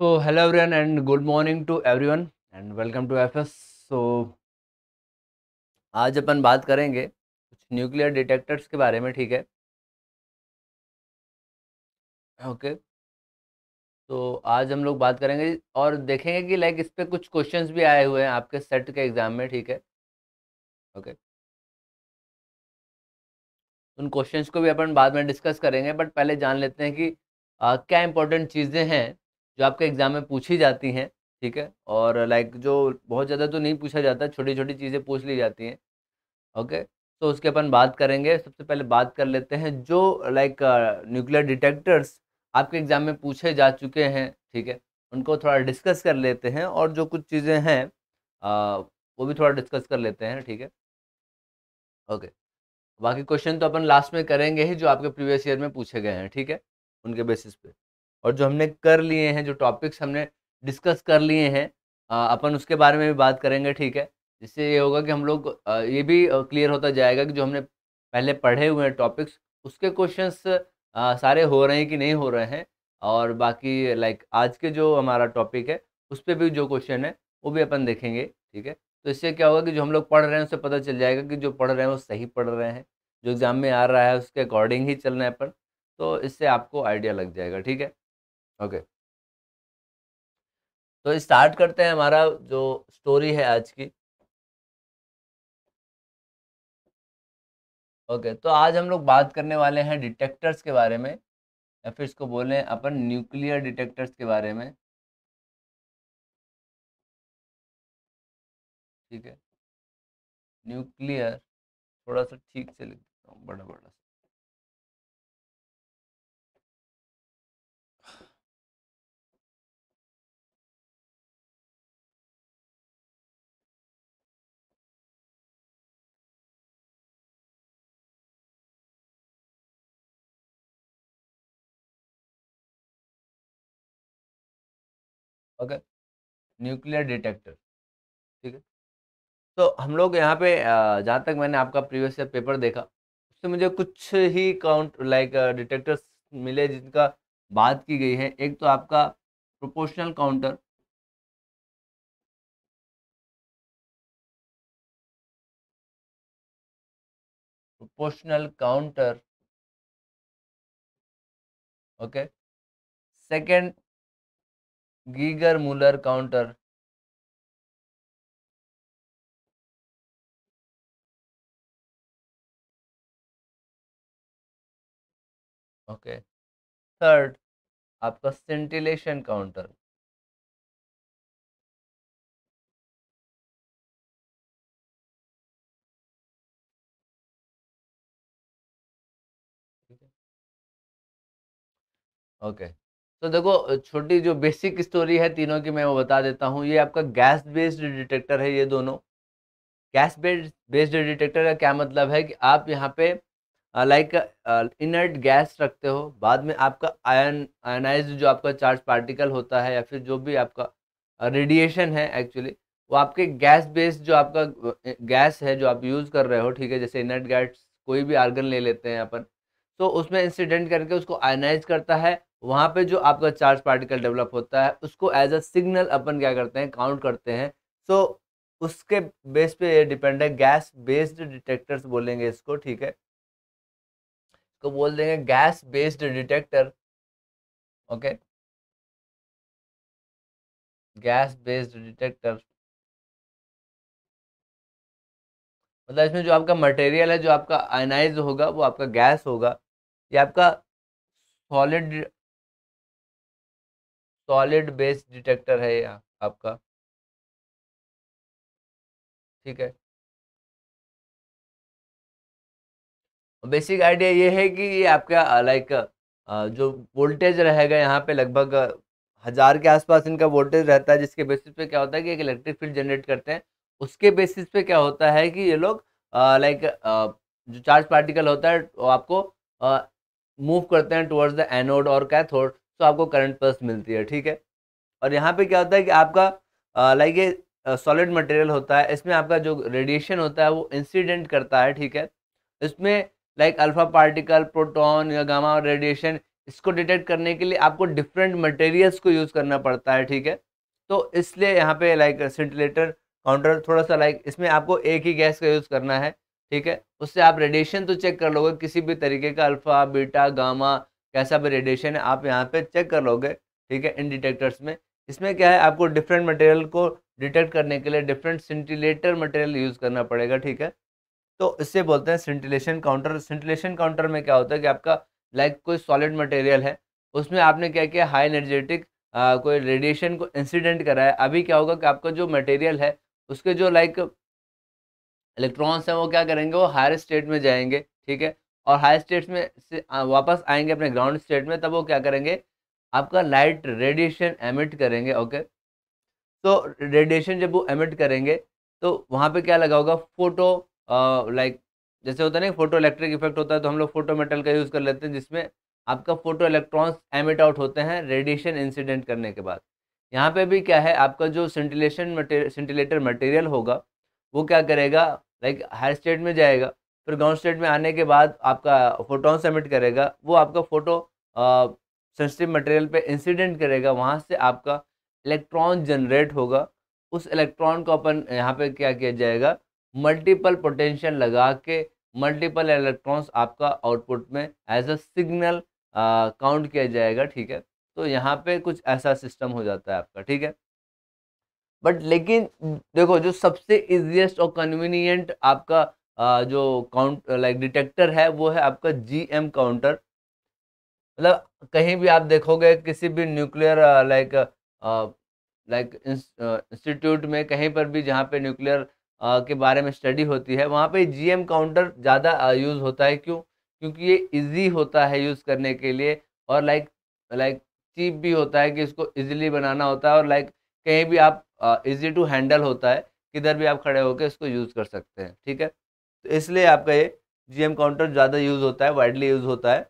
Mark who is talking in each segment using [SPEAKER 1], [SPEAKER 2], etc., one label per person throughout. [SPEAKER 1] So तो hello everyone and good morning to everyone and welcome to FS. So आज अपन बात करेंगे कुछ न्यूक्लियर डिटेक्टर्स के बारे में ठीक है ओके okay. तो आज हम लोग बात करेंगे और देखेंगे कि लाइक इस पर कुछ क्वेश्चंस भी आए हुए हैं आपके सेट के एग्ज़ाम में ठीक है ओके okay. उन क्वेश्चंस को भी अपन बाद में डिस्कस करेंगे बट पहले जान लेते हैं कि आ, क्या इंपॉर्टेंट चीज़ें हैं जो आपके एग्ज़ाम में पूछी जाती हैं ठीक है और लाइक जो बहुत ज़्यादा तो नहीं पूछा जाता छोटी छोटी चीज़ें पूछ ली जाती हैं ओके तो उसके अपन बात करेंगे सबसे पहले बात कर लेते हैं जो लाइक न्यूक्लियर डिटेक्टर्स आपके एग्ज़ाम में पूछे जा चुके हैं ठीक है उनको थोड़ा डिस्कस कर लेते हैं और जो कुछ चीज़ें हैं आ, वो भी थोड़ा डिस्कस कर लेते हैं ठीक है ओके बाकी क्वेश्चन तो अपन लास्ट में करेंगे ही जो आपके प्रीवियस ईयर में पूछे गए हैं ठीक है उनके बेसिस पे और जो हमने कर लिए हैं जो टॉपिक्स हमने डिस्कस कर लिए हैं अपन उसके बारे में भी बात करेंगे ठीक है जिससे ये होगा कि हम लोग ये भी क्लियर होता जाएगा कि जो हमने पहले पढ़े हुए हैं टॉपिक्स उसके क्वेश्चंस सारे हो रहे हैं कि नहीं हो रहे हैं और बाकी लाइक आज के जो हमारा टॉपिक है उस पर भी जो क्वेश्चन है वो भी अपन देखेंगे ठीक है तो इससे क्या होगा कि जो हम लोग पढ़ रहे हैं उससे पता चल जाएगा कि जो पढ़ रहे हैं वो सही पढ़ रहे हैं जो एग्ज़ाम में आ रहा है उसके अकॉर्डिंग ही चलना है अपन तो इससे आपको आइडिया लग जाएगा ठीक है ओके तो स्टार्ट करते हैं हमारा जो स्टोरी है आज की ओके okay, तो आज हम लोग बात करने वाले हैं डिटेक्टर्स के बारे में या फिर इसको बोलें अपन न्यूक्लियर डिटेक्टर्स के बारे में
[SPEAKER 2] ठीक है न्यूक्लियर थोड़ा सा ठीक से लिख देता हूँ बड़ा बड़ा
[SPEAKER 1] ओके न्यूक्लियर डिटेक्टर ठीक है तो हम लोग यहाँ पे जहाँ तक मैंने आपका प्रीवियस ईयर पेपर देखा उससे मुझे कुछ ही काउंट लाइक डिटेक्टर्स मिले जिनका बात की गई है एक तो आपका proportional counter
[SPEAKER 2] proportional counter okay second Geiger Muller counter okay third आपका सेंटिलेशन काउंटर
[SPEAKER 1] ओके okay. तो देखो छोटी जो बेसिक स्टोरी है तीनों की मैं वो बता देता हूँ ये आपका गैस बेस्ड डिटेक्टर है ये दोनों गैस बेस्ड बेस्ड डिटेक्टर का क्या मतलब है कि आप यहाँ पे लाइक इनर्ट गैस रखते हो बाद में आपका आयन आयनाइज जो आपका चार्ज पार्टिकल होता है या फिर जो भी आपका रेडिएशन है एक्चुअली वो आपके गैस बेस्ड जो आपका गैस है जो आप यूज़ कर रहे हो ठीक है जैसे इनर्ट गैस कोई भी आर्गन ले लेते हैं अपन तो उसमें इंसिडेंट करके उसको आयनाइज करता है वहाँ पे जो आपका चार्ज पार्टिकल डेवलप होता है उसको एज अ सिग्नल अपन क्या करते हैं काउंट करते हैं सो so, उसके बेस पे ये डिपेंड है गैस बेस्ड डिटेक्टर्स बोलेंगे इसको ठीक है तो बोल देंगे gas based detector okay gas based detector मतलब इसमें जो आपका मटेरियल है जो आपका आयनाइज होगा वो आपका गैस होगा या आपका सॉलिड सॉलिड बेस
[SPEAKER 2] डिटेक्टर है यहाँ आपका ठीक है
[SPEAKER 1] बेसिक आइडिया ये है कि ये आपका लाइक जो वोल्टेज रहेगा यहाँ पे लगभग हज़ार के आसपास इनका वोल्टेज रहता है जिसके बेसिस पे क्या होता है कि एक इलेक्ट्रिक फील्ड जनरेट करते हैं उसके बेसिस पे क्या होता है कि ये लोग लाइक जो चार्ज पार्टिकल होता है आपको मूव करते हैं टुवर्ड्स द एनोड और कैथोड तो आपको करंट पल्स मिलती है ठीक है और यहाँ पे क्या होता है कि आपका लाइक ये सॉलिड मटेरियल होता है इसमें आपका जो रेडिएशन होता है वो इंसिडेंट करता है ठीक है इसमें लाइक अल्फ़ा पार्टिकल प्रोटॉन या गामा रेडिएशन इसको डिटेक्ट करने के लिए आपको डिफरेंट मटेरियल्स को यूज़ करना पड़ता है ठीक है तो इसलिए यहाँ पे लाइक सेंटिलेटर काउंटर थोड़ा सा लाइक इसमें आपको एक ही गैस का यूज़ करना है ठीक है उससे आप रेडिएशन तो चेक कर लोगे किसी भी तरीके का अल्फ़ा बीटा गामा कैसा भी रेडिएशन है आप यहाँ पे चेक कर लोगे ठीक है इन डिटेक्टर्स में इसमें क्या है आपको डिफरेंट मटेरियल को डिटेक्ट करने के लिए डिफरेंट सेंटिलेटर मटेरियल यूज़ करना पड़ेगा ठीक है तो इससे बोलते हैं सेंटिलेशन काउंटर सेंटिलेशन काउंटर में क्या होता है कि आपका लाइक कोई सॉलिड मटेरियल है उसमें आपने क्या किया हाई एनर्जेटिक कोई रेडिएशन को इंसिडेंट कराया अभी क्या होगा कि आपका जो मटेरियल है उसके जो लाइक इलेक्ट्रॉन्स हैं वो क्या करेंगे वो हायर स्टेट में जाएंगे ठीक है और हाई स्टेट्स में से वापस आएंगे अपने ग्राउंड स्टेट में तब वो क्या करेंगे आपका लाइट रेडिएशन एमिट करेंगे ओके तो रेडिएशन जब वो एमिट करेंगे तो वहाँ पे क्या लगा होगा फोटो लाइक जैसे होता है ना फोटो इलेक्ट्रिक इफेक्ट होता है तो हम लोग फोटो मेटल का यूज़ कर लेते हैं जिसमें आपका फोटो इलेक्ट्रॉन्स एमिट आउट होते हैं रेडिएशन इंसिडेंट करने के बाद यहाँ पे भी क्या है आपका जो सेंटिलेशन सेंटिलेटर मटेरियल होगा वो क्या करेगा लाइक हाई स्टेट में जाएगा फिर ग्राउंड स्टेट में आने के बाद आपका फोटोन सबमिट करेगा वो आपका फोटो सेंसिटिव मटेरियल पे इंसिडेंट करेगा वहाँ से आपका इलेक्ट्रॉन जनरेट होगा उस इलेक्ट्रॉन को अपन यहाँ पे क्या किया जाएगा मल्टीपल पोटेंशियल लगा के मल्टीपल इलेक्ट्रॉन्स आपका आउटपुट में एज अ सिग्नल काउंट किया जाएगा ठीक है तो यहाँ पे कुछ ऐसा सिस्टम हो जाता है आपका ठीक है बट लेकिन देखो जो सबसे ईजिएस्ट और कन्वीनियंट आपका जो काउंट लाइक डिटेक्टर है वो है आपका जी एम काउंटर मतलब कहीं भी आप देखोगे किसी भी न्यूक्लियर लाइक लाइक इंस्टीट्यूट में कहीं पर भी जहाँ पे न्यूक्लियर के बारे में स्टडी होती है वहाँ पे जीएम काउंटर ज़्यादा यूज़ होता है क्यों क्योंकि ये इजी होता है यूज़ करने के लिए और लाइक लाइक चीप भी होता है कि इसको इजीली बनाना होता है और लाइक कहीं भी आप इजी टू हैंडल होता है किधर भी आप खड़े होकर इसको यूज़ कर सकते हैं ठीक है तो इसलिए आपका ये जी एम काउंटर ज़्यादा यूज़ होता है वाइडली यूज़ होता है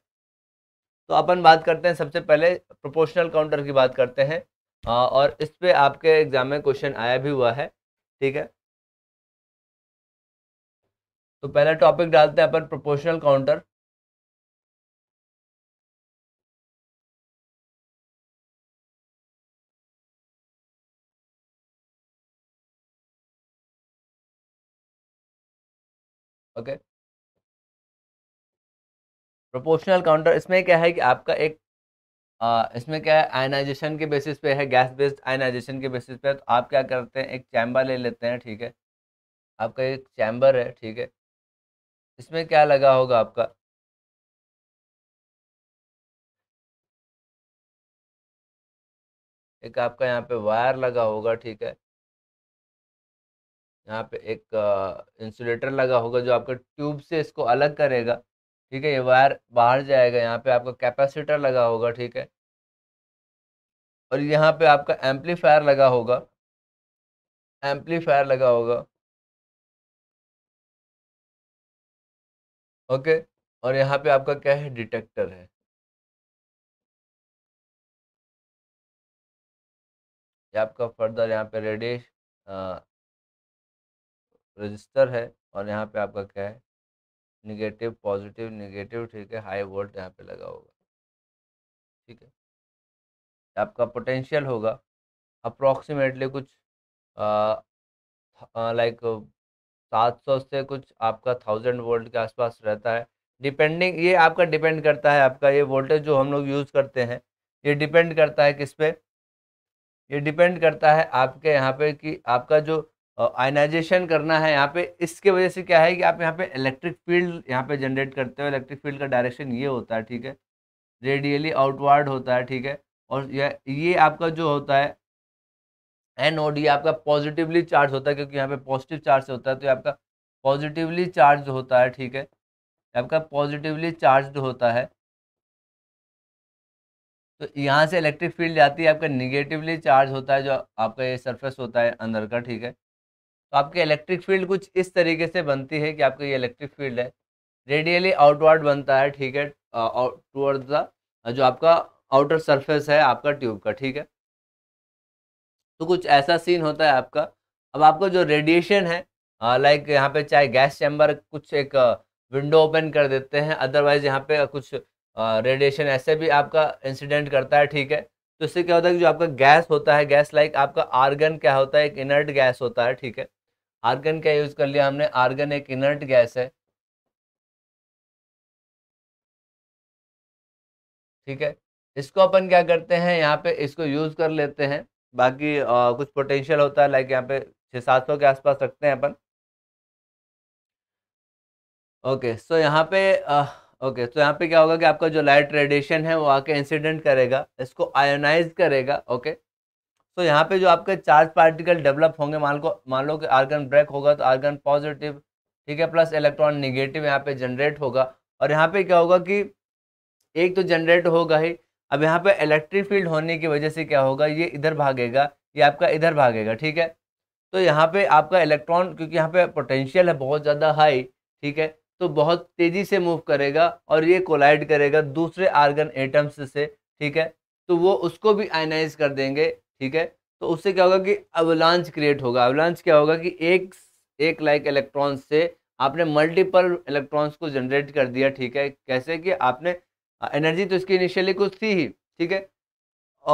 [SPEAKER 1] तो अपन बात करते हैं सबसे पहले प्रोपोर्शनल काउंटर की बात करते हैं और इस पर आपके एग्ज़ाम में क्वेश्चन आया भी हुआ है ठीक है तो पहला टॉपिक डालते हैं अपन proportional counter okay proportional counter इसमें क्या है कि आपका एक आ, इसमें क्या है आयनाइजेशन के बेसिस पे है गैस बेस्ड आयनाइजेशन के बेसिस पे तो आप क्या करते हैं एक चैम्बर ले लेते हैं ठीक है आपका एक चैम्बर है ठीक है इसमें क्या लगा होगा आपका एक आपका यहाँ पे वायर लगा होगा ठीक है यहाँ पे एक इंसुलेटर लगा होगा जो आपका ट्यूब से इसको अलग करेगा ठीक है ये वायर बाहर जाएगा यहाँ पे आपका कैपेसिटर लगा होगा ठीक है और यहाँ पे आपका एम्पलीफायर लगा होगा एम्पलीफायर लगा होगा
[SPEAKER 2] ओके और यहाँ पे आपका क्या है डिटेक्टर है
[SPEAKER 1] ये आपका फर्दर यहाँ पे रेडिएशन रजिस्टर है और यहाँ पे आपका क्या है निगेटिव पॉजिटिव निगेटिव ठीक है हाई वोल्ट यहाँ पे लगा होगा ठीक है आपका पोटेंशियल होगा अप्रॉक्सीमेटली कुछ लाइक सात सौ से कुछ आपका थाउजेंड वोल्ट के आसपास रहता है डिपेंडिंग ये आपका डिपेंड करता है आपका ये वोल्टेज जो हम लोग यूज़ करते हैं ये डिपेंड करता है किस पे ये डिपेंड करता है आपके यहाँ पे कि आपका जो आयनाइजेशन करना है यहाँ पे इसके वजह से क्या है कि आप यहाँ पे इलेक्ट्रिक फील्ड यहाँ पे जनरेट करते हो इलेक्ट्रिक फील्ड का डायरेक्शन ये होता है ठीक है रेडियली आउटवर्ड होता है ठीक है और ये आपका जो होता है एन ओ डी आपका पॉजिटिवली चार्ज होता है क्योंकि यहाँ पे पॉजिटिव चार्ज होता है तो आपका पॉजिटिवली चार्ज होता है ठीक है आपका पॉजिटिवली चार्ज होता है तो यहाँ से इलेक्ट्रिक फील्ड जाती है आपका निगेटिवली चार्ज होता है जो आपका ये सरफेस होता है अंदर का ठीक है तो आपकी इलेक्ट्रिक फील्ड कुछ इस तरीके से बनती है कि आपका ये इलेक्ट्रिक फील्ड है रेडियली आउटवर्ड बनता है ठीक है टूअर्ड द जो आपका आउटर सरफेस है आपका ट्यूब का ठीक है तो कुछ ऐसा सीन होता है आपका अब आपका जो रेडिएशन है लाइक यहाँ पे चाहे गैस चैम्बर कुछ एक विंडो ओपन कर देते हैं अदरवाइज यहाँ पे कुछ रेडिएशन ऐसे भी आपका इंसिडेंट करता है ठीक है तो इससे क्या होता है कि जो आपका गैस होता है गैस लाइक आपका आर्गन क्या होता है एक इनर्ट गैस होता है ठीक है आर्गन क्या यूज कर लिया हमने आर्गन एक इनर्ट गैस है ठीक है इसको अपन क्या करते हैं यहाँ पे इसको यूज कर लेते हैं बाकी आ, कुछ पोटेंशियल होता है लाइक यहाँ पे छः सात सौ के आसपास रखते हैं अपन ओके सो यहाँ पे आ, ओके तो यहाँ पे क्या होगा कि आपका जो लाइट रेडिएशन है वो आके इंसिडेंट करेगा इसको आयोनाइज करेगा ओके सो यहाँ पे जो आपके चार्ज पार्टिकल डेवलप होंगे मान को मान लो कि आर्गन ब्रेक होगा तो आर्गन पॉजिटिव ठीक है प्लस इलेक्ट्रॉन निगेटिव यहाँ पे जनरेट होगा और यहाँ पे क्या होगा कि एक तो जनरेट होगा ही अब यहाँ पे इलेक्ट्रिक फील्ड होने की वजह से क्या होगा ये इधर भागेगा ये आपका इधर भागेगा ठीक है तो यहाँ पे आपका इलेक्ट्रॉन क्योंकि यहाँ पे पोटेंशियल है बहुत ज़्यादा हाई ठीक है तो बहुत तेज़ी से मूव करेगा और ये कोलाइड करेगा दूसरे आर्गन एटम्स से ठीक है तो वो उसको भी आयनाइज कर देंगे ठीक है तो उससे क्या होगा कि अवलांच क्रिएट होगा अवलांच क्या होगा कि एक एक लाइक इलेक्ट्रॉन्स से आपने मल्टीपल इलेक्ट्रॉन्स को जनरेट कर दिया ठीक है कैसे कि आपने एनर्जी तो इसकी इनिशियली कुछ थी ही ठीक है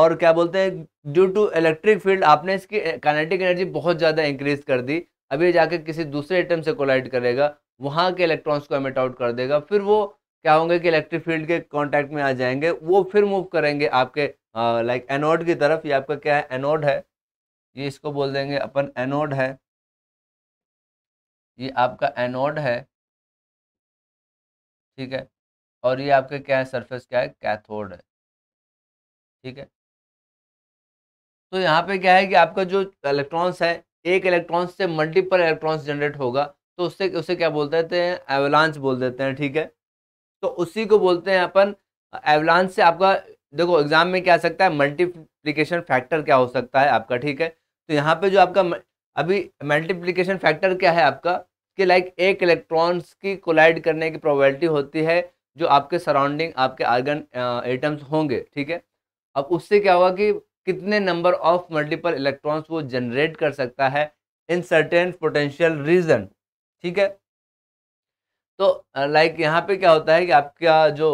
[SPEAKER 1] और क्या बोलते हैं ड्यू टू इलेक्ट्रिक फील्ड आपने इसकी कानेटिक एनर्जी बहुत ज़्यादा इंक्रीज कर दी अभी जाकर जाके किसी दूसरे आइटम से कोलाइड करेगा वहाँ के इलेक्ट्रॉन्स को एमिट आउट कर देगा फिर वो क्या होंगे कि इलेक्ट्रिक फील्ड के कॉन्टैक्ट में आ जाएंगे वो फिर मूव करेंगे आपके लाइक एनोड की तरफ ये आपका क्या है एनोड है ये इसको बोल देंगे अपन एनोड है ये आपका एनोड है ठीक है और ये आपका क्या है सरफेस क्या है कैथोड है ठीक है तो यहाँ पे क्या है कि आपका जो इलेक्ट्रॉन्स है एक इलेक्ट्रॉन से मल्टीपल इलेक्ट्रॉन्स जनरेट होगा तो उससे उसे क्या बोलते हैं एवलांस बोल देते हैं ठीक है तो उसी को बोलते हैं अपन एवलांस से आपका देखो एग्जाम में क्या आ सकता है मल्टीप्लीकेशन फैक्टर क्या हो सकता है आपका ठीक है तो यहाँ पे जो आपका अभी मल्टीप्लीकेशन फैक्टर क्या है आपका कि लाइक एक इलेक्ट्रॉन्स की कोलाइड करने की प्रोबेबिलिटी होती है जो आपके सराउंडिंग आपके आर्गन एटम्स होंगे ठीक है अब उससे क्या हुआ कि कितने नंबर ऑफ मल्टीपल इलेक्ट्रॉन्स वो जनरेट कर सकता है इन सर्टेन पोटेंशियल रीजन ठीक है तो लाइक यहाँ पे क्या होता है कि आपका जो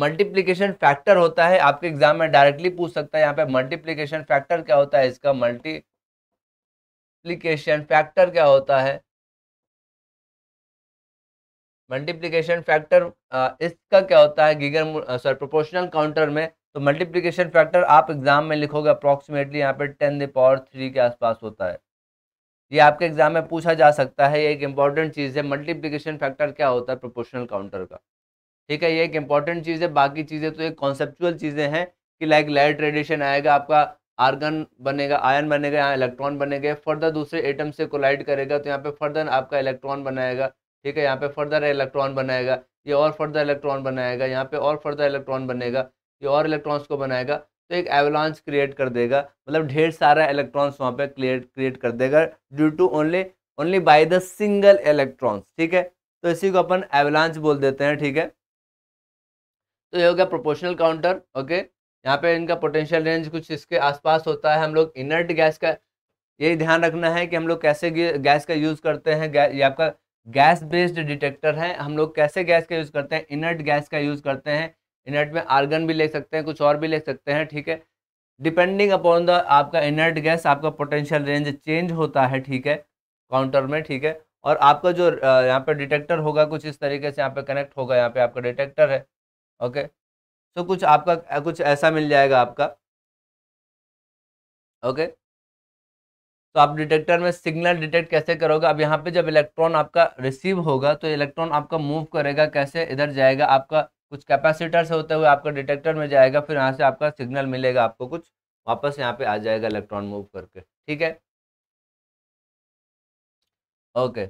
[SPEAKER 1] मल्टीप्लीकेशन फैक्टर होता है आपके एग्जाम में डायरेक्टली पूछ सकता है यहाँ पे मल्टीप्लीकेशन फैक्टर क्या होता है इसका मल्टीप्लीकेशन फैक्टर क्या होता है मल्टीप्लीकेशन फैक्टर इसका क्या होता है गीगर सॉरी प्रोपोर्शनल काउंटर में तो मल्टीप्लीकेशन फैक्टर आप एग्जाम में लिखोगे अप्रॉक्सीमेटली यहाँ पे टेन द पावर थ्री के आसपास होता है ये आपके एग्जाम में पूछा जा सकता है ये एक इंपॉर्टेंट चीज़ है मल्टीप्लीकेशन फैक्टर क्या होता है प्रोपोर्शनल काउंटर का ठीक है ये एक इंपॉर्टेंट चीज़ है बाकी चीज़ें तो एक कॉन्सेप्चुअल चीज़ें हैं कि लाइक लाइट रेडिएशन आएगा आपका आर्गन बनेगा आयन बनेगा यहाँ इलेक्ट्रॉन बनेगा फर्दर दूसरे एटम से कोलाइड करेगा तो यहाँ पे फर्दर आपका इलेक्ट्रॉन बनाएगा ठीक है यहाँ पे फर्दर इलेक्ट्रॉन बनाएगा ये और फर्दर इलेक्ट्रॉन बनाएगा यहाँ पे और फर्दर इलेक्ट्रॉन बनेगा ये और इलेक्ट्रॉन्स को बनाएगा तो एक एवलॉन्स क्रिएट कर देगा मतलब ढेर सारा इलेक्ट्रॉन्स वहाँ पर क्रिएट क्रिएट कर देगा due to only only by the single electrons ठीक है तो इसी को अपन एवलॉन्स बोल देते हैं ठीक है तो ये हो गया प्रोपोर्शनल काउंटर ओके यहाँ पे इनका पोटेंशियल रेंज कुछ इसके आसपास होता है हम लोग इनर्ट गैस का यही ध्यान रखना है कि हम लोग कैसे गैस का यूज़ करते हैं ये आपका गैस बेस्ड डिटेक्टर है हम लोग कैसे गैस का यूज़ करते हैं इनर्ट गैस का यूज़ करते हैं इनर्ट में आर्गन भी ले सकते हैं कुछ और भी ले सकते हैं ठीक है डिपेंडिंग अपॉन द आपका इनर्ट गैस आपका पोटेंशियल रेंज चेंज होता है ठीक है काउंटर में ठीक है और आपका जो यहाँ पर डिटेक्टर होगा कुछ इस तरीके से यहाँ पे कनेक्ट होगा यहाँ पे आपका डिटेक्टर है ओके सो तो कुछ आपका कुछ ऐसा मिल जाएगा आपका ओके तो आप डिटेक्टर में सिग्नल डिटेक्ट कैसे करोगे अब यहाँ पे जब इलेक्ट्रॉन आपका रिसीव होगा तो इलेक्ट्रॉन आपका मूव करेगा कैसे इधर जाएगा आपका कुछ कैपेसिटर से होते हुए आपका डिटेक्टर में जाएगा फिर यहाँ से आपका सिग्नल मिलेगा आपको कुछ वापस यहाँ पे आ जाएगा इलेक्ट्रॉन मूव करके ठीक है ओके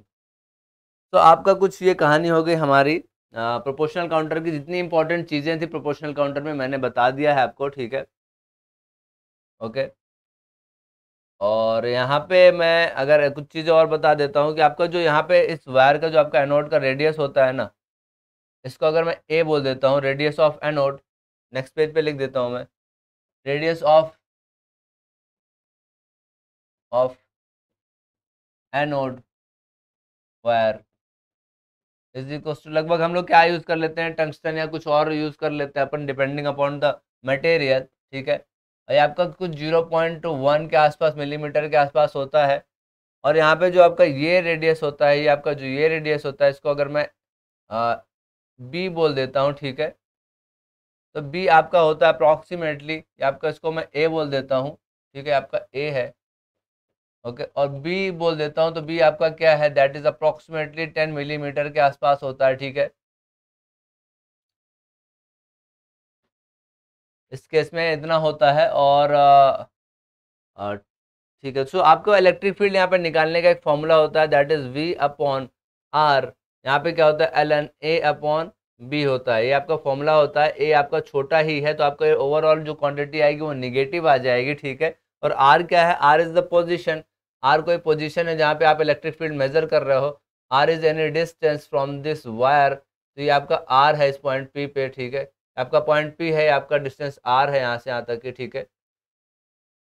[SPEAKER 1] तो आपका कुछ ये कहानी हो गई हमारी प्रोपोर्शनल काउंटर की जितनी इंपॉर्टेंट चीज़ें थी प्रोपोर्शनल काउंटर में मैंने बता दिया है आपको ठीक है ओके और यहाँ पे मैं अगर कुछ चीज़ें और बता देता हूँ कि आपका जो यहाँ पे इस वायर का जो आपका एनोड का रेडियस होता है ना इसको अगर मैं ए बोल देता हूँ radius of anode next page पे लिख देता हूँ मैं radius of
[SPEAKER 2] of anode
[SPEAKER 1] wire is two लगभग हम लोग क्या यूज़ कर लेते हैं टंगस्टन या कुछ और यूज़ कर लेते हैं अपन डिपेंडिंग अपॉन द मटेरियल ठीक है ये आपका कुछ जीरो पॉइंट वन के आसपास मिलीमीटर के आसपास होता है और यहाँ पे जो आपका ये रेडियस होता है ये आपका जो ये रेडियस होता है इसको अगर मैं आ, बी बोल देता हूँ ठीक है तो बी आपका होता है अप्रॉक्सीमेटली आपका इसको मैं ए बोल देता हूँ ठीक है आपका ए है ओके okay, और बी बोल देता हूँ तो बी आपका क्या है that is approximately ten millimetre के आसपास होता है ठीक है इस केस में इतना होता है और ठीक है सो आपको इलेक्ट्रिक फील्ड यहाँ पर निकालने का एक फॉर्मूला होता है that is V upon R यहाँ पे क्या होता है L N A upon B होता है ये आपका फॉर्मूला होता है ए आपका छोटा ही है तो आपका ओवरऑल जो क्वांटिटी आएगी वो निगेटिव आ जाएगी ठीक है और आर क्या है R is the position R कोई पोजीशन है जहाँ पे आप इलेक्ट्रिक फील्ड मेजर कर रहे हो R is any distance from this wire तो ये आपका आर है इस पॉइंट पी पे ठीक है आपका पॉइंट पी है आपका डिस्टेंस आर है यहाँ से यहाँ तक की ठीक है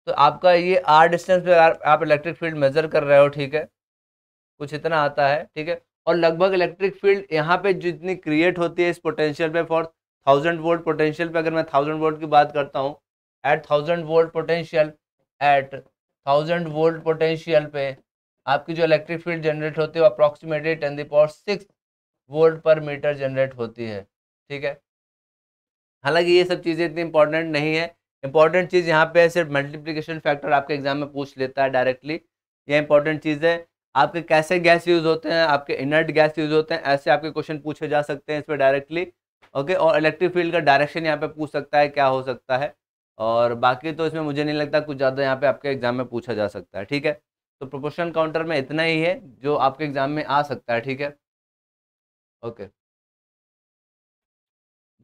[SPEAKER 1] तो आपका ये आर डिस्टेंस पे आप इलेक्ट्रिक फील्ड मेजर कर रहे हो ठीक है कुछ इतना आता है ठीक है और लगभग इलेक्ट्रिक फील्ड यहाँ पे जितनी क्रिएट होती है इस पोटेंशियल पे फॉर थाउजेंड वोल्ट पोटेंशियल पे अगर मैं थाउजेंड वोल्ट की बात करता हूँ eight thousand volt potential eight thousand volt potential पे आपकी जो इलेक्ट्रिक फील्ड जनरेट होती है वो approximately ten the power six volt per metre generate होती है ठीक है हालांकि ये सब चीज़ें इतनी इंपॉर्टेंट नहीं है इंपॉर्टेंट चीज़ यहाँ पे सिर्फ मल्टीप्लिकेशन फैक्टर आपके एग्जाम में पूछ लेता है डायरेक्टली ये इंपॉर्टेंट चीज़ है आपके कैसे गैस यूज़ होते हैं आपके इनर्ट गैस यूज़ होते हैं ऐसे आपके क्वेश्चन पूछे जा सकते हैं इस पर डायरेक्टली ओके और इलेक्ट्रिक फील्ड का डायरेक्शन यहाँ पे पूछ सकता है क्या हो सकता है और बाकी तो इसमें मुझे नहीं लगता कुछ ज़्यादा यहाँ पे आपके एग्ज़ाम में पूछा जा सकता है ठीक है तो प्रोपोर्शन काउंटर में इतना ही है जो आपके एग्ज़ाम में आ सकता है ठीक है ओके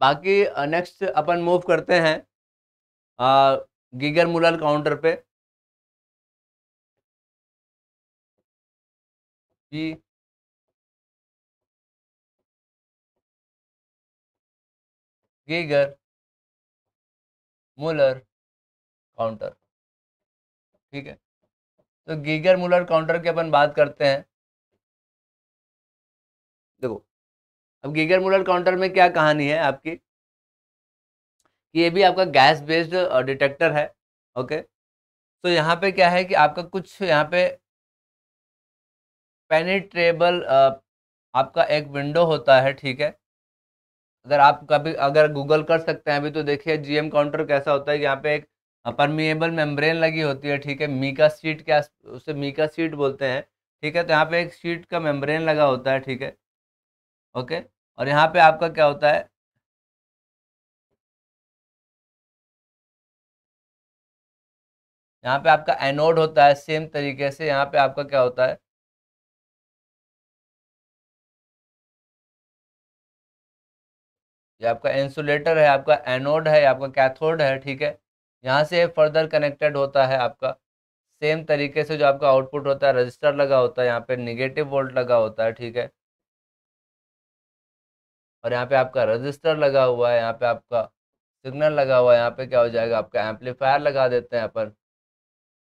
[SPEAKER 1] बाकी नेक्स्ट अपन मूव करते हैं आ, गीगर मुलाल काउंटर
[SPEAKER 2] पे जी गीगर मोलर काउंटर
[SPEAKER 1] ठीक है तो गीगर मूलर काउंटर की अपन बात करते हैं देखो अब गीगर मूलर काउंटर में क्या कहानी है आपकी कि ये भी आपका गैस बेस्ड डिटेक्टर है ओके तो यहाँ पे क्या है कि आपका कुछ यहाँ पे पेनिट्रेबल आपका एक विंडो होता है ठीक है अगर आप कभी अगर गूगल कर सकते हैं अभी तो देखिए जीएम काउंटर कैसा होता है यहाँ पे एक परमिएबल मेम्ब्रेन लगी होती है ठीक है मीका सीट क्या उसे मीका सीट बोलते हैं ठीक है तो यहाँ पे एक सीट का मेम्ब्रेन लगा होता है ठीक है ओके और यहाँ पे आपका क्या होता है
[SPEAKER 2] यहाँ पे आपका एनोड होता है सेम तरीके से यहाँ पे आपका क्या होता है
[SPEAKER 1] ये आपका इंसुलेटर है आपका एनोड है आपका कैथोड है ठीक है यहाँ से फर्दर कनेक्टेड होता है आपका सेम तरीके से जो आपका आउटपुट होता है रजिस्टर लगा होता है यहाँ पे निगेटिव वोल्ट लगा होता है ठीक है और यहाँ पे आपका रजिस्टर लगा हुआ है यहाँ पे आपका सिग्नल लगा हुआ है यहाँ पे क्या हो जाएगा आपका एम्पलीफायर लगा देते हैं यहाँ पर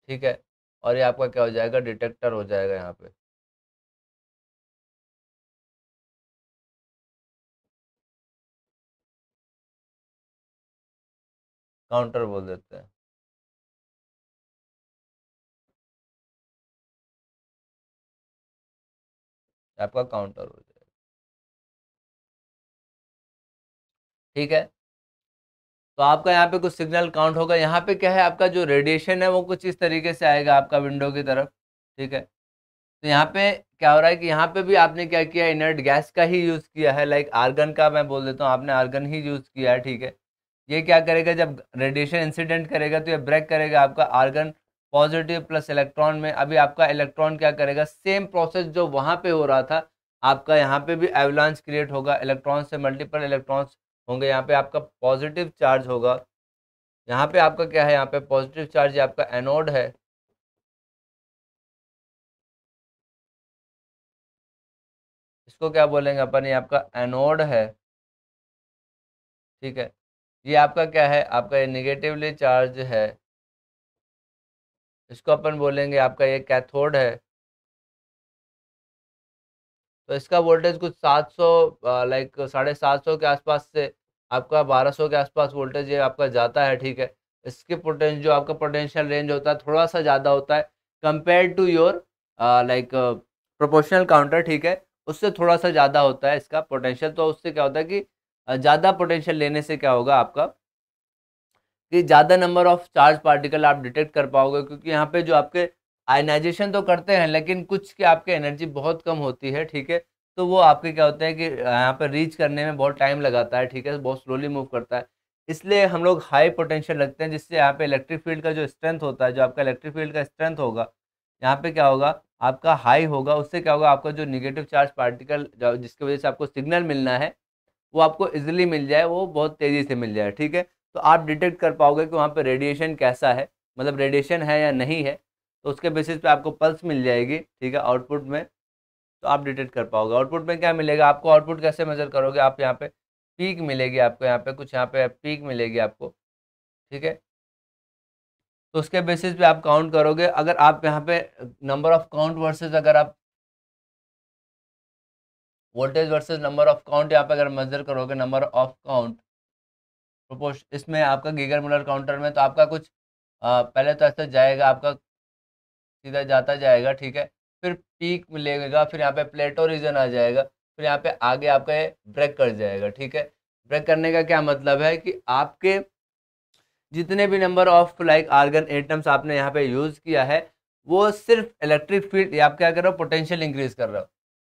[SPEAKER 1] ठीक है और ये आपका क्या हो जाएगा डिटेक्टर हो जाएगा यहाँ पे
[SPEAKER 2] काउंटर बोल देते हैं
[SPEAKER 1] आपका काउंटर हो जाएगा ठीक है तो आपका यहाँ पे कुछ सिग्नल काउंट होगा यहाँ पे क्या है आपका जो रेडिएशन है वो कुछ इस तरीके से आएगा आपका विंडो की तरफ ठीक है तो यहाँ पे क्या हो रहा है कि यहाँ पे भी आपने क्या किया इनर्ट गैस का ही यूज़ किया है लाइक आर्गन का मैं बोल देता हूँ आपने आर्गन ही यूज़ किया है ठीक है ये क्या करेगा जब रेडिएशन इंसिडेंट करेगा तो ये ब्रेक करेगा आपका आर्गन पॉजिटिव प्लस इलेक्ट्रॉन में अभी आपका इलेक्ट्रॉन क्या करेगा सेम प्रोसेस जो वहाँ पे हो रहा था आपका यहाँ पे भी एवलांस क्रिएट होगा इलेक्ट्रॉन से मल्टीपल इलेक्ट्रॉन्स होंगे यहाँ पे आपका पॉजिटिव चार्ज होगा यहाँ पे आपका क्या है यहाँ पे पॉजिटिव चार्ज आपका एनोड है इसको क्या बोलेंगे अपन ये आपका एनोड है ठीक है ये आपका क्या है आपका ये निगेटिवली चार्ज है इसको अपन बोलेंगे आपका ये कैथोड है तो इसका वोल्टेज कुछ 700 लाइक साढ़े सात सौ के आसपास से आपका 1200 के आसपास वोल्टेज ये आपका जाता है ठीक है इसके पोटेंश जो आपका पोटेंशियल रेंज होता है थोड़ा सा ज़्यादा होता है compare to your like proportional counter ठीक है उससे थोड़ा सा ज़्यादा होता है इसका पोटेंशियल तो उससे क्या होता है कि ज़्यादा पोटेंशियल लेने से क्या होगा आपका कि ज़्यादा नंबर ऑफ चार्ज पार्टिकल आप डिटेक्ट कर पाओगे क्योंकि यहाँ पे जो आपके आयनाइजेशन तो करते हैं लेकिन कुछ के आपके एनर्जी बहुत कम होती है ठीक है तो वो आपके क्या होते हैं कि यहाँ पर रीच करने में बहुत टाइम लगाता है ठीक है बहुत स्लोली मूव करता है इसलिए हम लोग हाई पोटेंशियल रखते हैं जिससे यहाँ पे इलेक्ट्रिक फील्ड का जो स्ट्रेंथ होता है जो आपका इलेक्ट्रिक फील्ड का स्ट्रेंथ होगा यहाँ पे क्या होगा आपका हाई होगा उससे क्या होगा आपका जो निगेटिव चार्ज पार्टिकल जिसकी वजह से आपको सिग्नल मिलना है वो आपको इजिली मिल जाए वो बहुत तेज़ी से मिल जाए ठीक है तो आप डिटेक्ट कर पाओगे कि वहाँ पर रेडिएशन कैसा है मतलब रेडिएशन है या नहीं है तो उसके बेसिस पे आपको पल्स मिल जाएगी ठीक है आउटपुट में तो आप डिटेक्ट कर पाओगे आउटपुट में क्या मिलेगा आपको आउटपुट कैसे मेजर करोगे आप यहाँ पे पीक मिलेगी आपको यहाँ पे कुछ यहाँ पे पीक मिलेगी आपको ठीक है तो उसके बेसिस पे आप काउंट करोगे अगर आप यहाँ पे नंबर ऑफ काउंट वर्सेस अगर आप voltage versus number of count यहाँ पे अगर मेजर करोगे नंबर ऑफ काउंट प्रपोज इसमें आपका गीगर मुलर काउंटर में तो आपका कुछ आ, पहले तो ऐसा जाएगा आपका सीधा जाता जाएगा ठीक है फिर पीक मिलेगा फिर यहाँ पे प्लेटो रीजन आ जाएगा फिर यहाँ पे आगे आपका ये ब्रेक कर जाएगा ठीक है ब्रेक करने का क्या मतलब है कि आपके जितने भी number of like argon atoms आपने यहाँ पे यूज़ किया है वो सिर्फ इलेक्ट्रिक फील्ड आप क्या कर रहे हो पोटेंशियल इंक्रीज कर रहे हो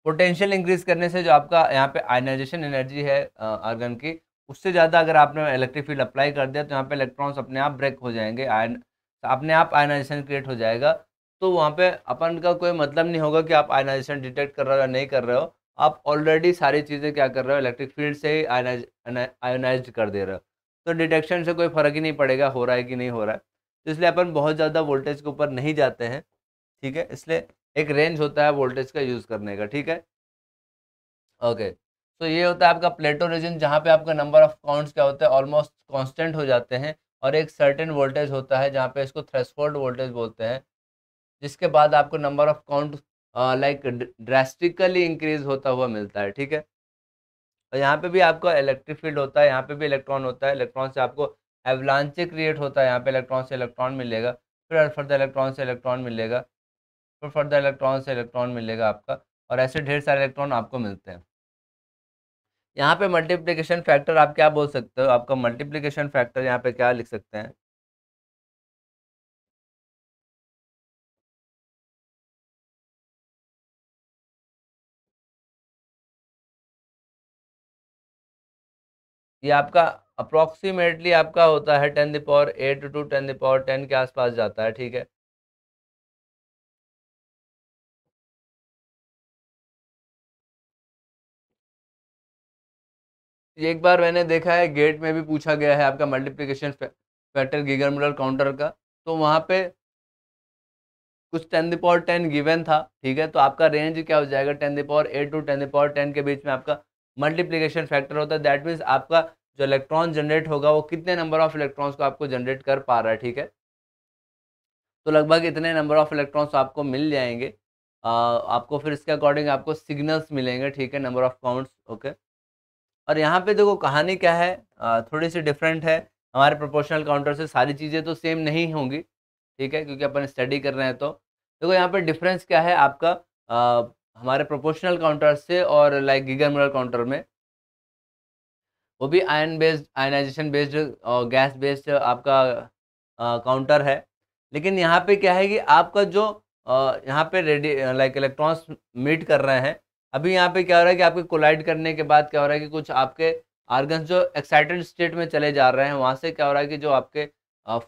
[SPEAKER 1] पोटेंशियल इंक्रीज करने से जो आपका यहाँ पे आयनाइजेशन एनर्जी है आर्गन की उससे ज़्यादा अगर आपने इलेक्ट्रिक फील्ड अप्लाई कर दिया तो यहाँ पे इलेक्ट्रॉन्स अपने आप ब्रेक हो जाएंगे आयन अपने आप आयनाइजेशन क्रिएट हो जाएगा तो वहाँ पे अपन का कोई मतलब नहीं होगा कि आप आयनाइजेशन डिटेक्ट कर रहे हो या नहीं कर रहे हो आप ऑलरेडी सारी चीज़ें क्या कर रहे हो इलेक्ट्रिक फील्ड से ही आयोनाइज कर दे रहे हो तो डिटेक्शन से कोई फ़र्क ही नहीं पड़ेगा हो रहा है कि नहीं हो रहा है तो इसलिए अपन बहुत ज़्यादा वोल्टेज के ऊपर नहीं जाते हैं ठीक है इसलिए एक रेंज होता है वोल्टेज का यूज़ करने का ठीक है ओके तो ये होता है आपका प्लेटो रीजन जहाँ पे आपका नंबर ऑफ काउंट्स क्या होता है ऑलमोस्ट कांस्टेंट हो जाते हैं और एक सर्टेन वोल्टेज होता है जहाँ पे इसको थ्रेसफोल्ड वोल्टेज बोलते हैं जिसके बाद आपको number of count like drastically increase होता हुआ मिलता है ठीक है और यहाँ पे भी आपका इलेक्ट्रिक फील्ड होता है यहाँ पे भी इलेक्ट्रॉन होता है इलेक्ट्रॉन से आपको एवलांचे क्रिएट होता है यहाँ पे इलेक्ट्रॉन से इलेक्ट्रॉन मिलेगा फिर अल्फर्द इलेक्ट्रॉन से इलेक्ट्रॉन मिलेगा तो फर्दर इलेक्ट्रॉन से इलेक्ट्रॉन मिलेगा आपका और ऐसे ढेर सारे इलेक्ट्रॉन आपको मिलते हैं यहाँ पे मल्टीप्लिकेशन फैक्टर आप क्या बोल सकते हो आपका मल्टीप्लिकेशन फैक्टर यहाँ पे क्या लिख सकते हैं ये आपका अप्रोक्सीमेटली आपका होता है ten the power eight to ten the power ten के आसपास जाता है ठीक है एक बार मैंने देखा है गेट में भी पूछा गया है आपका multiplication factor Geiger Muller counter का तो वहाँ पे कुछ टेन दावर टेन गिवन था ठीक है तो आपका रेंज क्या हो जाएगा ten the power eight to ten the power ten के बीच में आपका मल्टीप्लीकेशन फैक्टर होता है दैट मीन्स आपका जो इलेक्ट्रॉन जनरेट होगा वो कितने नंबर ऑफ इलेक्ट्रॉन्स को आपको जनरेट कर पा रहा है ठीक है तो लगभग इतने नंबर ऑफ इलेक्ट्रॉन्स आपको मिल जाएंगे आपको फिर इसके अकॉर्डिंग आपको सिग्नल्स मिलेंगे ठीक है नंबर ऑफ काउंट्स ओके और यहाँ पे देखो कहानी क्या है थोड़ी सी डिफरेंट है हमारे प्रोपोर्शनल काउंटर से सारी चीज़ें तो सेम नहीं होंगी ठीक है क्योंकि अपन स्टडी कर रहे हैं तो देखो यहाँ पर डिफरेंस क्या है आपका आ, हमारे प्रोपोर्शनल काउंटर से और लाइक गिगर मोरल काउंटर में वो भी आयन बेस्ड आयनाइजेशन बेस्ड और गैस बेस्ड आपका काउंटर है लेकिन यहाँ पे क्या है कि आपका जो आ, यहाँ पे रेडी लाइक इलेक्ट्रॉन्स मीट कर रहे हैं अभी यहाँ पे क्या हो रहा है कि आपके कोलाइड करने के बाद क्या हो रहा है कि कुछ आपके आर्गन्स जो एक्साइटेड स्टेट में चले जा रहे हैं वहाँ से क्या हो रहा है कि जो आपके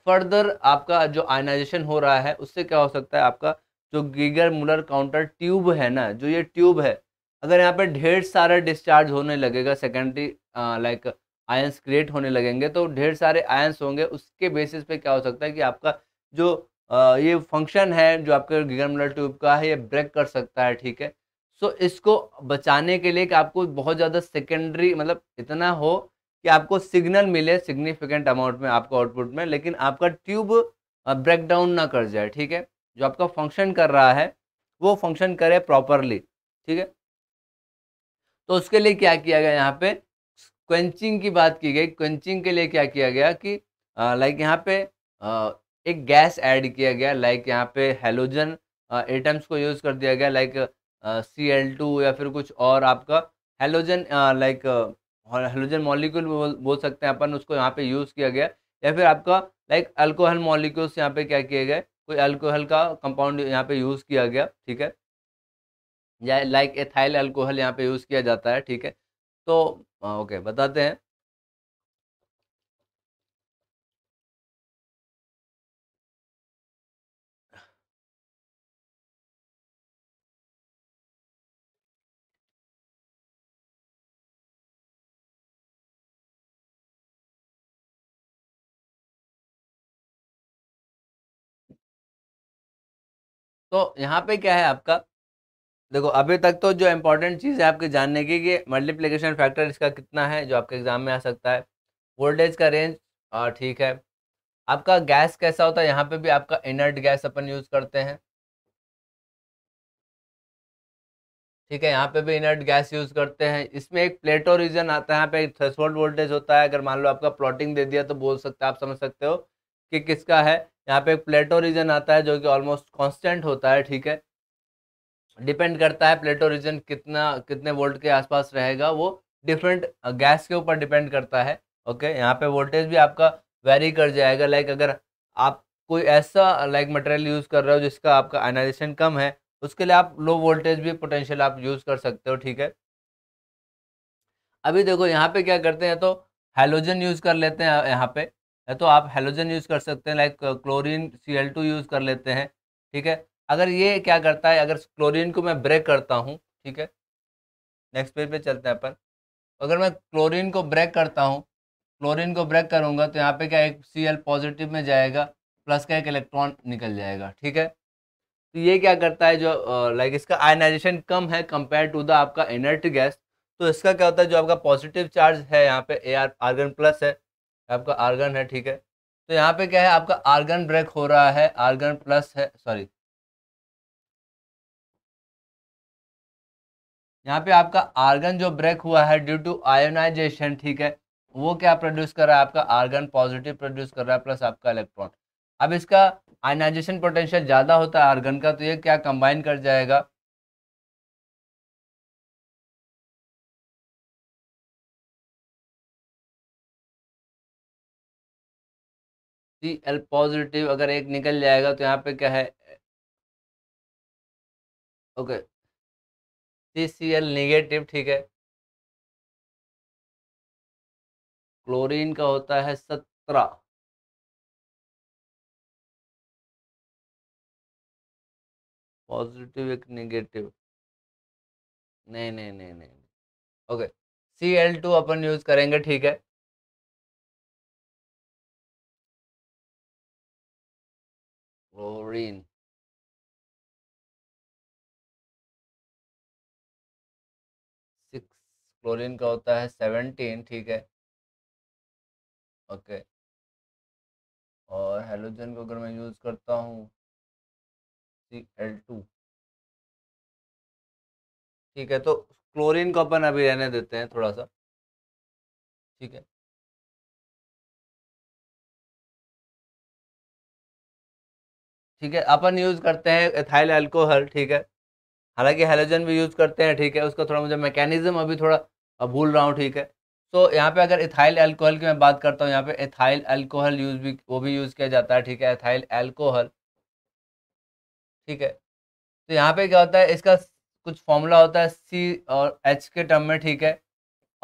[SPEAKER 1] फर्दर आपका जो आयनाइजेशन हो रहा है उससे क्या हो सकता है आपका जो गीगर मुलर काउंटर ट्यूब है ना जो ये ट्यूब है अगर यहाँ पे ढेर सारा डिस्चार्ज होने लगेगा सेकेंडरी लाइक आयंस क्रिएट होने लगेंगे तो ढेर सारे आयंस होंगे उसके बेसिस पे क्या हो सकता है कि आपका जो आ, ये फंक्शन है जो आपके गिगर मुलर ट्यूब का है ये ब्रेक कर सकता है ठीक है सो तो so, इसको बचाने के लिए कि आपको बहुत ज़्यादा सेकेंडरी मतलब इतना हो कि आपको सिग्नल मिले सिग्निफिकेंट अमाउंट में आपको आउटपुट में लेकिन आपका ट्यूब ब्रेक डाउन ना कर जाए ठीक है जो आपका फंक्शन कर रहा है वो फंक्शन करे प्रॉपरली ठीक है तो उसके लिए क्या किया गया यहाँ पे क्वेंचिंग की बात की गई क्वेंचिंग के लिए क्या किया गया कि लाइक यहाँ पे आ, एक गैस ऐड किया गया लाइक यहाँ पे हेलोजन एटम्स को यूज़ कर दिया गया लाइक सी एल टू या फिर कुछ और आपका हेलोजन लाइक हेलोजन मॉलिक्यूल बोल सकते हैं अपन उसको यहाँ पे यूज़ किया गया या फिर आपका लाइक अल्कोहल मॉलिक्यूल्स यहाँ पे क्या किए गए कोई अल्कोहल का कंपाउंड यहाँ पे यूज़ किया गया ठीक है या लाइक एथाइल अल्कोहल यहाँ पे यूज़ किया जाता है ठीक है तो ओके बताते हैं तो यहाँ पे क्या है आपका देखो अभी तक तो जो इम्पोर्टेंट चीज़ है आपके जानने की कि मल्टीप्लिकेशन फैक्टर इसका कितना है जो आपके एग्ज़ाम में आ सकता है वोल्टेज का रेंज और ठीक है आपका गैस कैसा होता है यहाँ पे भी आपका इनर्ट गैस अपन यूज़ करते हैं ठीक है यहाँ पे भी इनर्ट गैस यूज़ करते हैं इसमें एक प्लेटो रीजन आता है यहाँ पे एक थ्रेसोल्ड वोल्टेज होता है अगर मान लो आपका प्लॉटिंग दे दिया तो बोल सकते आप समझ सकते हो कि किसका है यहाँ पे एक प्लेटो रीजन आता है जो कि ऑलमोस्ट कांस्टेंट होता है ठीक है डिपेंड करता है प्लेटो रीजन कितना कितने वोल्ट के आसपास रहेगा वो डिफरेंट गैस के ऊपर डिपेंड करता है ओके यहाँ पे वोल्टेज भी आपका वेरी कर जाएगा लाइक अगर आप कोई ऐसा लाइक मटेरियल यूज़ कर रहे हो जिसका आपका आइनाइजेशन कम है उसके लिए आप लो वोल्टेज भी पोटेंशियल आप यूज़ कर सकते हो ठीक है अभी देखो यहाँ पे क्या करते हैं तो हेलोजन यूज़ कर लेते हैं यहाँ पे है तो आप हेलोजन यूज़ कर सकते हैं like chlorine C L two use कर लेते हैं ठीक है अगर ये क्या करता है अगर क्लोरीन को मैं ब्रेक करता हूँ ठीक है नेक्स्ट पेज पे चलते हैं अपन अगर मैं क्लोरीन को ब्रेक करता हूँ क्लोरीन को ब्रेक करूँगा तो यहाँ पे क्या एक सी एल पॉजिटिव में जाएगा प्लस का एक इलेक्ट्रॉन निकल जाएगा ठीक है तो ये क्या करता है जो लाइक uh, इसका आयनाइजेशन कम है कंपेयर टू द आपका इनर्ट गैस तो इसका क्या होता है जो आपका पॉजिटिव चार्ज है यहाँ पे ए आर आर्गन प्लस है आपका आर्गन है ठीक है तो यहाँ पे क्या है आपका आर्गन ब्रेक हो रहा है आर्गन प्लस है सॉरी यहाँ पे आपका आर्गन जो ब्रेक हुआ है ड्यू टू आयोनाइजेशन ठीक है वो क्या प्रोड्यूस कर रहा है आपका आर्गन पॉजिटिव प्रोड्यूस कर रहा है प्लस आपका इलेक्ट्रॉन अब इसका आयोनाइजेशन पोटेंशियल ज़्यादा होता है आर्गन का तो ये क्या कंबाइन कर जाएगा
[SPEAKER 2] सी एल पॉजिटिव अगर एक निकल जाएगा तो यहाँ पे क्या है okay C C L negative ठीक है क्लोरीन का होता है सत्रह पॉजिटिव एक निगेटिव नहीं नहीं नहीं नहीं ओके सी एल टू अपन यूज़ करेंगे ठीक है chlorine.
[SPEAKER 1] सिक्स क्लोरीन का होता है सेवनटीन ठीक है ओके और हेलोजन को अगर मैं यूज़ करता हूँ
[SPEAKER 2] सी एल टू ठीक है तो क्लोरीन को अपन अभी रहने देते हैं थोड़ा सा ठीक है
[SPEAKER 1] ठीक है अपन यूज़ करते हैं एथाइल एल्कोहल ठीक है हालांकि हेलोजन भी यूज़ करते हैं ठीक है उसका थोड़ा मुझे मैकेनिज्म अभी थोड़ा भूल रहा हूँ ठीक है तो यहाँ पे अगर इथाइल अल्कोहल की मैं बात करता हूँ यहाँ पे एथाइल अल्कोहल यूज भी वो भी यूज़ किया जाता है ठीक है एथाइल अल्कोहल ठीक है तो यहाँ पे क्या होता है इसका कुछ फॉर्मूला होता है सी और एच के टर्म में ठीक है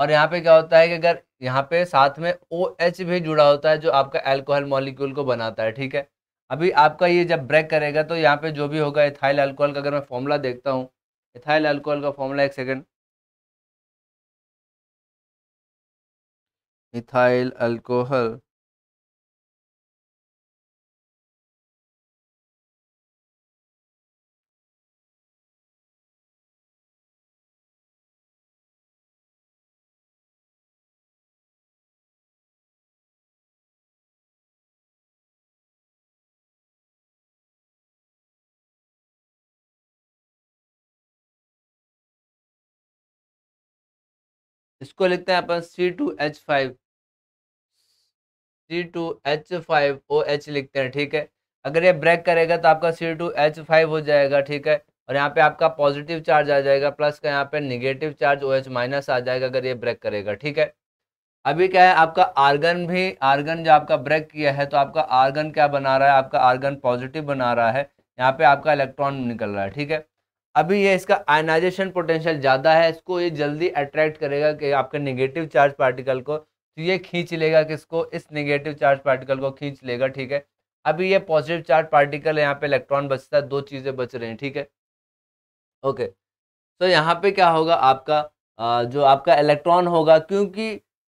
[SPEAKER 1] और यहाँ पे क्या होता है कि अगर यहाँ पे साथ में ओ OH एच भी जुड़ा होता है जो आपका एल्कोहल मॉलिक्यूल को बनाता है ठीक है अभी आपका ये जब ब्रेक करेगा तो यहाँ पे जो भी होगा इथाइल अल्कोहल का अगर मैं फॉर्मूला देखता हूँ इथाइल अल्कोहल का फॉर्मूला एक सेकेंड इथाइल
[SPEAKER 2] अल्कोहल
[SPEAKER 1] इसको लिखते हैं अपन C two H five C two H five O H लिखते हैं ठीक है अगर ये ब्रेक करेगा तो आपका सी टू एच फाइव हो जाएगा ठीक है और यहाँ पे आपका पॉजिटिव चार्ज आ जाएगा प्लस का यहाँ पे negative charge O H minus आ जाएगा अगर ये ब्रेक करेगा ठीक है अभी क्या है आपका आर्गन भी आर्गन जो आपका ब्रेक किया है तो आपका आर्गन क्या बना रहा है आपका आर्गन पॉजिटिव बना रहा है यहाँ पे आपका इलेक्ट्रॉन निकल रहा है ठीक है अभी ये इसका आयनाइजेशन पोटेंशियल ज़्यादा है इसको ये जल्दी अट्रैक्ट करेगा कि आपके नेगेटिव चार्ज पार्टिकल को तो ये खींच लेगा किसको इस नेगेटिव चार्ज पार्टिकल को खींच लेगा ठीक है अभी ये पॉजिटिव चार्ज पार्टिकल है यहाँ पे इलेक्ट्रॉन बचता है दो चीज़ें बच रही हैं ठीक है ओके तो यहाँ पे क्या होगा आपका जो आपका इलेक्ट्रॉन होगा क्योंकि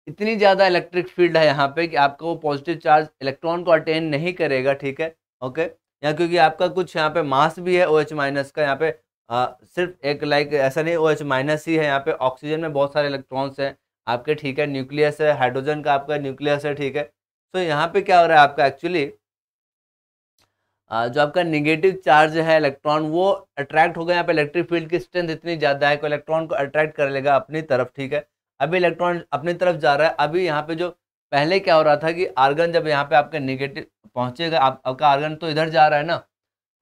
[SPEAKER 1] इतनी ज़्यादा इलेक्ट्रिक फील्ड है यहाँ पे कि आपका वो पॉजिटिव चार्ज इलेक्ट्रॉन को अटेन नहीं करेगा ठीक है ओके यहाँ क्योंकि आपका कुछ यहाँ पे मास भी है ओ एच माइनस का यहाँ पे आ, सिर्फ एक लाइक ऐसा नहीं ओ एच माइनस ही है यहाँ पे ऑक्सीजन में बहुत सारे इलेक्ट्रॉन्स हैं आपके ठीक है न्यूक्लियस है हाइड्रोजन का आपका न्यूक्लियस है ठीक है सो यहाँ पे क्या हो रहा है आपका एक्चुअली जो आपका निगेटिव चार्ज है इलेक्ट्रॉन वो अट्रैक्ट हो गया यहाँ पे इलेक्ट्रिक फील्ड की स्ट्रेंथ इतनी ज़्यादा है कि इलेक्ट्रॉन को अट्रैक्ट कर लेगा अपनी तरफ ठीक है अभी इलेक्ट्रॉन अपनी तरफ जा रहा है अभी यहाँ पे जो पहले क्या हो रहा था कि आर्गन जब यहाँ पे आपका निगेटिव पहुँचेगा आप, आपका आर्गन तो इधर जा रहा है ना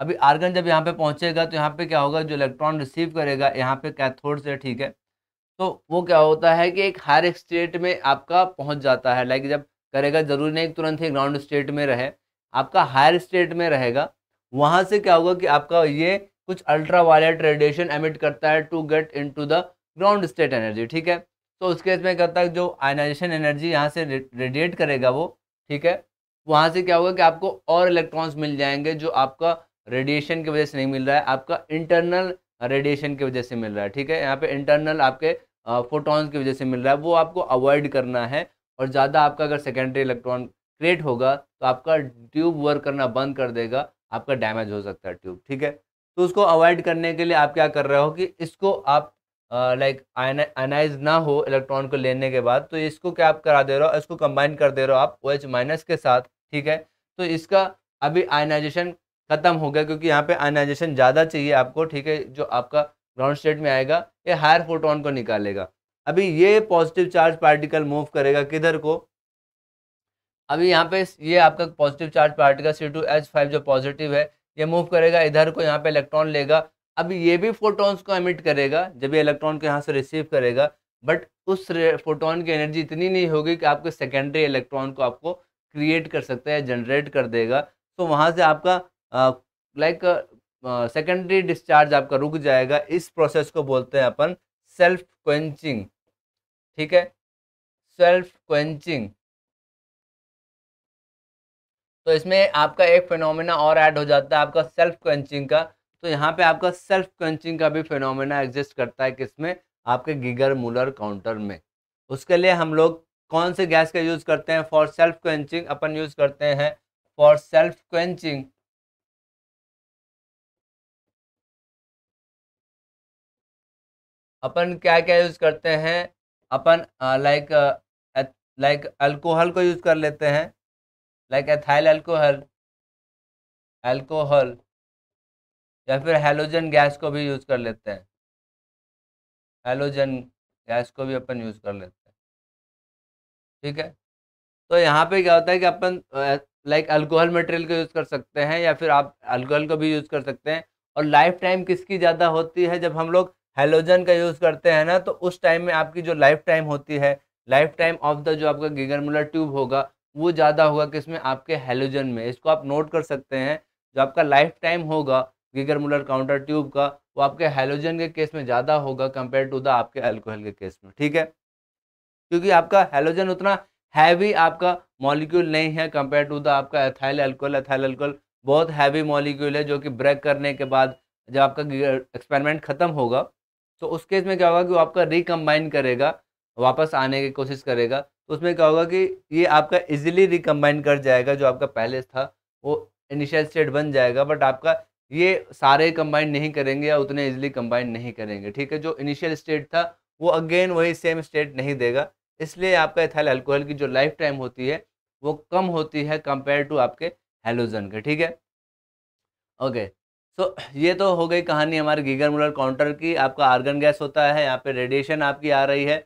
[SPEAKER 1] अभी आर्गन जब यहाँ पे पहुँचेगा तो यहाँ पे क्या होगा जो इलेक्ट्रॉन रिसीव करेगा यहाँ पे कैथोड से ठीक है तो वो क्या होता है कि एक हायर स्टेट में आपका पहुँच जाता है लाइक जब करेगा जरूरी नहीं तुरंत ही ग्राउंड स्टेट में रहे आपका हायर स्टेट में रहेगा वहाँ से क्या होगा कि आपका ये कुछ अल्ट्रा वायलेट रेडिएशन एमिट करता है to get in to the ground state energy ठीक है तो उसके इसमें में करता है जो आयनाइजेशन एनर्जी यहाँ से रेडिएट करेगा वो ठीक है वहाँ से क्या होगा कि आपको और इलेक्ट्रॉन्स मिल जाएंगे जो आपका रेडिएशन की वजह से नहीं मिल रहा है आपका इंटरनल रेडिएशन की वजह से मिल रहा है ठीक है यहाँ पे इंटरनल आपके फोटॉन्स की वजह से मिल रहा है वो आपको अवॉइड करना है और ज़्यादा आपका अगर सेकेंडरी इलेक्ट्रॉन क्रिएट होगा तो आपका ट्यूब वर्क करना बंद कर देगा आपका डैमेज हो सकता है ट्यूब ठीक है तो उसको अवॉइड करने के लिए आप क्या कर रहे हो कि इसको आप लाइक आयनाइज ना हो इलेक्ट्रॉन को लेने के बाद तो इसको क्या आप करा दे रहे हो इसको कंबाइन कर दे रहे हो आप ओ एच माइनस के साथ ठीक है तो इसका अभी आयनाइजेशन ख़त्म हो गया क्योंकि यहाँ पे आयनाइजेशन ज़्यादा चाहिए आपको ठीक है जो आपका ग्राउंड स्टेट में आएगा ये हायर फोटोन को निकालेगा अभी ये पॉजिटिव चार्ज पार्टिकल मूव करेगा किधर को अभी यहाँ पे ये आपका positive charge particle C two H five जो पॉजिटिव है ये मूव करेगा इधर को यहाँ पे इलेक्ट्रॉन लेगा अभी ये भी फोटॉन्स को एमिट करेगा जब ये इलेक्ट्रॉन को यहाँ से रिसीव करेगा बट उस फोटोन की एनर्जी इतनी नहीं होगी कि आपके सेकेंडरी इलेक्ट्रॉन को आपको क्रिएट कर सकता है जनरेट कर देगा तो वहाँ से आपका लाइक सेकेंडरी डिस्चार्ज आपका रुक जाएगा इस प्रोसेस को बोलते हैं अपन सेल्फ क्वेंचिंग ठीक है सेल्फ क्वेंचिंग तो इसमें आपका एक फिनोमेना और ऐड हो जाता है आपका सेल्फ क्वेंचिंग का तो यहाँ पे आपका सेल्फ क्वेंचिंग का भी फिनोमिना एग्जिस्ट करता है किसमें आपके गिगर मूलर काउंटर में उसके लिए हम लोग कौन से गैस का यूज़ करते हैं फॉर सेल्फ क्वेंचिंग अपन यूज़ करते हैं फॉर सेल्फ क्वेंचिंग अपन क्या क्या यूज़ करते हैं अपन लाइक लाइक अल्कोहल को यूज़ कर लेते हैं लाइक एथाइल अल्कोहल अल्कोहल या फिर हेलोजन गैस को भी यूज़ कर लेते हैं हेलोजन गैस को भी अपन यूज़ कर लेते हैं ठीक है तो यहाँ पे क्या होता है कि अपन लाइक अल्कोहल मटेरियल को यूज़ कर सकते हैं या फिर आप अल्कोहल को भी यूज़ कर सकते हैं और लाइफ टाइम किसकी ज़्यादा होती है जब हम लोग हेलोजन का यूज़ करते हैं ना तो उस टाइम में आपकी जो लाइफ टाइम होती है लाइफ टाइम ऑफ द जो आपका गिगरमुलर ट्यूब होगा वो ज़्यादा होगा किसमें आपके हेलोजन में इसको आप नोट कर सकते हैं जो आपका लाइफ टाइम होगा गिगरमुलर काउंटर ट्यूब का वो आपके हेलोजन के केस में ज़्यादा होगा कंपेयर टू द आपके अल्कोहल के केस में ठीक है क्योंकि आपका हेलोजन उतना हैवी आपका मॉलिक्यूल नहीं है कंपेयर टू द आपका एथाइल अल्कोहल एथाइल अल्कोहल बहुत हैवी मॉलिक्यूल है जो कि ब्रेक करने के बाद जब आपका एक्सपेरिमेंट ख़त्म होगा तो उस केस में क्या होगा कि वो आपका रिकम्बाइन करेगा वापस आने की कोशिश करेगा तो उसमें क्या होगा कि ये आपका इजीली रिकम्बाइन कर जाएगा जो आपका पहले था वो इनिशियल स्टेट बन जाएगा बट आपका ये सारे कम्बाइन नहीं करेंगे या उतने इजिली कम्बाइन नहीं करेंगे ठीक है जो इनिशियल स्टेट था वो अगेन वही सेम स्टेट नहीं देगा इसलिए आपका एथाइल अल्कोहल की जो लाइफ टाइम होती है वो कम होती है कंपेयर टू आपके हेलोजन के ठीक है ओके सो ये तो हो गई कहानी हमारे गीगर मुलर काउंटर की आपका आर्गन गैस होता है यहाँ पे रेडिएशन आपकी आ रही है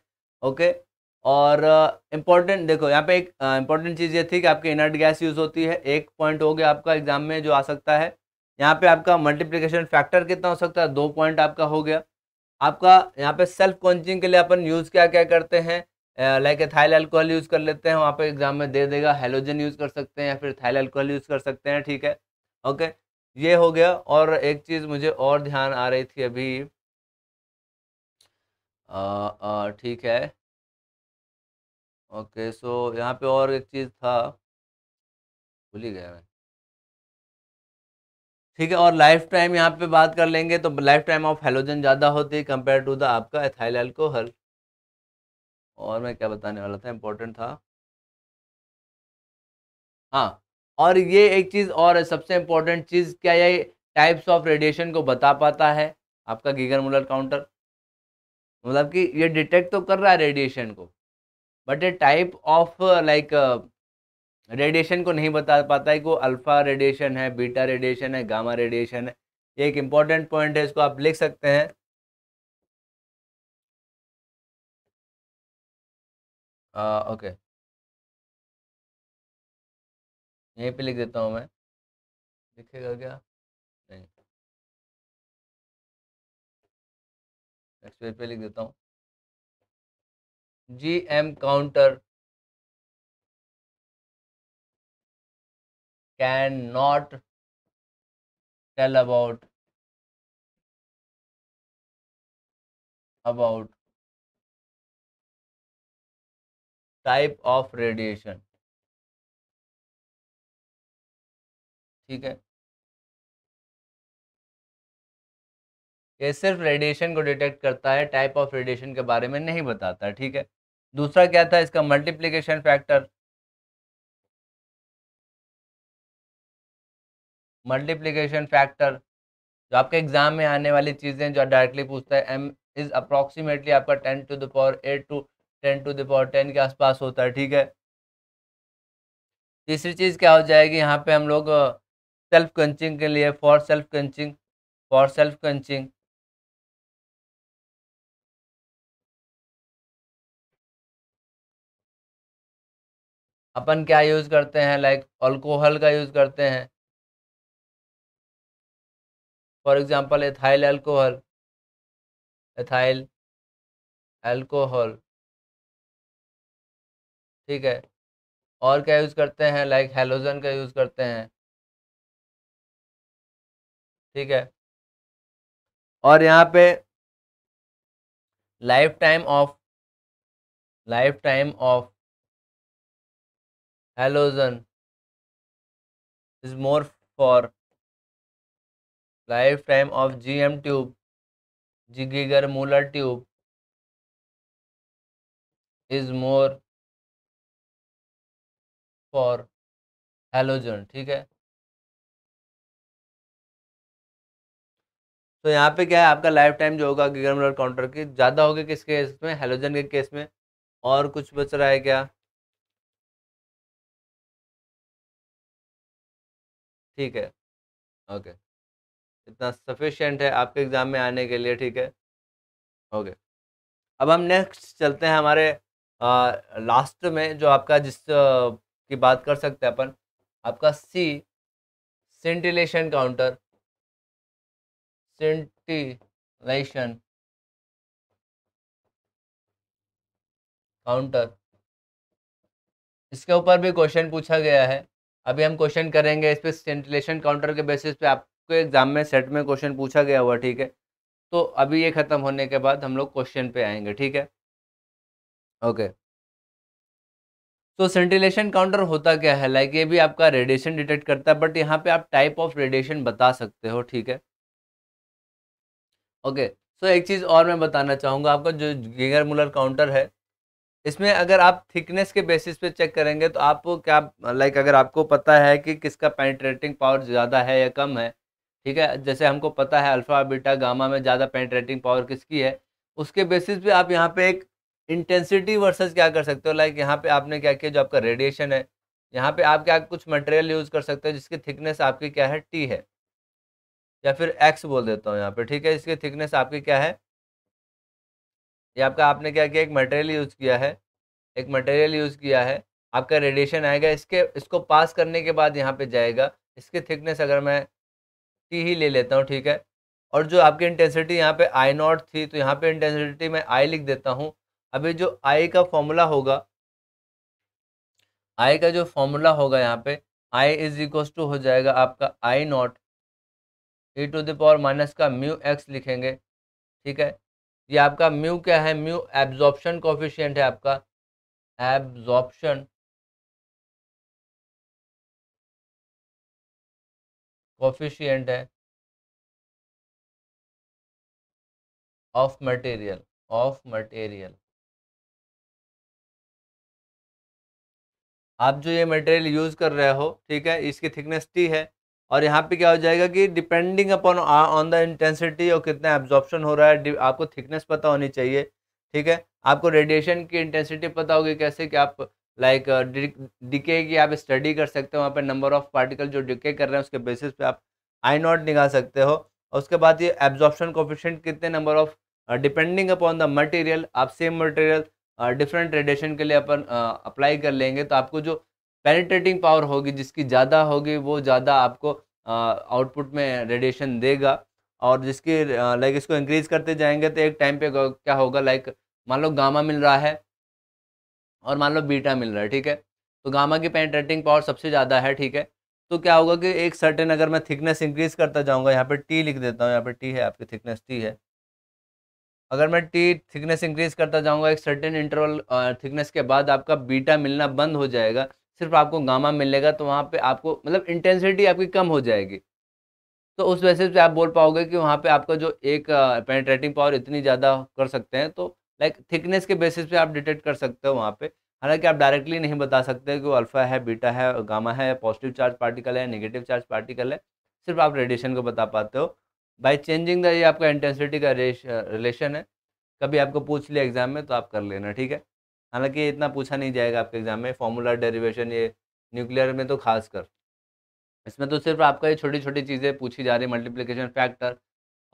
[SPEAKER 1] ओके और इम्पॉर्टेंट uh, देखो यहाँ पे एक इम्पॉर्टेंट uh, चीज़ ये थी कि आपकी इनर्ट गैस यूज़ होती है एक पॉइंट हो गया आपका एग्जाम में जो आ सकता है यहाँ पे आपका मल्टीप्लिकेशन फैक्टर कितना हो सकता है दो पॉइंट आपका हो गया आपका यहाँ पे सेल्फ कोचिंग के लिए अपन यूज़ क्या क्या करते हैं लाइक थाइल अल्कोहल यूज़ कर लेते हैं वहाँ पे एग्जाम में दे देगा हेलोजन यूज़ कर सकते हैं या फिर थाइल अल्कोहल यूज़ कर सकते हैं ठीक है ओके ये हो गया और एक चीज़ मुझे और ध्यान आ रही थी अभी ठीक है ओके सो यहाँ पे और एक चीज़ था भूल ही गया मैं ठीक है और लाइफ टाइम यहाँ पे बात कर लेंगे तो लाइफ टाइम ऑफ हेलोजन ज़्यादा होती है कंपेयर टू द आपका एथाइल अल्कोहल और मैं क्या बताने वाला था इम्पोर्टेंट था हाँ और ये एक चीज़ और है सबसे इम्पोर्टेंट चीज़ क्या ये टाइप्स ऑफ रेडिएशन को बता पाता है आपका गीगर मुलर काउंटर मतलब कि ये डिटेक्ट तो कर रहा है रेडिएशन को बट ये टाइप ऑफ लाइक रेडिएशन को नहीं बता पाता है कि अल्फ़ा रेडिएशन है बीटा रेडिएशन है गामा रेडिएशन है ये एक इम्पॉर्टेंट पॉइंट है इसको आप लिख सकते हैं
[SPEAKER 2] ओके uh, okay. यहीं पे लिख देता हूँ मैं लिखेगा क्या नहीं नेक्स्ट पेज पे लिख देता हूँ G M counter can not tell about about type of radiation ठीक है
[SPEAKER 1] ये सिर्फ रेडिएशन को डिटेक्ट करता है टाइप ऑफ रेडिएशन के बारे में नहीं बताता ठीक है दूसरा क्या था इसका मल्टीप्लिकेशन फैक्टर मल्टीप्लिकेशन फैक्टर जो आपके एग्जाम में आने वाली चीज़ें जो डायरेक्टली पूछता है एम इज़ अप्रॉक्सीमेटली आपका ten to the power eight to ten to the power ten के आसपास होता है ठीक है तीसरी चीज़ क्या हो जाएगी यहाँ पे हम लोग सेल्फ कंचिंग के लिए for self quenching for self quenching अपन क्या यूज़ करते हैं लाइक अल्कोहल का यूज़ करते हैं for example ethyl alcohol ethyl
[SPEAKER 2] alcohol ठीक है और क्या यूज़ करते हैं लाइक हेलोजन का यूज़ करते हैं ठीक है और यहाँ पे life time of life time of halogen is more for life time of G M tube Geiger Muller tube is more for halogen ठीक है
[SPEAKER 1] तो यहाँ पे क्या है आपका लाइफ टाइम जो होगा गिगर मिरर काउंटर की ज़्यादा होगी किस केस में हेलोजन के केस में और कुछ बच रहा है क्या
[SPEAKER 2] ठीक है ओके
[SPEAKER 1] इतना सफिशेंट है आपके एग्ज़ाम में आने के लिए ठीक है ओके अब हम नेक्स्ट चलते हैं हमारे आ, लास्ट में जो आपका जिस आ, की बात कर सकते हैं अपन आपका सी सेंटिलेशन काउंटर सेंटिलेशन काउंटर इसके ऊपर भी क्वेश्चन पूछा गया है अभी हम क्वेश्चन करेंगे इस पर सेंटिलेशन काउंटर के बेसिस पे आपको एग्जाम में सेट में क्वेश्चन पूछा गया हुआ ठीक है तो अभी ये ख़त्म होने के बाद हम लोग क्वेश्चन पे आएंगे ठीक है ओके तो सेंटिलेशन काउंटर होता क्या है लाइक ये भी आपका रेडिएशन डिटेक्ट करता है बट यहाँ पे आप टाइप ऑफ रेडिएशन बता सकते हो ठीक है ओके सो एक चीज़ और मैं बताना चाहूँगा आपका जो गिगर मुलर काउंटर है इसमें अगर आप थिकनेस के बेसिस पे चेक करेंगे तो आपको क्या लाइक अगर आपको पता है कि किसका पेंट्रेटिंग पावर ज़्यादा है या कम है ठीक है जैसे हमको पता है अल्फ़ा बीटा गामा में ज़्यादा पेंट्रेटिंग पावर किसकी है उसके बेसिस पे आप यहाँ पे एक इंटेंसिटी वर्सेस क्या कर सकते हो लाइक यहाँ पे आपने क्या किया जो आपका रेडिएशन है यहाँ पे आप क्या कुछ मटेरियल यूज़ कर सकते हो जिसकी थिकनेस आपकी क्या है टी है या फिर एक्स बोल देता हूँ यहाँ पे ठीक है इसकी थिकनेस आपकी क्या है ये आपका आपने क्या किया एक मटेरियल यूज़ किया है एक मटेरियल यूज़ किया है आपका रेडिएशन आएगा इसके इसको पास करने के बाद यहाँ पे जाएगा इसकी थिकनेस अगर मैं टी ही ले लेता हूँ ठीक है और जो आपकी इंटेंसिटी यहाँ पे आई नॉट थी तो यहाँ पे इंटेंसिटी मैं आई लिख देता हूँ अभी जो आई का फॉर्मूला होगा आई का जो फॉर्मूला होगा यहाँ पे आई इज इक्वस टू हो जाएगा आपका I not e to the power minus का म्यू एक्स लिखेंगे ठीक है ये आपका म्यू क्या है म्यू एब्जॉर्प्शन कॉफिशियंट है आपका एब्जॉर्प्शन
[SPEAKER 2] कॉफिशियंट है ऑफ मटेरियल ऑफ
[SPEAKER 1] मटेरियल आप जो ये मटेरियल यूज़ कर रहे हो ठीक है इसकी थिकनेस टी है और यहाँ पे क्या हो जाएगा कि depending upon on the intensity और कितना एब्जॉर्प्शन हो रहा है आपको थिकनेस पता होनी चाहिए ठीक है आपको रेडिएशन की इंटेंसिटी पता होगी कैसे कि आप लाइक डिके की आप स्टडी कर सकते हो वहाँ पे नंबर ऑफ पार्टिकल जो डिके कर रहे हैं उसके बेसिस पे आप आई नॉट निकाल सकते हो और उसके बाद ये एब्जॉर्प्शन कोफिशेंट कितने number of depending upon the material आप सेम मटेरियल डिफरेंट रेडिएशन के लिए अपन अप्लाई कर लेंगे तो आपको जो पेनिट्रेटिंग पावर होगी जिसकी ज़्यादा होगी वो ज़्यादा आपको आउटपुट में रेडिएशन देगा और जिसकी लाइक इसको इंक्रीज करते जाएंगे तो एक टाइम पे क्या होगा लाइक मान लो गामा मिल रहा है और मान लो बीटा मिल रहा है ठीक है तो गामा की पेनिट्रेटिंग पावर सबसे ज़्यादा है ठीक है तो क्या होगा कि एक सर्टेन अगर मैं थिकनेस इंक्रीज करता जाऊँगा यहाँ पर टी लिख देता हूँ यहाँ पर टी है आपकी थिकनेस टी है अगर मैं टी थिकनेस इंक्रीज करता जाऊँगा एक सर्टेन इंटरवल थिकनेस के बाद आपका बीटा मिलना बंद हो जाएगा सिर्फ आपको गामा मिलेगा तो वहाँ पे आपको मतलब इंटेंसिटी आपकी कम हो जाएगी तो उस वैसे से आप बोल पाओगे कि वहाँ पे आपका जो एक पेनिट्रेटिंग पावर इतनी ज़्यादा कर सकते हैं तो लाइक थिकनेस के बेसिस पे आप डिटेक्ट कर सकते हो वहाँ पे हालांकि आप डायरेक्टली नहीं बता सकते कि वो अल्फ़ा है बीटा है गामा है पॉजिटिव चार्ज पार्टिकल है नेगेटिव चार्ज पार्टिकल है सिर्फ आप रेडिएशन को बता पाते हो बाई चेंजिंग द ये आपका इंटेंसिटी का रिलेशन है कभी आपको पूछ लिया एग्जाम में तो आप कर लेना ठीक है हालांकि इतना पूछा नहीं जाएगा आपके एग्जाम में फॉर्मूला डेरिवेशन ये न्यूक्लियर में तो खास कर इसमें तो सिर्फ आपका ये छोटी छोटी चीज़ें पूछी जा रही है मल्टीप्लिकेशन फैक्टर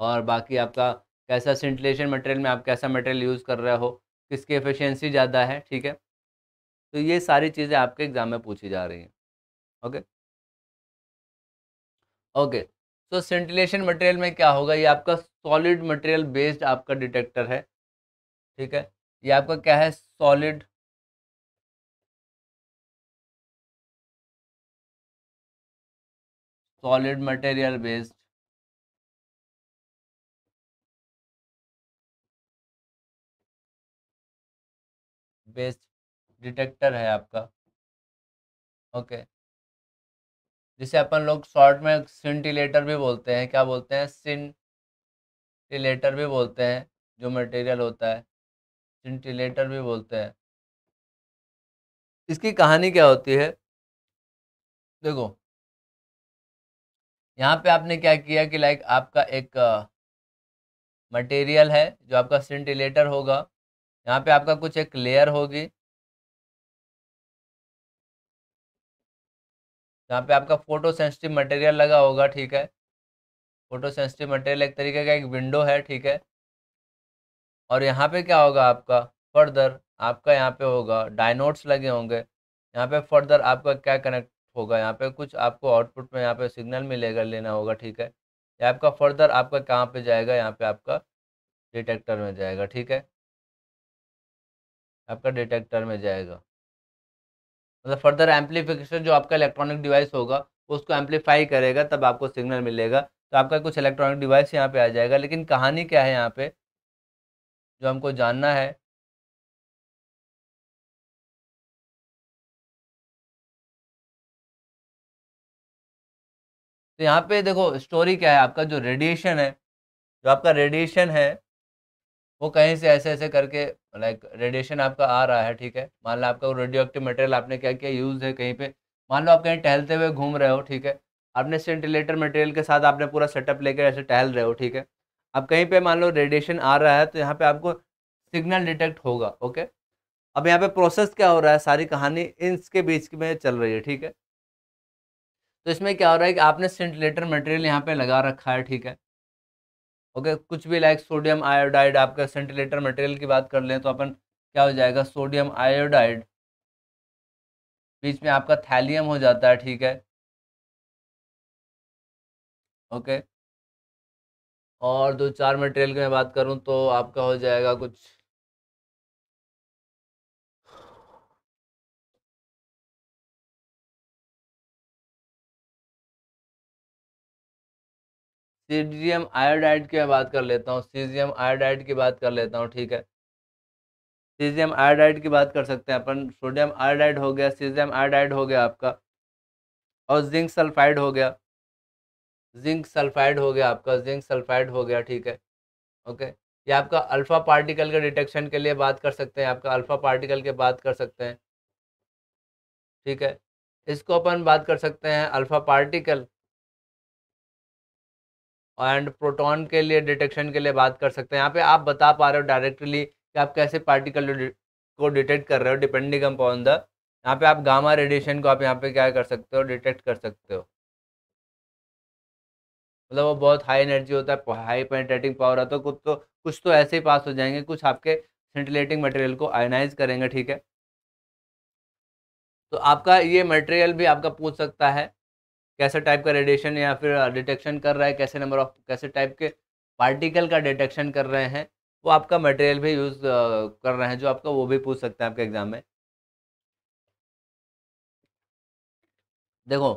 [SPEAKER 1] और बाकी आपका कैसा सेंटिलेशन मटेरियल में आप कैसा मटेरियल यूज़ कर रहे हो किसकी एफिशिएंसी ज़्यादा है ठीक है तो ये सारी चीज़ें आपके एग्ज़ाम में पूछी जा रही हैं okay okay so scintillation material में क्या होगा ये आपका सॉलिड मटेरियल बेस्ड आपका डिटेक्टर है ठीक है ये आपका क्या है solid
[SPEAKER 2] solid material based based detector है आपका
[SPEAKER 1] ओके जिसे अपन लोग शॉर्ट में सिंटिलेटर भी बोलते हैं क्या बोलते हैं सिंटिलेटर भी बोलते हैं जो मटेरियल होता है सिंटिलेटर भी बोलते हैं इसकी कहानी क्या होती है देखो यहाँ पे आपने क्या किया कि लाइक आपका एक मटेरियल है जो आपका सिंटिलेटर होगा यहाँ पे आपका कुछ एक लेयर होगी यहाँ पे आपका फोटो सेंसिटिव मटेरियल लगा होगा ठीक है फोटो सेंसिटिव मटेरियल एक तरीके का एक विंडो है ठीक है और यहाँ पे क्या होगा आपका फर्दर आपका यहाँ पे होगा डायनोट्स लगे होंगे यहाँ पे फर्दर आपका क्या कनेक्ट होगा यहाँ पे कुछ आपको आउटपुट में यहाँ पे सिग्नल मिलेगा लेना होगा ठीक है या आपका फर्दर आपका कहाँ पे जाएगा यहाँ पे आपका डिटेक्टर में जाएगा ठीक है आपका डिटेक्टर में जाएगा मतलब फर्दर एम्पलीफिकेशन जो आपका इलेक्ट्रॉनिक डिवाइस होगा उसको एम्पलीफाई करेगा तब आपको सिग्नल मिलेगा तो आपका कुछ इलेक्ट्रॉनिक डिवाइस यहाँ पे आ जाएगा लेकिन कहानी क्या है यहाँ पे जो हमको
[SPEAKER 2] जानना है तो यहाँ पे देखो स्टोरी क्या है
[SPEAKER 1] आपका जो रेडिएशन है जो आपका रेडिएशन है वो कहीं से ऐसे ऐसे करके लाइक रेडिएशन आपका आ रहा है ठीक है मान लो आपका रेडियो एक्टिव मटेरियल आपने क्या किया यूज़ है कहीं पे मान लो आप कहीं टहलते हुए घूम रहे हो ठीक है आपने सेंटिलेटर मटेरियल के साथ आपने पूरा सेटअप लेकर ऐसे टहल रहे हो ठीक है अब कहीं पे मान लो रेडिएशन आ रहा है तो यहाँ पे आपको सिग्नल डिटेक्ट होगा ओके अब यहाँ पे प्रोसेस क्या हो रहा है सारी कहानी इनके बीच में चल रही है ठीक है तो इसमें क्या हो रहा है कि आपने सेंटिलेटर मटेरियल यहाँ पे लगा रखा है ठीक है ओके कुछ भी लाइक सोडियम आयोडाइड आपका सेंटिलेटर मटेरियल की बात कर लें तो अपन क्या हो जाएगा सोडियम आयोडाइड बीच में आपका थैलियम हो जाता है ठीक है ओके okay. और दो चार मटेरियल की मैं बात करूँ तो आपका हो जाएगा कुछ सीजियम आयोडाइड की मैं बात कर लेता हूँ सीजियम आयोडाइड की बात कर लेता हूँ ठीक है सीजियम आयोडाइड की बात कर सकते हैं अपन सोडियम आयोडाइड हो गया सीजियम आयोडाइड हो गया आपका और जिंक सल्फाइड हो गया जिंक सल्फाइड हो गया आपका जिंक सल्फाइड हो गया ठीक है ओके ये आपका अल्फ़ा पार्टिकल के डिटेक्शन के लिए बात कर सकते हैं आपका अल्फ़ा पार्टिकल के बात कर सकते हैं ठीक है इसको अपन बात कर सकते हैं अल्फ़ा पार्टिकल एंड प्रोटॉन के लिए डिटेक्शन के लिए बात कर सकते हैं यहाँ पे आप बता पा रहे हो डायरेक्टली कि आप कैसे पार्टिकल को डिटेक्ट कर रहे हो डिपेंडिंग अपॉन द यहाँ पे आप गामा रेडिएशन को आप यहाँ पे क्या कर सकते हो डिटेक्ट कर सकते हो मतलब वो बहुत हाई एनर्जी होता है हाई पेनिट्रेटिंग पावर होता है कुछ तो कुछ तो ऐसे ही पास हो जाएंगे कुछ आपके सेंटिलेटिंग मटेरियल को आयनाइज करेंगे ठीक है तो आपका ये मटेरियल भी आपका पूछ सकता है कैसे टाइप का रेडिएशन या फिर डिटेक्शन कर रहा है कैसे नंबर ऑफ कैसे टाइप के पार्टिकल का डिटेक्शन कर रहे हैं वो आपका मटेरियल भी यूज़ कर रहे हैं जो आपका वो भी पूछ सकते हैं आपके एग्ज़ाम में देखो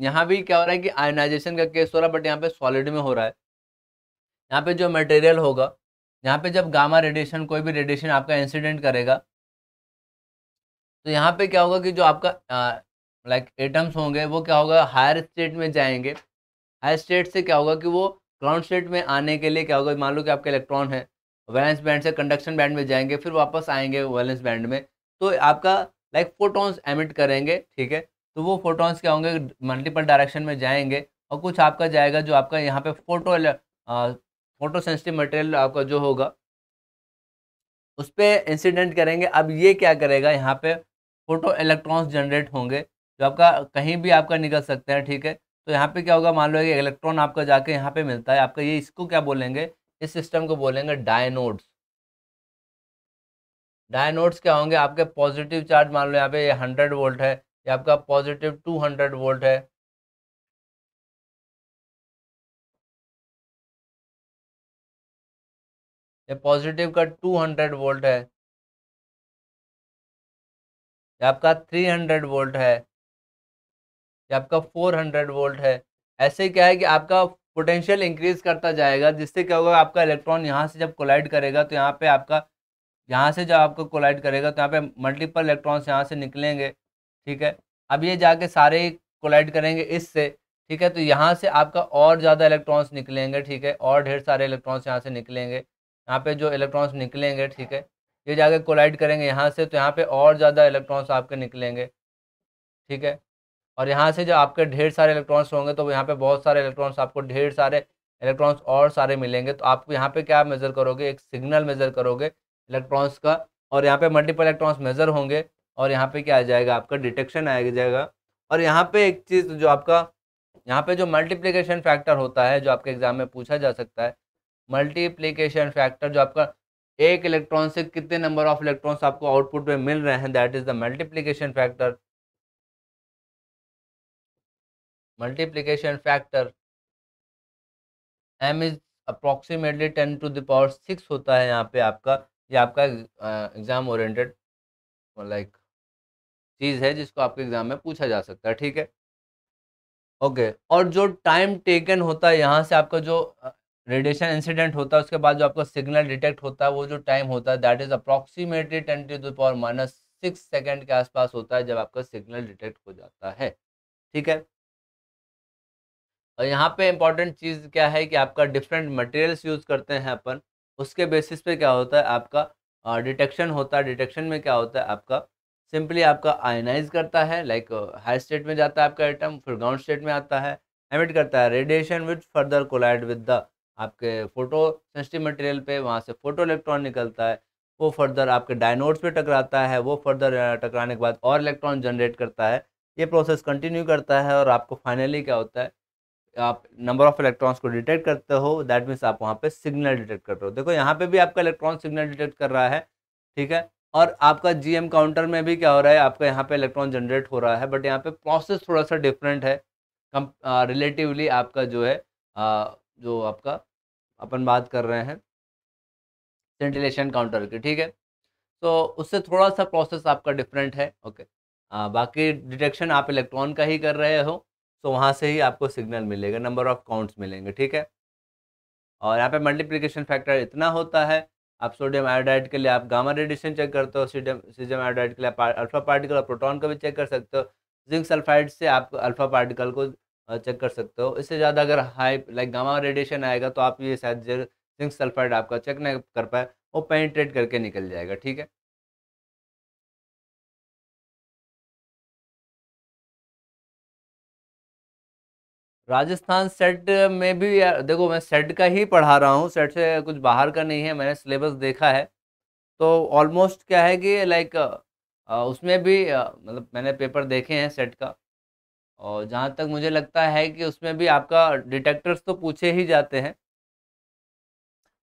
[SPEAKER 1] यहाँ भी क्या हो रहा है कि आयोनाइजेशन का केस हो रहा है बट यहाँ पे सॉलिड में हो रहा है यहाँ पे जो मटेरियल होगा यहाँ पे जब गामा रेडिएशन कोई भी रेडिएशन आपका इंसिडेंट करेगा तो यहाँ पे क्या होगा कि जो आपका लाइक एटम्स होंगे वो क्या होगा हायर स्टेट में जाएंगे हायर स्टेट से क्या होगा कि वो ग्राउंड स्टेट में आने के लिए क्या होगा मान लो कि आपके इलेक्ट्रॉन है वैलेंस बैंड से कंडक्शन बैंड में जाएंगे फिर वापस आएंगे वैलेंस बैंड में तो आपका लाइक फोटोन्स एमिट करेंगे ठीक है तो वो फोटॉन्स क्या होंगे मल्टीपल डायरेक्शन में जाएंगे और कुछ आपका जाएगा जो आपका यहाँ पे फोटो फोटो सेंसिटिव मटेरियल आपका जो होगा उस पर इंसिडेंट करेंगे अब ये क्या करेगा यहाँ पे फोटो इलेक्ट्रॉन्स जनरेट होंगे जो आपका कहीं भी आपका निकल सकते हैं ठीक है तो यहाँ पे क्या होगा मान लो कि इलेक्ट्रॉन आपका जाके यहाँ पे मिलता है आपका ये इसको क्या बोलेंगे इस सिस्टम को बोलेंगे डायनोड्स डायनोड्स क्या होंगे आपके पॉजिटिव चार्ज मान लो यहाँ पे हंड्रेड वोल्ट है ये आपका पॉजिटिव 200 वोल्ट है
[SPEAKER 2] ये पॉजिटिव का 200
[SPEAKER 1] वोल्ट है ये आपका 300 वोल्ट है ये आपका 400 वोल्ट है ऐसे क्या है कि आपका पोटेंशियल इंक्रीज करता जाएगा जिससे क्या होगा आपका इलेक्ट्रॉन यहाँ से जब कोलाइड करेगा तो यहाँ पे आपका यहाँ से जब आपको कोलाइड करेगा तो यहाँ पे मल्टीपल इलेक्ट्रॉन्स यहाँ से निकलेंगे ठीक है अब ये जाके सारे कोलाइड करेंगे इससे ठीक है तो यहाँ से आपका और ज़्यादा इलेक्ट्रॉन्स निकलेंगे ठीक है और ढेर सारे इलेक्ट्रॉन्स यहाँ से निकलेंगे यहाँ पे जो इलेक्ट्रॉन्स निकलेंगे ठीक है ये जाके कोलाइड करेंगे यहाँ से तो यहाँ पे और ज़्यादा इलेक्ट्रॉन्स आपके निकलेंगे ठीक है और यहाँ से जो आपके ढेर सारे इलेक्ट्रॉन्स होंगे तो यहाँ पर बहुत सारे इलेक्ट्रॉन्स आपको ढेर सारे इलेक्ट्रॉन्स और सारे मिलेंगे तो आपको यहाँ पर क्या मेज़र करोगे एक सिग्नल मेज़र करोगे इलेक्ट्रॉन्स का और यहाँ पर मल्टीपल इलेक्ट्रॉन्स मेज़र होंगे और यहाँ पे क्या आ जाएगा आपका डिटेक्शन आ जाएगा और यहाँ पे एक चीज़ जो आपका यहाँ पे जो मल्टीप्लिकेशन फैक्टर होता है जो आपके एग्ज़ाम में पूछा जा सकता है मल्टीप्लिकेशन फैक्टर जो आपका एक इलेक्ट्रॉन से कितने नंबर ऑफ इलेक्ट्रॉन्स आपको आउटपुट में मिल रहे हैं that is the multiplication factor multiplication factor M is approximately ten to the power six होता है यहाँ पे आपका ये आपका एग्ज़ाम ओरिएंटेड लाइक चीज़ है जिसको आपके एग्ज़ाम में पूछा जा सकता है ठीक है ओके और जो टाइम टेकन होता है यहाँ से आपका जो रेडिएशन इंसिडेंट होता है उसके बाद जो आपका सिग्नल डिटेक्ट होता है वो जो टाइम होता है that is approximately ten to the power minus six second के आसपास होता है जब आपका सिग्नल डिटेक्ट हो जाता है ठीक है और यहाँ पे इम्पॉर्टेंट चीज़ क्या है कि आपका डिफरेंट मटेरियल्स यूज़ करते हैं अपन उसके बेसिस पे क्या होता है आपका डिटेक्शन होता है डिटेक्शन में क्या होता है आपका सिंपली आपका आयनाइज करता है लाइक हाई स्टेट में जाता है आपका एटम फिर ग्राउंड स्टेट में आता है एमिट करता है radiation which further collide with the आपके फोटो सेंसिटिव मटेरियल पे वहाँ से फोटो इलेक्ट्रॉन निकलता है वो फर्दर आपके डायनोड्स पे टकराता है वो फर्दर टकराने के बाद और इलेक्ट्रॉन जनरेट करता है ये प्रोसेस कंटिन्यू करता है और आपको फाइनली क्या होता है आप नंबर ऑफ इलेक्ट्रॉन्स को डिटेक्ट करते हो दैट मीन्स आप वहाँ पर सिग्नल डिटेक्ट करते हो देखो यहाँ पर भी आपका इलेक्ट्रॉन सिग्नल डिटेक्ट कर रहा है ठीक है और आपका जीएम काउंटर में भी क्या हो रहा है आपका यहाँ पे इलेक्ट्रॉन जनरेट हो रहा है बट यहाँ पे प्रोसेस थोड़ा सा डिफरेंट है कम रिलेटिवली आपका जो है आ, जो आपका अपन बात कर रहे हैं सेंटिलेशन काउंटर की ठीक है तो उससे थोड़ा सा प्रोसेस आपका डिफरेंट है ओके आ, बाकी डिटेक्शन आप इलेक्ट्रॉन का ही कर रहे हो तो वहाँ से ही आपको सिग्नल मिलेगा नंबर ऑफ काउंट्स मिलेंगे ठीक है और यहाँ पे मल्टीप्लिकेशन फैक्टर इतना होता है आप सोडियम आयोडाइड के लिए आप गामा रेडिएशन चेक करते हो सीडियम सीजियम आयोडाइड के लिए आप अल्फा पार्टिकल और प्रोटॉन का भी चेक कर सकते हो जिंक सल्फाइड से आप अल्फा पार्टिकल को चेक कर सकते हो इससे ज़्यादा अगर हाई लाइक गामा रेडिएशन आएगा तो आप ये शायद जिंक सल्फाइड आपका चेक नहीं कर पाए वो पेनिट्रेट करके निकल जाएगा ठीक है राजस्थान सेट में भी देखो मैं सेट का ही पढ़ा रहा हूँ सेट से कुछ बाहर का नहीं है मैंने सिलेबस देखा है तो ऑलमोस्ट क्या है कि लाइक उसमें भी मतलब मैंने पेपर देखे हैं सेट का और जहाँ तक मुझे लगता है कि उसमें भी आपका डिटेक्टर्स तो पूछे ही जाते हैं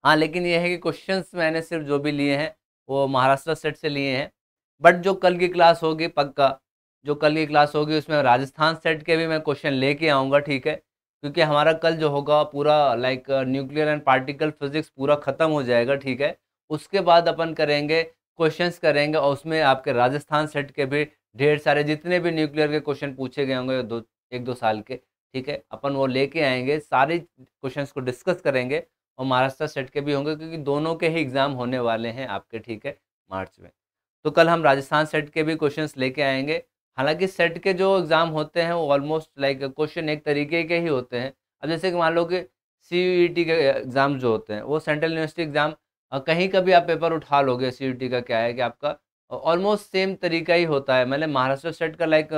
[SPEAKER 1] हाँ लेकिन यह है कि क्वेश्चंस मैंने सिर्फ जो भी लिए हैं वो महाराष्ट्र सेट से लिए हैं बट जो कल की क्लास होगी पक्का जो कल की क्लास होगी उसमें राजस्थान सेट के भी मैं क्वेश्चन लेके आऊँगा ठीक है क्योंकि हमारा कल जो होगा पूरा like nuclear and particle physics पूरा ख़त्म हो जाएगा ठीक है उसके बाद अपन करेंगे क्वेश्चंस करेंगे और उसमें आपके राजस्थान सेट के भी ढेर सारे जितने भी न्यूक्लियर के क्वेश्चन पूछे गए होंगे दो एक दो साल के ठीक है अपन वो लेके आएंगे सारे क्वेश्चंस को डिस्कस करेंगे और महाराष्ट्र सेट के भी होंगे क्योंकि दोनों के ही एग्ज़ाम होने वाले हैं आपके ठीक है मार्च में तो कल हम राजस्थान सेट के भी क्वेश्चंस लेके आएंगे हालांकि सेट के जो एग्ज़ाम होते हैं वो ऑलमोस्ट लाइक क्वेश्चन एक तरीके के ही होते हैं अब जैसे कि मान लो कि सी e के एग्ज़ाम जो होते हैं वो सेंट्रल यूनिवर्सिटी एग्ज़ाम कहीं का भी आप पेपर उठा लोगे सी e का क्या है कि आपका ऑलमोस्ट सेम तरीका ही होता है मैंने मतलब महाराष्ट्र सेट का लाइक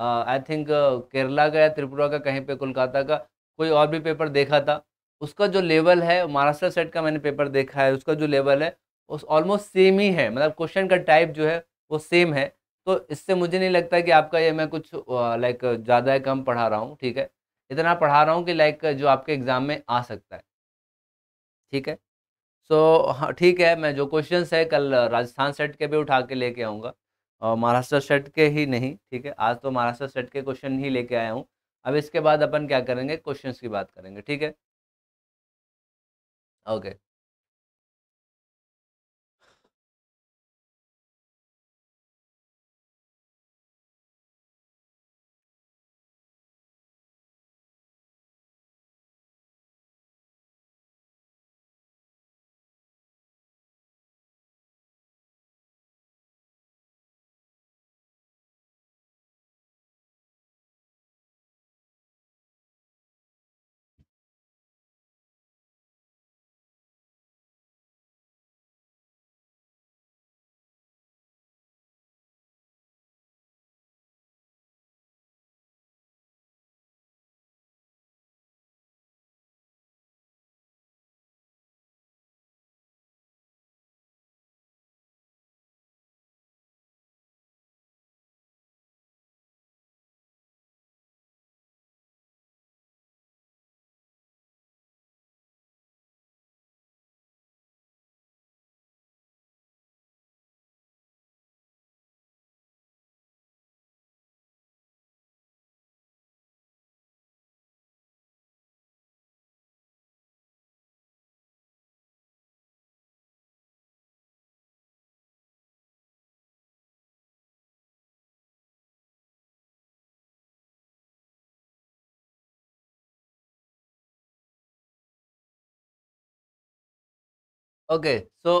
[SPEAKER 1] आई थिंक केरला का या त्रिपुरा का कहीं पे कोलकाता का कोई और भी पेपर देखा था उसका जो लेवल है महाराष्ट्र सेट का मैंने पेपर देखा है उसका जो लेवल है उस ऑलमोस्ट सेम ही है मतलब क्वेश्चन का टाइप जो है वो सेम है तो इससे मुझे नहीं लगता कि आपका ये मैं कुछ लाइक ज़्यादा कम पढ़ा रहा हूँ ठीक है इतना पढ़ा रहा हूँ कि लाइक जो आपके एग्ज़ाम में आ सकता है ठीक है सो so, हाँ, ठीक है मैं जो क्वेश्चंस है कल राजस्थान सेट के भी उठा के लेके आऊँगा और महाराष्ट्र सेट के ही नहीं ठीक है आज तो महाराष्ट्र सेट के क्वेश्चन ही लेके आया हूँ अब इसके बाद अपन क्या करेंगे क्वेश्चंस की बात करेंगे ठीक है ओके ओके सो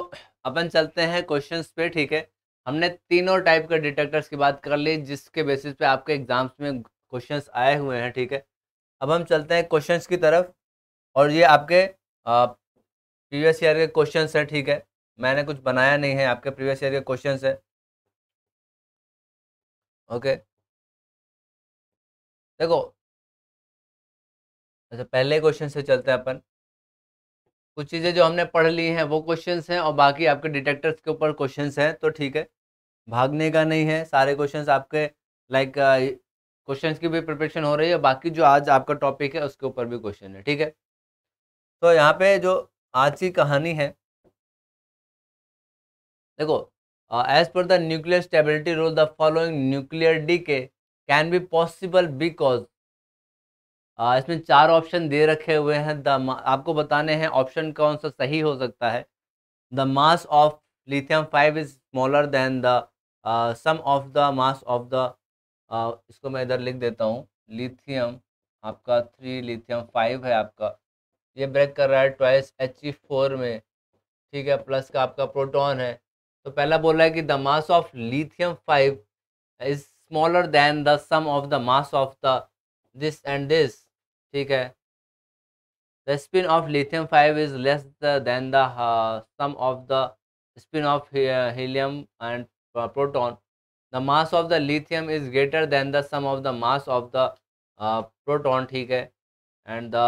[SPEAKER 1] अपन चलते हैं क्वेश्चन पे ठीक है हमने तीनों टाइप के डिटेक्टर्स की बात कर ली जिसके बेसिस पे आपके एग्जाम्स में क्वेश्चन आए हुए हैं ठीक है अब हम चलते हैं क्वेश्चन की तरफ और ये आपके प्रीवियस ईयर के क्वेश्चन हैं ठीक है मैंने कुछ बनाया नहीं है आपके प्रीवियस ईयर के क्वेश्चन है ओके देखो अच्छा पहले क्वेश्चन से चलते हैं अपन कुछ चीज़ें जो हमने पढ़ ली हैं वो क्वेश्चन हैं और बाकी आपके डिटेक्टर्स के ऊपर क्वेश्चन हैं तो ठीक है भागने का नहीं है सारे क्वेश्चन आपके लाइक क्वेश्चन की भी प्रिपरेशन हो रही है बाकी जो आज आपका टॉपिक है उसके ऊपर भी क्वेश्चन है ठीक है तो यहाँ पे जो आज की कहानी है देखो as per the nuclear stability rule the following nuclear decay can be possible because इसमें चार ऑप्शन दे रखे हुए हैं द आपको बताने हैं ऑप्शन कौन सा सही हो सकता है the mass of lithium five is smaller than the sum of the mass of the इसको मैं इधर लिख देता हूँ लिथियम आपका थ्री लिथियम फाइव है आपका ये ब्रेक कर रहा है ट्वाइस एच ई फोर में ठीक है प्लस का आपका प्रोटॉन है तो पहला बोल रहा है कि the mass of lithium five is smaller than the sum of the mass of the this and this ठीक है the spin of lithium five is less than the sum of the spin of helium and proton the mass of the lithium is greater than the sum of the mass of the proton ठीक है and the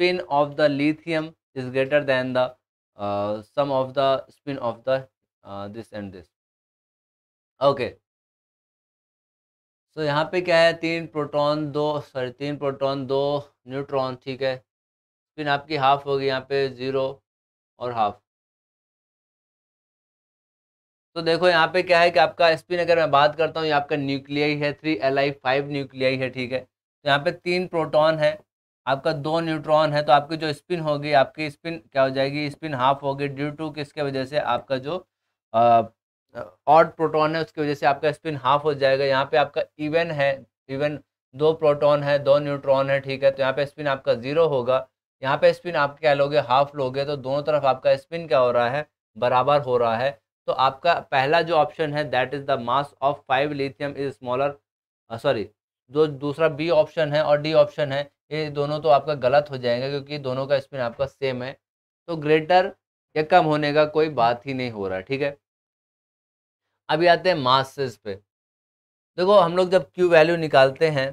[SPEAKER 1] spin of the lithium is greater than the uh, sum of the spin of the uh, this and this okay तो यहाँ पे क्या है तीन proton दो sorry तीन प्रोटॉन दो न्यूट्रॉन ठीक है स्पिन आपकी हाफ होगी यहाँ पे ज़ीरो और हाफ तो देखो यहाँ पे क्या है कि आपका स्पिन अगर मैं बात करता हूँ ये आपका न्यूक्लियाई है three L I five nuclei है ठीक है तो यहाँ पे तीन प्रोटॉन है आपका दो न्यूट्रॉन है तो आपकी जो स्पिन होगी आपकी स्पिन क्या हो जाएगी स्पिन हाफ होगी ड्यू टू किसके वजह से आपका जो ऑड प्रोटॉन है उसकी वजह से आपका स्पिन हाफ हो जाएगा यहाँ पे आपका इवन है इवन दो प्रोटॉन है दो न्यूट्रॉन है ठीक है तो यहाँ पे स्पिन आपका ज़ीरो होगा यहाँ पे स्पिन आप क्या लोगे हाफ लोगे तो दोनों तरफ आपका स्पिन क्या हो रहा है बराबर हो रहा है तो आपका पहला जो ऑप्शन है that is the mass of five lithium is smaller sorry जो दूसरा बी ऑप्शन है और डी ऑप्शन है ये दोनों तो आपका गलत हो जाएंगे क्योंकि दोनों का स्पिन आपका सेम है तो ग्रेटर या कम होने का कोई बात ही नहीं हो रहा ठीक है अभी आते हैं मासेस पे देखो हम लोग जब क्यू वैल्यू निकालते हैं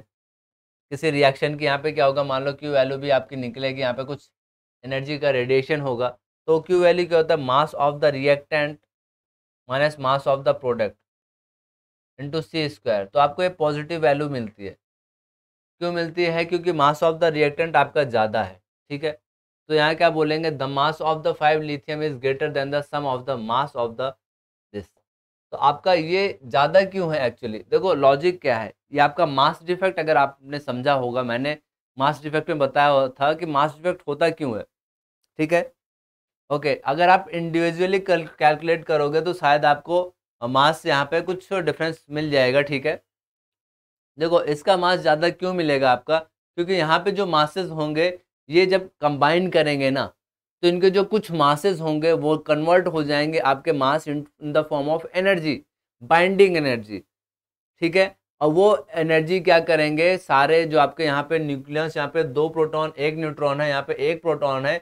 [SPEAKER 1] किसी रिएक्शन की यहाँ पे क्या होगा मान लो क्यू वैल्यू भी आपकी निकलेगी यहाँ पे कुछ एनर्जी का रेडिएशन होगा तो क्यू वैल्यू क्या होता है mass of the reactant minus mass of the product into C square तो आपको ये पॉजिटिव वैल्यू मिलती है क्यों मिलती है क्योंकि मास ऑफ द रिएक्टेंट आपका ज़्यादा है ठीक है तो यहाँ क्या बोलेंगे the mass of the five lithium is greater than the sum of the mass of the तो आपका ये ज़्यादा क्यों है एक्चुअली देखो लॉजिक क्या है ये आपका मास डिफेक्ट अगर आपने समझा होगा मैंने मास डिफेक्ट में बताया था कि मास डिफेक्ट होता क्यों है ठीक है ओके अगर आप इंडिविजुअली कैलकुलेट करोगे तो शायद आपको मास यहाँ पे कुछ डिफरेंस मिल जाएगा ठीक है देखो इसका मास ज़्यादा क्यों मिलेगा आपका क्योंकि यहाँ पे जो मासेस होंगे ये जब कंबाइन करेंगे ना तो इनके जो कुछ मासेज होंगे वो कन्वर्ट हो जाएंगे आपके mass in the form of energy binding energy ठीक है और वो एनर्जी क्या करेंगे सारे जो आपके यहाँ पे न्यूक्लियस यहाँ पे दो प्रोटॉन एक न्यूट्रॉन है यहाँ पे एक प्रोटॉन है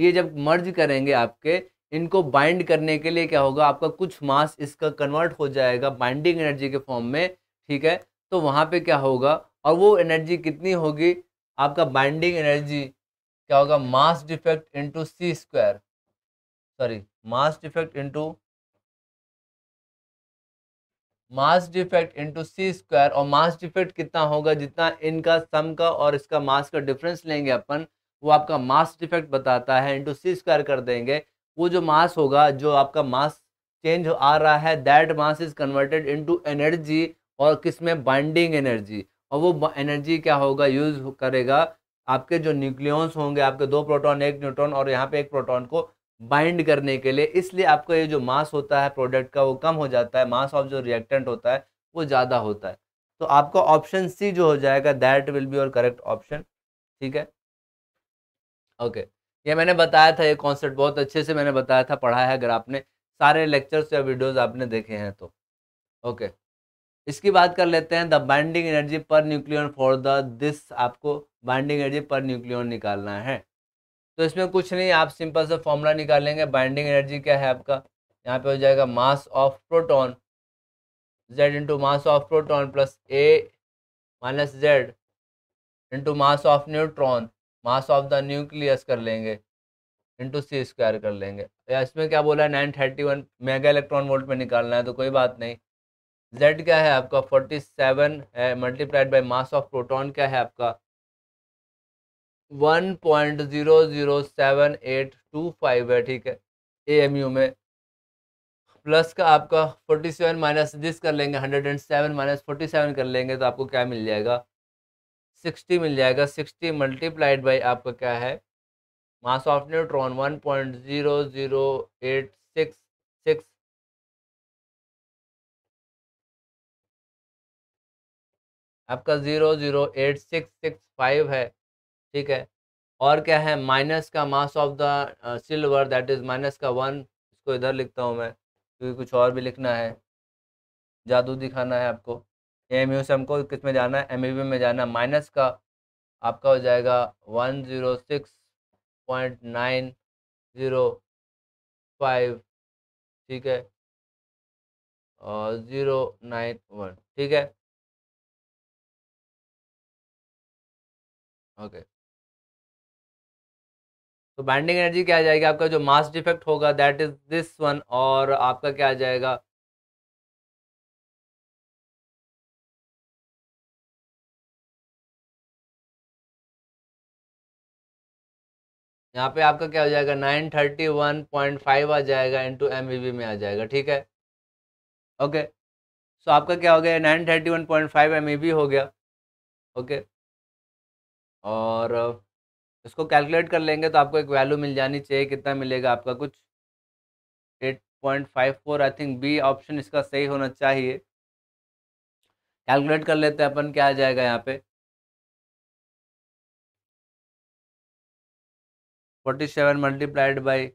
[SPEAKER 1] ये जब मर्ज करेंगे आपके इनको बाइंड करने के लिए क्या होगा आपका कुछ मास इसका कन्वर्ट हो जाएगा बाइंडिंग एनर्जी के फॉर्म में ठीक है तो वहाँ पे क्या होगा और वो एनर्जी कितनी होगी आपका बाइंडिंग एनर्जी क्या होगा mass defect into C square sorry mass defect into mass defect into C square और मास डिफेक्ट कितना होगा जितना इनका सम का और इसका मास का डिफरेंस लेंगे अपन वो आपका मास डिफेक्ट बताता है इंटू सी स्क्वायर कर देंगे वो जो मास होगा जो आपका मास चेंज आ रहा है that mass is converted into energy और किस में बाइंडिंग एनर्जी और वो एनर्जी क्या होगा यूज करेगा आपके जो न्यूक्लियस होंगे आपके दो प्रोटॉन एक न्यूट्रॉन और यहाँ पे एक प्रोटॉन को बाइंड करने के लिए इसलिए आपका ये जो मास होता है प्रोडक्ट का वो कम हो जाता है मास ऑफ जो रिएक्टेंट होता है वो ज़्यादा होता है तो आपका ऑप्शन सी जो हो जाएगा दैट विल बी और करेक्ट ऑप्शन ठीक है ओके okay. ये मैंने बताया था ये कॉन्सेप्ट बहुत अच्छे से मैंने बताया था पढ़ा है अगर आपने सारे लेक्चर्स या वीडियोज़ आपने देखे हैं तो ओके okay. इसकी बात कर लेते हैं the binding energy per nucleon for the this आपको बाइंडिंग एनर्जी पर न्यूक्लियन निकालना है तो इसमें कुछ नहीं आप सिंपल से फॉर्मूला निकालेंगे बाइंडिंग एनर्जी क्या है आपका यहाँ पे हो जाएगा mass of proton Z into mass of proton plus A minus Z into mass of neutron mass of the nucleus कर लेंगे इंटू सी स्क्वायर कर लेंगे या इसमें क्या बोला है nine thirty one mega electron volt में निकालना है तो कोई बात नहीं जेड क्या है आपका फोर्टी सेवन है multiplied by mass of proton क्या है आपका one point zero zero seven eight two five है ठीक है ए एम यू में प्लस का आपका फोर्टी सेवन माइनस दिस कर लेंगे hundred and seven minus forty seven कर लेंगे तो आपको क्या मिल जाएगा सिक्सटी मिल जाएगा सिक्सटी मल्टीप्लाइड बाई आपका क्या है mass of neutron one point zero zero eight six six आपका zero zero eight six six five है ठीक है और क्या है माइनस का mass of the silver that is minus का वन इसको इधर लिखता हूँ मैं क्योंकि कुछ और भी लिखना है जादू दिखाना है आपको एम यू से हमको किस में जाना है एम में जाना है माइनस का आपका हो जाएगा one zero six point nine zero five ठीक है
[SPEAKER 2] और ज़ीरो नाइन वन ठीक है ओके
[SPEAKER 1] तो बैंडिंग एनर्जी क्या आ जाएगी आपका जो मास डिफेक्ट होगा दैट इज दिस वन और आपका क्या आ जाएगा यहाँ पे आपका क्या हो जाएगा nine thirty one point five आ जाएगा टू एम में आ जाएगा ठीक है ओके सो so, आपका क्या हो गया nine thirty one point five M हो गया ओके okay. और इसको कैलकुलेट कर लेंगे तो आपको एक वैल्यू मिल जानी चाहिए कितना मिलेगा आपका कुछ eight point five four I think B option इसका सही होना चाहिए कैलकुलेट कर लेते हैं अपन क्या
[SPEAKER 2] आ जाएगा यहाँ पे
[SPEAKER 1] forty seven multiplied by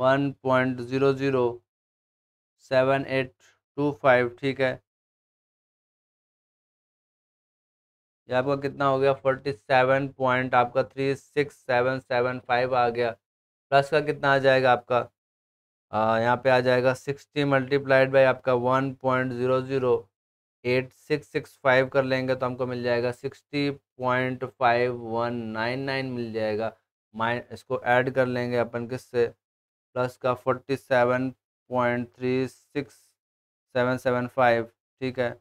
[SPEAKER 1] one point zero zero seven eight two five ठीक है ये आपका कितना हो गया फोर्टी सेवन पॉइंट आपका three six seven seven five आ गया प्लस का कितना आ जाएगा आपका यहाँ पे आ जाएगा सिक्सटी मल्टीप्लाइड बाई आपका one point zero zero eight six six five कर लेंगे तो हमको मिल जाएगा sixty point five one nine nine मिल जाएगा माइन इसको ऐड कर लेंगे अपन किससे प्लस का forty seven point three six seven seven five ठीक है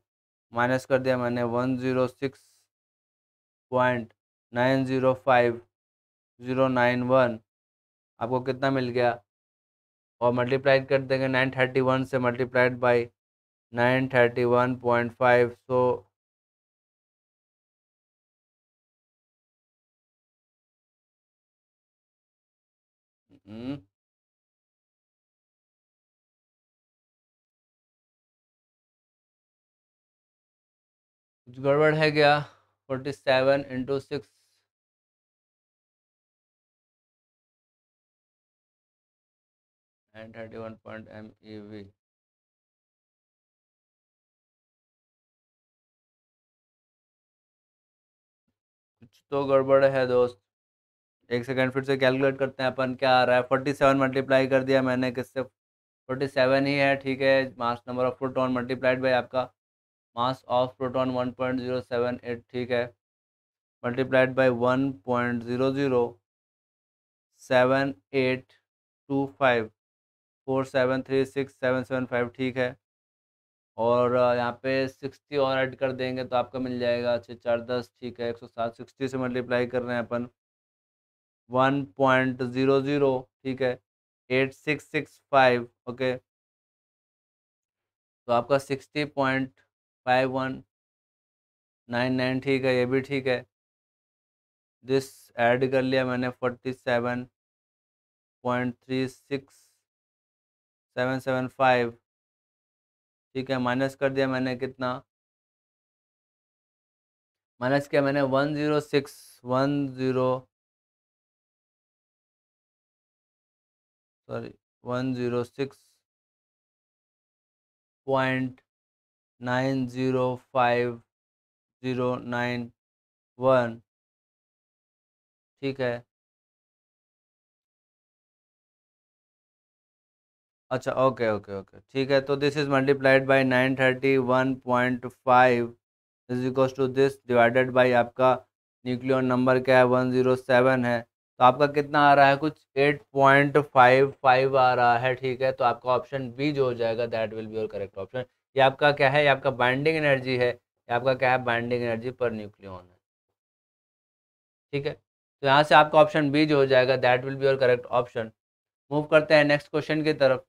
[SPEAKER 1] माइनस कर दिया मैंने one zero six point nine zero five zero nine one आपको कितना मिल गया और मल्टीप्लाइड कर देंगे नाइन थर्टी वन से multiplied by nine thirty one point five so
[SPEAKER 2] hmm. कुछ गड़बड़ है क्या forty seven into six nine thirty one point M E V
[SPEAKER 1] कुछ तो गड़बड़ है दोस्त एक सेकंड फिर से कैलकुलेट करते हैं अपन क्या आ रहा है फोर्टी सेवन मल्टीप्लाई कर दिया मैंने किससे फोर्टी सेवन ही है ठीक है mass number of on multiplied by आपका मास ऑफ प्रोटॉन एट ठीक है multiplied by five four seven three six seven seven five ठीक है और यहाँ पे सिक्सटी और ऐड कर देंगे तो आपका मिल जाएगा छः चार दस ठीक है एक सौ सात सिक्सटी से मल्टीप्लाई कर रहे हैं अपन वन पॉइंट ज़ीरो ज़ीरो ठीक है eight six six five okay तो आपका sixty point five one nine nine ठीक है ये भी ठीक है दिस ऐड कर लिया मैंने forty seven point three six seven seven five ठीक है माइनस कर दिया मैंने कितना माइनस किया मैंने one zero six one zero
[SPEAKER 2] sorry one zero six point nine zero five zero nine one ठीक है
[SPEAKER 1] अच्छा ओके ओके ओके ठीक है तो this is multiplied by nine thirty one point five is equal to this divided by आपका nucleon number क्या है one zero seven है तो आपका कितना आ रहा है कुछ एट पॉइंट फाइव फाइव आ रहा है ठीक है तो आपका ऑप्शन बी जो हो जाएगा that will be your correct option ये आपका क्या है ये आपका बाइंडिंग एनर्जी है ये आपका क्या है बाइंडिंग एनर्जी पर न्यूक्लियन है ठीक है तो यहाँ से आपका ऑप्शन बी जो हो जाएगा that will be your correct option move करते हैं नेक्स्ट क्वेश्चन की तरफ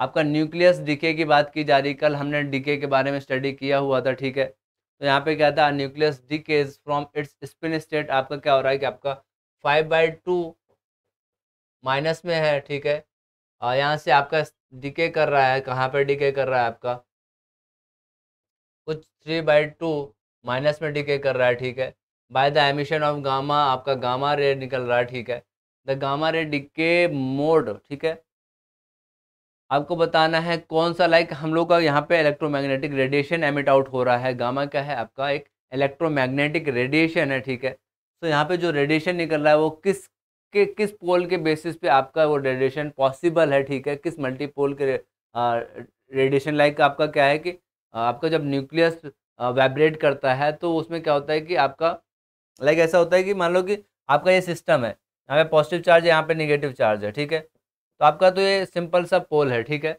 [SPEAKER 1] आपका न्यूक्लियस डीके की बात की जा रही कल हमने डीके के बारे में स्टडी किया हुआ था ठीक है तो यहाँ पे क्या था nucleus decays from its spin state आपका क्या हो रहा है कि आपका फाइव बाई टू माइनस में है ठीक है और यहाँ से आपका डीके कर रहा है कहाँ पे डीके कर रहा है आपका कुछ थ्री बाई टू माइनस में डिके कर रहा है ठीक है by the emission of gamma आपका गामा रे निकल रहा है ठीक है the gamma ray decay mode ठीक है आपको बताना है कौन सा लाइक हम लोग का यहाँ पे इलेक्ट्रोमैग्नेटिक रेडिएशन एमिट आउट हो रहा है गामा क्या है आपका एक इलेक्ट्रोमैग्नेटिक रेडिएशन है ठीक है तो यहाँ पे जो रेडिएशन निकल रहा है वो किस के किस पोल के बेसिस पे आपका वो रेडिएशन पॉसिबल है ठीक है किस मल्टीपोल के रेडिएशन लाइक आपका क्या है कि आपका जब न्यूक्लियस वाइब्रेट करता है तो उसमें क्या होता है कि आपका लाइक ऐसा होता है कि मान लो कि आपका ये सिस्टम है यहाँ पे पॉजिटिव चार्ज है यहाँ पे नेगेटिव चार्ज है ठीक है तो आपका तो ये सिंपल सा पोल है ठीक है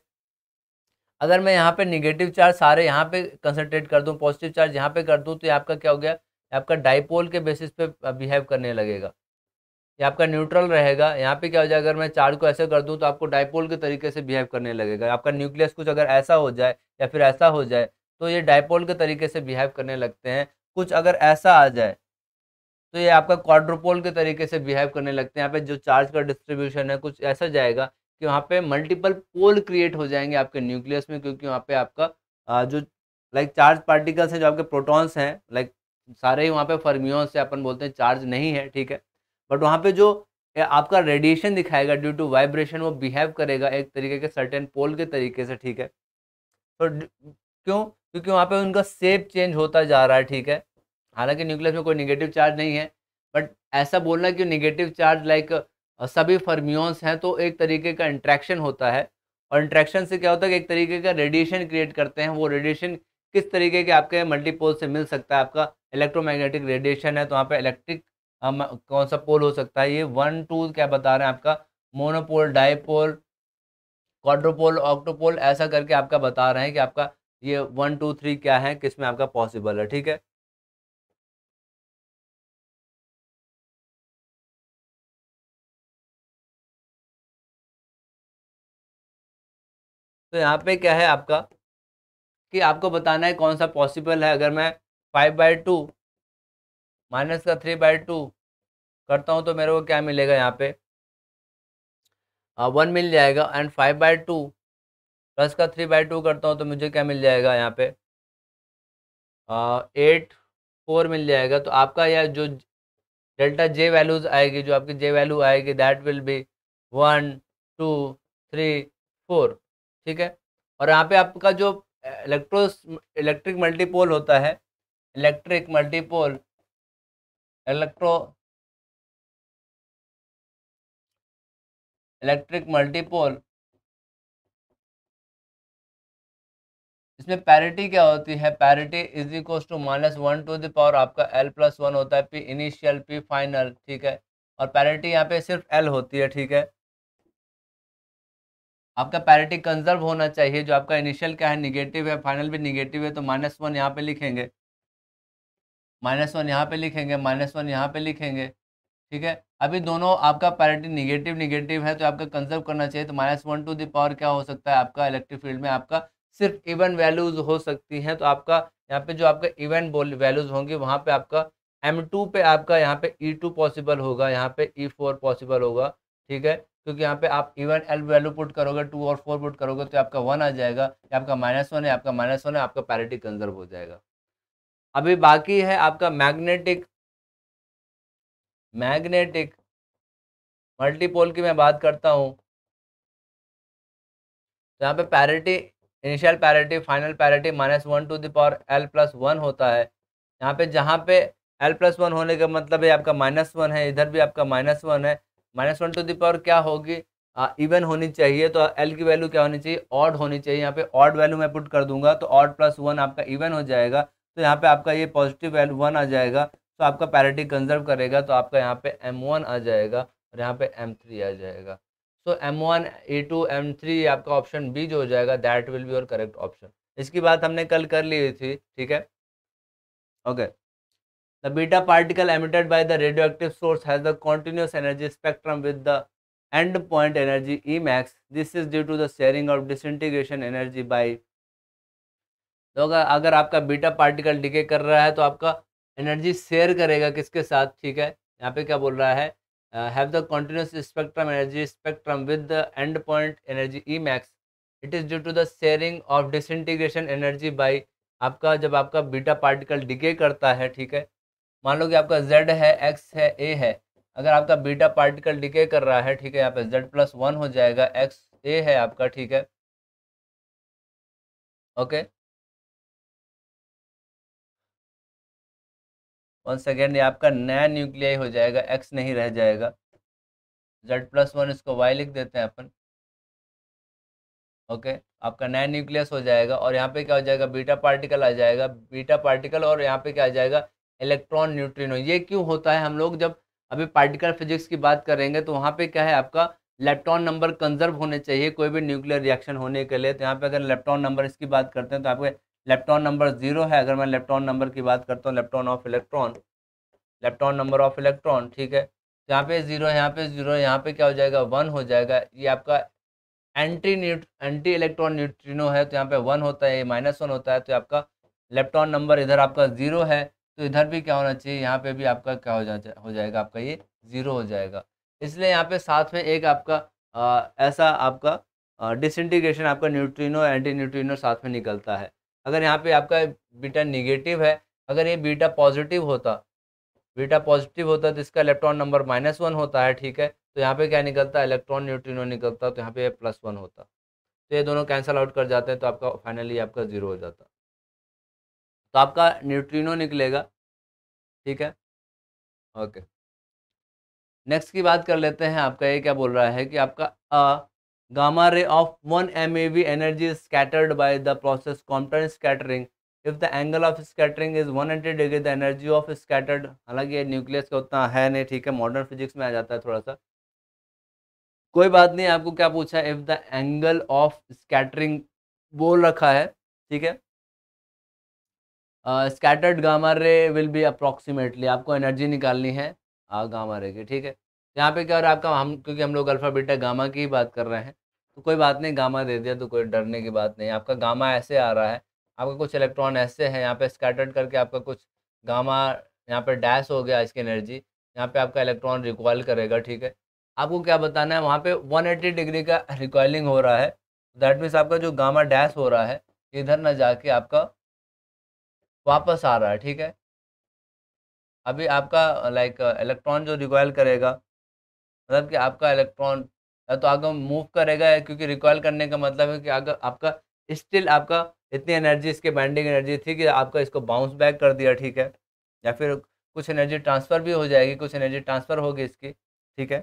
[SPEAKER 1] अगर मैं यहाँ पे नेगेटिव चार्ज सारे यहाँ पे कंसनट्रेट कर दूँ पॉजिटिव चार्ज यहाँ पे कर दूँ तो ये आपका क्या हो गया आपका डाईपोल के बेसिस पे बिहेव करने लगेगा ये आपका न्यूट्रल रहेगा यहाँ पे क्या हो जाए अगर मैं चार्ज को ऐसे कर दूँ तो आपको डायपोल के तरीके से बिहेव करने लगेगा आपका न्यूक्लियस कुछ अगर ऐसा हो जाए या फिर ऐसा हो जाए तो ये डाइपोल के तरीके से बिहेव करने लगते हैं कुछ अगर ऐसा आ जाए तो ये आपका क्वाड्रोपोल के तरीके से बिहेव करने लगते हैं यहाँ पे जो चार्ज का डिस्ट्रीब्यूशन है कुछ ऐसा जाएगा कि वहाँ पे मल्टीपल पोल क्रिएट हो जाएंगे आपके न्यूक्लियस में क्योंकि वहाँ पे आपका जो लाइक चार्ज पार्टिकल्स हैं जो आपके प्रोटॉन्स हैं लाइक सारे ही वहाँ पे फर्मियोन से अपन बोलते हैं चार्ज नहीं है ठीक है बट वहाँ पे जो आपका रेडिएशन दिखाएगा ड्यू टू वाइब्रेशन वो बिहेव करेगा एक तरीके के सर्टेन पोल के तरीके से ठीक है तो क्यों क्योंकि वहाँ पे उनका सेप चेंज होता जा रहा है ठीक है हालांकि न्यूक्लियस में कोई निगेटिव चार्ज नहीं है बट ऐसा बोलना कि निगेटिव चार्ज लाइक सभी फर्मियोन्स हैं तो एक तरीके का इंट्रैक्शन होता है और इंट्रैक्शन से क्या होता है कि एक तरीके का रेडिएशन क्रिएट करते हैं वो रेडिएशन किस तरीके के आपके मल्टीपोल से मिल सकता है आपका इलेक्ट्रोमैग्नेटिक रेडिएशन है तो वहाँ पे इलेक्ट्रिक हम कौन सा पोल हो सकता है ये वन टू क्या बता रहे हैं आपका मोनोपोल डाइपोल क्वाड्रोपोल ऑक्टोपोल ऐसा करके आपका बता रहे हैं कि आपका ये वन टू थ्री क्या है किस में आपका पॉसिबल है ठीक है तो यहाँ पे क्या है आपका कि आपको बताना है कौन सा पॉसिबल है अगर मैं फाइव बाई टू माइनस का थ्री बाई टू करता हूँ तो मेरे को क्या मिलेगा यहाँ पे वन हाँ, मिल जाएगा and five by two plus का थ्री बाई टू करता हूँ तो मुझे क्या मिल जाएगा यहाँ पे एट हाँ, फोर मिल जाएगा तो आपका यह जो डेल्टा जे वैल्यूज़ आएगी जो आपकी जे वैल्यू आएगी that will be one two three four ठीक है और यहाँ पे आपका जो इलेक्ट्रो इलेक्ट्रिक मल्टीपोल होता है electric multipole electro
[SPEAKER 2] electric multipole
[SPEAKER 1] इसमें पैरिटी क्या होती है parity is इक्व to minus one to the power आपका एल प्लस वन होता है पी इनिशियल पी फाइनल ठीक है और पैरिटी यहाँ पे सिर्फ एल होती है ठीक है आपका पैरिटी कंजर्व होना चाहिए जो आपका इनिशियल क्या है निगेटिव है फाइनल भी निगेटिव है तो माइनस वन यहाँ पे लिखेंगे माइनस वन यहाँ पर लिखेंगे माइनस वन यहाँ पर लिखेंगे ठीक है अभी दोनों आपका पैरिटी निगेटिव निगेटिव है तो आपका कंजर्व करना चाहिए तो माइनस वन टू दावर क्या हो सकता है आपका इलेक्ट्रिक फील्ड में आपका सिर्फ इवन वैल्यूज़ हो सकती हैं तो आपका यहाँ पे जो आपका इवन बोल वैल्यूज़ होंगे वहाँ पे आपका एम टू पे आपका यहाँ पे ई टू पॉसिबल होगा यहाँ पे ई फोर पॉसिबल होगा ठीक है क्योंकि यहाँ पे आप इवन एल वैल्यू पुट करोगे टू और फोर पुट करोगे तो आपका वन आ जाएगा आपका माइनस वन है आपका माइनस वन है आपका पैरिटी कंजर्व हो जाएगा अभी बाकी है आपका मैग्नेटिक मैग्नेटिक मल्टीपोल की मैं बात करता हूँ यहाँ पे parity initial parity final parity minus one to the power L plus one होता है यहाँ पे जहाँ पे एल प्लस वन होने का मतलब है आपका माइनस वन है इधर भी आपका माइनस वन है माइनस वन टू दावर क्या होगी इवन होनी चाहिए तो एल की वैल्यू क्या होनी चाहिए ऑड होनी चाहिए यहाँ पे ऑड वैल्यू मैं पुट कर दूंगा तो ऑड प्लस वन आपका इवन हो जाएगा तो यहाँ पे आपका ये पॉजिटिव वैल्यू वन आ जाएगा तो आपका पैरिटी कंजर्व करेगा तो आपका यहाँ पे एम वन आ जाएगा और यहाँ पे एम थ्री आ जाएगा सो एम वन ए टू एम थ्री आपका ऑप्शन बी जो हो जाएगा दैट विल बी और करेक्ट ऑप्शन इसकी बात हमने कल कर ली थी ठीक है okay the beta particle emitted by the radio active source has the continuous energy spectrum with the end point energy E max this is due to the sharing of disintegration energy by तो अगर आपका beta particle decay कर रहा है तो आपका energy share करेगा किसके साथ ठीक है यहाँ पे क्या बोल रहा है have the continuous spectrum energy spectrum with the end point energy E max it is due to the sharing of disintegration energy by आपका जब आपका बीटा पार्टिकल डिके करता है ठीक है मान लो कि आपका जेड है एक्स है ए है अगर आपका बीटा पार्टिकल डिके कर रहा है ठीक है यहाँ पे जेड प्लस वन हो जाएगा एक्स ए है आपका ठीक है ओके okay? वन सेकेंड ये आपका नया न्यूक्लियाई हो जाएगा एक्स नहीं रह जाएगा जेड प्लस वन इसको वाई लिख देते हैं अपन ओके आपका नया न्यूक्लियस हो जाएगा और यहाँ पे क्या हो जाएगा बीटा पार्टिकल आ जाएगा बीटा पार्टिकल और यहाँ पे क्या आ जाएगा इलेक्ट्रॉन न्यूट्रिनो ये क्यों होता है हम लोग जब अभी पार्टिकल फिजिक्स की बात करेंगे तो वहाँ पे क्या है आपका लेप्टॉन नंबर कंजर्व होने चाहिए कोई भी न्यूक्लियर रिएक्शन होने के लिए तो यहाँ पे अगर लेप्टॉन नंबर इसकी बात करते हैं तो आपके इलेक्ट्रॉन नंबर जीरो है अगर मैं इलेक्ट्रॉन नंबर की बात करता हूँ electron of electron electron number of electron ठीक है यहाँ पे जीरो यहाँ पे जीरो यहाँ पे क्या हो जाएगा वन हो जाएगा ये आपका anti Newt anti electron neutrino है तो यहाँ पे वन होता है ये माइनस वन होता है तो आपका इलेक्ट्रॉन नंबर इधर आपका जीरो है तो इधर भी क्या होना चाहिए यहाँ पे भी आपका क्या हो जाए हो जाएगा आपका ये जीरो हो जाएगा इसलिए यहाँ पे साथ में एक आपका आ, ऐसा आपका डिसइंटीग्रेशन आपका न्यूट्रीनो एंटी न्यूट्रीनो साथ में निकलता है अगर यहाँ पे आपका बीटा निगेटिव है अगर ये बीटा पॉजिटिव होता बीटा पॉजिटिव होता तो इसका इलेक्ट्रॉन नंबर माइनस वन होता है ठीक है तो यहाँ पे क्या निकलता है इलेक्ट्रॉन न्यूट्रिनो निकलता तो यहाँ पे प्लस वन होता तो ये दोनों कैंसिल आउट कर जाते हैं तो आपका फाइनली आपका ज़ीरो हो जाता तो आपका न्यूट्रिनो निकलेगा ठीक है ओके नेक्स्ट की बात कर लेते हैं आपका ये क्या बोल रहा है कि आपका आ, gamma ray of 1 MeV energy is scattered by the process Compton scattering. If the angle of scattering is 180 degree, the energy of scattered हालांकि ये न्यूक्लियस का उतना है नहीं ठीक है मॉडर्न फिजिक्स में आ जाता है थोड़ा सा कोई बात नहीं आपको क्या पूछा है if the angle of scattering बोल रखा है ठीक है scattered gamma ray will be approximately आपको एनर्जी निकालनी है गामा रे की ठीक है यहाँ पे क्या और आपका हम क्योंकि हम लोग अल्फ़ा बीटा गामा की ही बात कर रहे हैं तो कोई बात नहीं गामा दे दिया तो कोई डरने की बात नहीं आपका गामा ऐसे आ रहा है आपका कुछ इलेक्ट्रॉन ऐसे हैं यहाँ पे स्कैटर्ड करके आपका कुछ गामा यहाँ पे डैश हो गया इसकी एनर्जी यहाँ पे आपका इलेक्ट्रॉन रिकॉयल करेगा ठीक है आपको क्या बताना है वहाँ पे 180 डिग्री का रिकॉयलिंग हो रहा है दैट मीन्स आपका जो गामा डैश हो रहा है इधर ना जाके आपका वापस आ रहा है ठीक है अभी आपका लाइक इलेक्ट्रॉन जो रिकॉयल करेगा मतलब कि आपका इलेक्ट्रॉन तो आगे मूव करेगा क्योंकि रिकॉयल करने का मतलब है कि अगर आपका स्टिल आपका इतनी एनर्जी इसके बैंडिंग एनर्जी थी कि आपका इसको बाउंस बैक कर दिया ठीक है या फिर कुछ एनर्जी ट्रांसफ़र भी हो जाएगी कुछ एनर्जी ट्रांसफ़र होगी इसकी ठीक है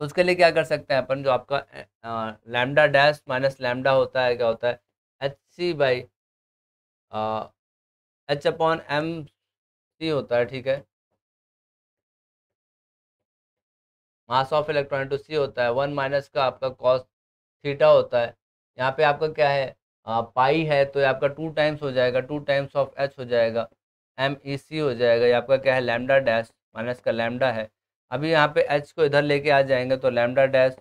[SPEAKER 1] तो उसके लिए क्या कर सकते हैं अपन जो आपका लैमडा डैश माइनस लैमडा होता है क्या होता है H C by H upon M C होता है ठीक है mass of electron to C होता है वन माइनस का आपका कॉस थीटा होता है यहाँ पे आपका क्या है आ, पाई है तो आपका टू टाइम्स हो जाएगा टू टाइम्स ऑफ एच हो जाएगा एम ई सी हो जाएगा ये आपका क्या है लैमडा डैश माइनस का लैमडा है अभी यहाँ पे एच को इधर लेके आ जाएंगे तो लैमडा डैश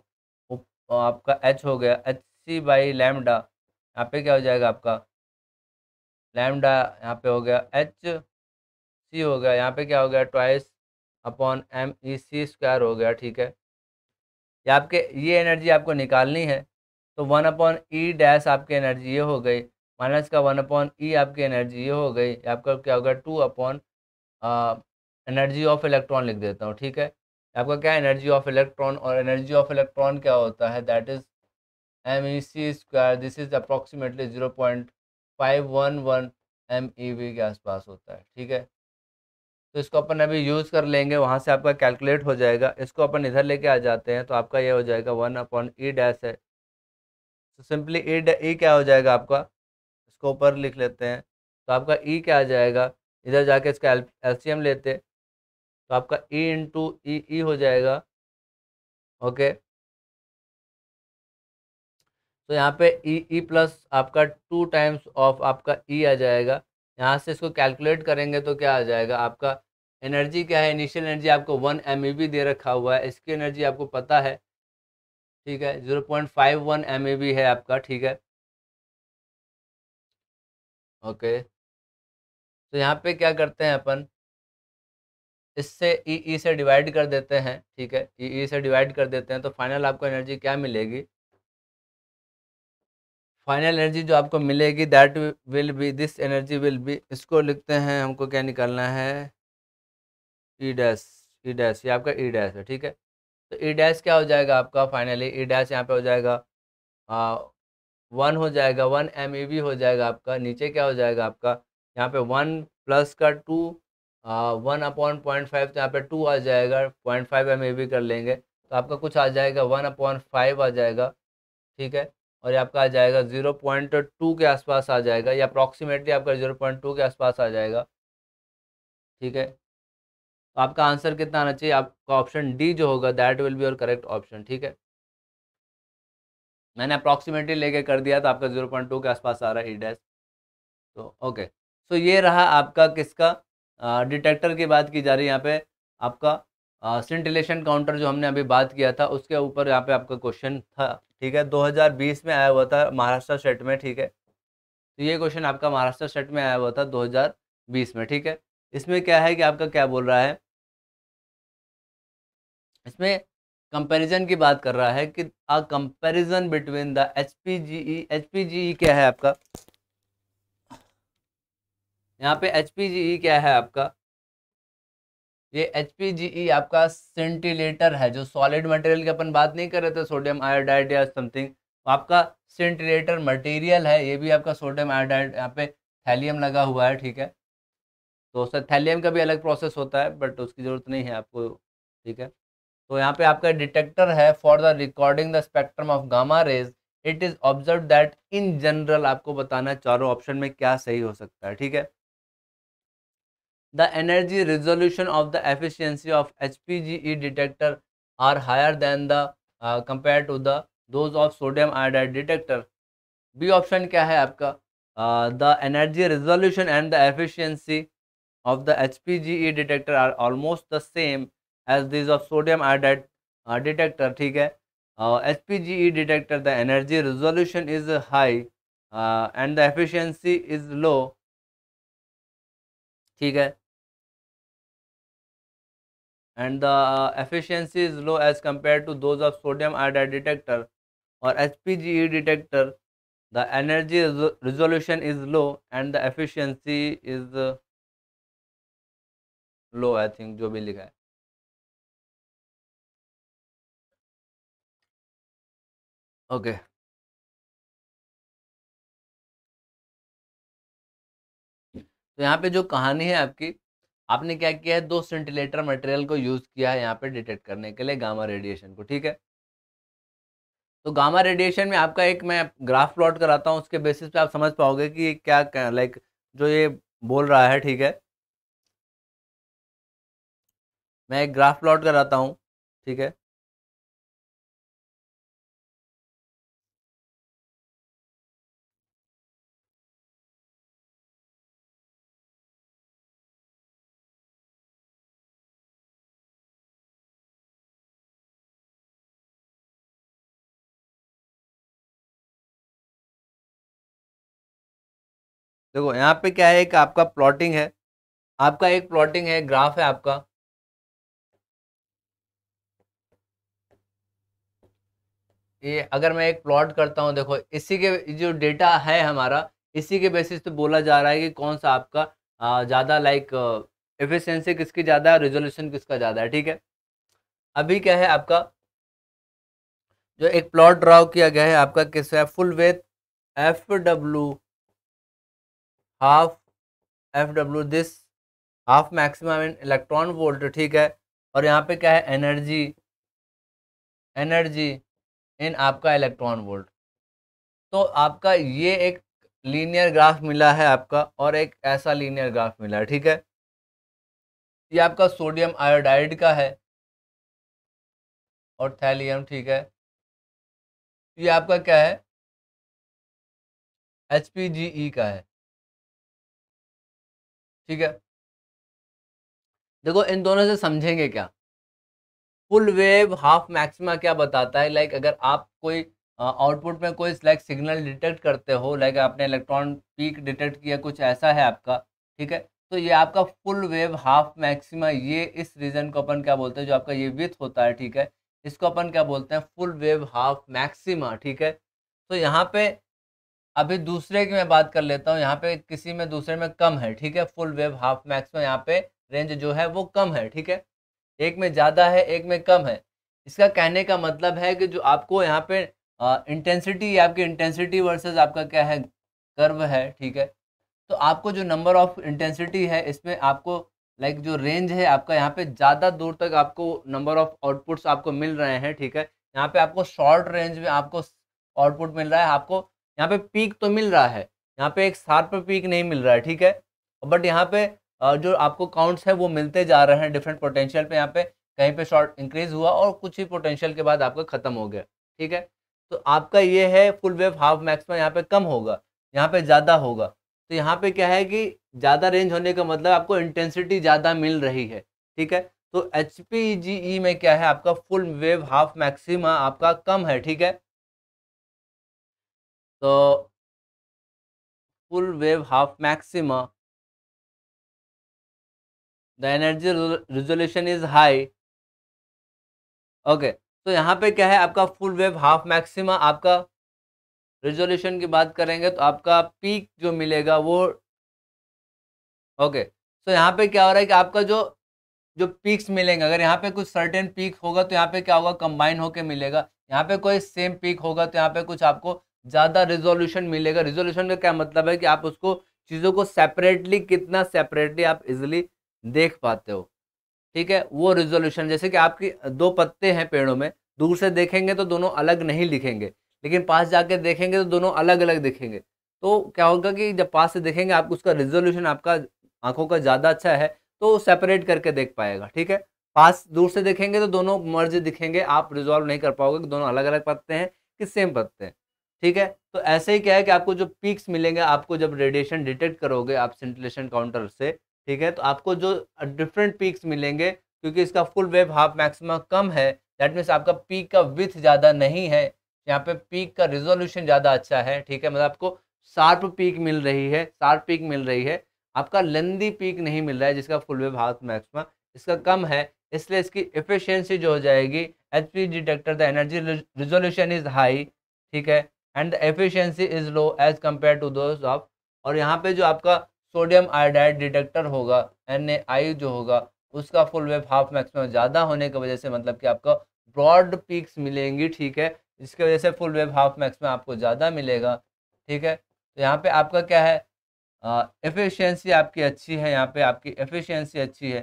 [SPEAKER 1] आपका एच हो गया एच सी बाई लैमडा यहाँ पे क्या हो जाएगा आपका लैमडा यहाँ पे हो गया एच सी हो गया यहाँ पे क्या हो गया twice upon M E C square हो गया ठीक है ये आपके ये एनर्जी आपको निकालनी है तो वन अपॉन ई डैश आपकी एनर्जी ये हो गई माइनस का वन अपॉन ई आपकी एनर्जी ये हो गई आपका क्या होगा two upon energy of electron लिख देता हूँ ठीक है आपका क्या एनर्जी ऑफ इलेक्ट्रॉन और एनर्जी ऑफ इलेक्ट्रॉन क्या होता है that is M E C square this is approximately zero point five one one M E V के आसपास होता है ठीक है तो इसको अपन अभी यूज़ कर लेंगे वहाँ से आपका कैलकुलेट हो जाएगा इसको अपन इधर लेके आ जाते हैं तो आपका ये हो जाएगा वन अपॉन ई डैश है तो सिंपली ई ई क्या हो जाएगा आपका इसको ऊपर लिख लेते हैं तो आपका ई e क्या आ जाएगा इधर जाके इसका एल एल्शियम लेते तो आपका ई इंटू ई ई हो जाएगा ओके तो यहाँ पे ई ई प्लस आपका टू टाइम्स ऑफ आपका ई e आ जाएगा यहाँ से इसको कैलकुलेट करेंगे तो क्या आ जाएगा आपका एनर्जी क्या है इनिशियल एनर्जी आपको वन एम दे रखा हुआ है इसकी एनर्जी आपको पता है ठीक है zero point five one M है आपका ठीक है ओके तो यहाँ पे क्या करते हैं अपन इससे ई e, ई e से डिवाइड कर देते हैं ठीक है ई e, ई से डिवाइड कर देते हैं तो फाइनल आपको एनर्जी क्या मिलेगी फाइनल एनर्जी जो आपको मिलेगी that will be this energy will be इसको लिखते हैं हमको क्या निकालना है ई डैश ई डैश ये आपका ई e डैश है ठीक है तो ई e डैश क्या हो जाएगा आपका फाइनली ई डैश यहाँ पे हो जाएगा आ, वन हो जाएगा वन एम ई वी हो जाएगा आपका नीचे क्या हो जाएगा आपका यहाँ पे वन प्लस का two one upon point five तो यहाँ पे टू आ जाएगा point five M A B कर लेंगे तो आपका कुछ आ जाएगा वन अपॉन फाइव आ जाएगा ठीक है और ये आपका आ जाएगा ज़ीरो पॉइंट टू के आसपास आ जाएगा या अप्रॉक्सीमेटली आपका ज़ीरो पॉइंट टू के आसपास आ जाएगा ठीक है तो आपका आंसर कितना आना चाहिए आपका ऑप्शन डी जो होगा दैट विल बी और करेक्ट ऑप्शन ठीक है मैंने अप्रॉक्सीमेटली लेके कर दिया तो आपका जीरो पॉइंट टू के आसपास आ रहा है ई डैश तो ओके सो ये रहा आपका किसका डिटेक्टर की बात की जा रही है यहाँ पे आपका सेंटिलेशन काउंटर जो हमने अभी बात किया था उसके ऊपर यहाँ पे आपका क्वेश्चन था ठीक है 2020 में आया हुआ था महाराष्ट्र सेट में ठीक है तो ये क्वेश्चन आपका महाराष्ट्र सेट में आया हुआ था 2020 में ठीक है इसमें क्या है कि आपका क्या बोल रहा है इसमें कंपैरिजन की बात कर रहा है कि a comparison between the H P G E H P G E क्या है आपका यहाँ पे एच पी जी ई क्या है आपका ये एच पी जी ई आपका सेंटिलेटर है जो सॉलिड मटेरियल की अपन बात नहीं कर रहे थे सोडियम आयोडाइड या समथिंग तो आपका सेंटिलेटर मटेरियल है ये भी आपका सोडियम आयोडाइड यहाँ पे थैलियम लगा हुआ है ठीक है तो सर थैलियम का भी अलग प्रोसेस होता है बट उसकी ज़रूरत नहीं है आपको ठीक है तो यहाँ पे आपका डिटेक्टर है for the recording the spectrum of gamma rays it is observe that in general आपको बताना है चारों ऑप्शन में क्या सही हो सकता है ठीक है the energy resolution of the efficiency of H P G E detector are higher than the compare to the those of sodium iodide detector B option क्या है आपका the energy resolution and the efficiency of the H P G E detector are almost the same as these of sodium iodide detector ठीक है H P G E detector the energy resolution is high and the efficiency is low ठीक है and the efficiency is low as compare to those of sodium iodide detector और H P G E detector the energy resolution is low and the efficiency is low I think जो भी लिखा है okay तो यहाँ पे जो कहानी है आपकी आपने क्या किया है दो सेंटिलेटर मटेरियल को यूज़ किया है यहाँ पे डिटेक्ट करने के लिए गामा रेडिएशन को ठीक है तो गामा रेडिएशन में आपका एक मैं ग्राफ प्लॉट कराता हूँ उसके बेसिस पे आप समझ पाओगे कि क्या लाइक जो ये बोल रहा है ठीक है मैं एक ग्राफ प्लॉट कराता हूँ
[SPEAKER 2] ठीक है देखो यहाँ पे क्या है एक आपका प्लॉटिंग
[SPEAKER 1] है आपका एक प्लॉटिंग है ग्राफ है आपका ये अगर मैं एक प्लॉट करता हूँ देखो इसी के जो डेटा है हमारा इसी के बेसिस पे बोला जा रहा है कि कौन सा आपका ज़्यादा लाइक एफिशिएंसी किसकी ज़्यादा है रेजोल्यूशन किसका ज़्यादा है ठीक है अभी क्या है आपका जो एक प्लॉट ड्राव किया गया है आपका किस है full width F W half F W this half maximum electron volt ठीक है और यहाँ पे क्या है एनर्जी एनर्जी इन आपका इलेक्ट्रॉन वोल्ट तो आपका ये एक लीनियर ग्राफ मिला है आपका और एक ऐसा लीनियर ग्राफ मिला है ठीक है ये आपका सोडियम आयोडाइड का है
[SPEAKER 2] और थैलियम ठीक है ये आपका क्या है एच e का है
[SPEAKER 1] ठीक है देखो इन दोनों से समझेंगे क्या फुल वेव हाफ मैक्सिमा क्या बताता है लाइक अगर आप कोई आउटपुट में कोई लाइक सिग्नल डिटेक्ट करते हो लाइक आपने इलेक्ट्रॉन पीक डिटेक्ट किया कुछ ऐसा है आपका ठीक है तो ये आपका फुल वेव हाफ मैक्सिमा ये इस रीजन को अपन क्या बोलते हैं जो आपका ये विथ होता है ठीक है इसको अपन क्या बोलते हैं फुल वेव हाफ मैक्सिमा ठीक है तो यहाँ पे अभी दूसरे की मैं बात कर लेता हूँ यहाँ पे किसी में दूसरे में कम है ठीक है फुल वेव हाफ मैक्स में यहाँ पे रेंज जो है वो कम है ठीक है एक में ज़्यादा है एक में कम है इसका कहने का मतलब है कि जो आपको यहाँ पे इंटेंसिटी आपकी इंटेंसिटी वर्सेस आपका क्या है कर्व है ठीक है तो आपको जो नंबर ऑफ इंटेंसिटी है इसमें आपको लाइक जो रेंज है आपका यहाँ पे ज़्यादा दूर तक आपको नंबर ऑफ आउटपुट्स आपको मिल रहे हैं ठीक है यहाँ पे आपको शॉर्ट रेंज में आपको आउटपुट मिल रहा है आपको यहाँ पे पीक तो मिल रहा है यहाँ पे एक शार्प पीक नहीं मिल रहा है ठीक है बट यहाँ पे जो आपको काउंट्स है वो मिलते जा रहे हैं डिफरेंट पोटेंशियल पे यहाँ पे कहीं पे शॉर्ट इंक्रीज हुआ और कुछ ही पोटेंशियल के बाद आपका ख़त्म हो गया ठीक है तो आपका ये है फुल वेव हाफ मैक्सिमम यहाँ पे कम होगा यहाँ पे ज़्यादा होगा तो यहाँ पे क्या है कि ज़्यादा रेंज होने का मतलब आपको इंटेंसिटी ज़्यादा मिल रही है ठीक है तो एच e में क्या है आपका फुल वेव हाफ मैक्सिमा आपका कम है ठीक है तो full wave half maxim the energy resolution is high okay तो यहाँ पे क्या है आपका फुल वेव हाफ मैक्सिम आपका रेजोल्यूशन की बात करेंगे तो आपका पीक जो मिलेगा वो ओके तो यहाँ पे क्या हो रहा है कि आपका जो जो पीक्स मिलेंगे अगर यहाँ पे कुछ सर्टेन पीक होगा तो यहाँ पे क्या होगा कंबाइन होके मिलेगा यहाँ पे कोई सेम पीक होगा तो यहाँ पे कुछ आपको ज़्यादा रिजोल्यूशन मिलेगा रिजोल्यूशन का क्या मतलब है कि आप उसको चीज़ों को सेपरेटली कितना सेपरेटली आप इजिली देख पाते हो ठीक है वो रिजोल्यूशन जैसे कि आपकी दो पत्ते हैं पेड़ों में दूर से देखेंगे तो दोनों अलग नहीं लिखेंगे लेकिन पास जाके देखेंगे तो दोनों अलग अलग दिखेंगे तो क्या होगा कि जब पास से देखेंगे आप उसका रिजोल्यूशन आपका आंखों का ज़्यादा अच्छा है तो सेपरेट करके देख पाएगा ठीक है पास दूर से देखेंगे तो दोनों मर्ज दिखेंगे आप रिजॉल्व नहीं कर पाओगे कि दोनों अलग अलग पत्ते हैं कि सेम पत्ते हैं ठीक है तो ऐसे ही क्या है कि आपको जो पीक्स मिलेंगे आपको जब रेडिएशन डिटेक्ट करोगे आप सेंटिलेशन काउंटर से ठीक है तो आपको जो डिफरेंट पीक्स मिलेंगे क्योंकि इसका फुल वेव हाफ मैक्सिमा कम है दैट मीन्स आपका पीक का विथ ज़्यादा नहीं है यहाँ पे पीक का रिजोल्यूशन ज़्यादा अच्छा है ठीक है मतलब आपको शार्प पीक मिल रही है शार्प पीक मिल रही है आपका लेंदी पीक नहीं मिल रहा है जिसका फुल वेव हाफ मैक्सिमा इसका कम है इसलिए इसकी एफिशियंसी जो हो जाएगी H P detector the energy resolution is high ठीक है and efficiency is low as compare to those of और यहाँ पे जो आपका सोडियम आयोडाइड डिटेक्टर होगा एन जो होगा उसका फुल वेव हाफ मैक्सिमम ज़्यादा होने की वजह से मतलब कि आपका ब्रॉड पीक्स मिलेंगी ठीक है इसकी वजह से फुल वेव हाफ मैक्सिमम आपको ज़्यादा मिलेगा ठीक है तो यहाँ पे आपका क्या है एफिशिएंसी आपकी अच्छी है यहाँ पे आपकी एफिशिएंसी अच्छी है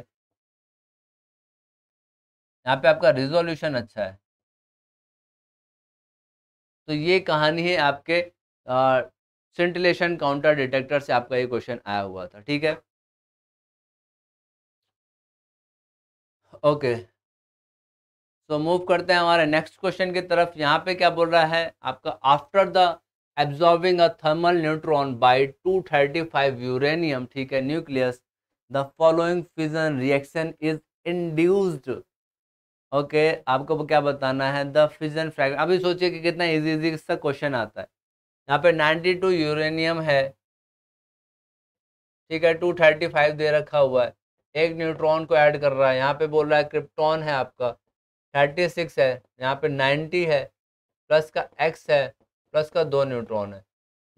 [SPEAKER 1] यहाँ पे आपका रिजोल्यूशन अच्छा है तो ये कहानी है आपके सेंटिलेशन काउंटर डिटेक्टर से आपका ये क्वेश्चन आया हुआ था ठीक है ओके सो मूव करते हैं हमारे नेक्स्ट क्वेश्चन की तरफ यहाँ पे क्या बोल रहा है आपका after the absorbing a thermal neutron by 235 uranium ठीक है nucleus the following fission reaction is induced okay okay, आपको क्या बताना है द फिजन फ्रैगमेंट अभी सोचिए कि कितना इजी इजी सा क्वेश्चन आता है यहाँ पे 92 यूरेनियम है ठीक है 235 दे रखा हुआ है एक न्यूट्रॉन को ऐड कर रहा है यहाँ पे बोल रहा है क्रिप्टॉन है आपका 36 है यहाँ पे 90 है प्लस का एक्स है प्लस का दो न्यूट्रॉन है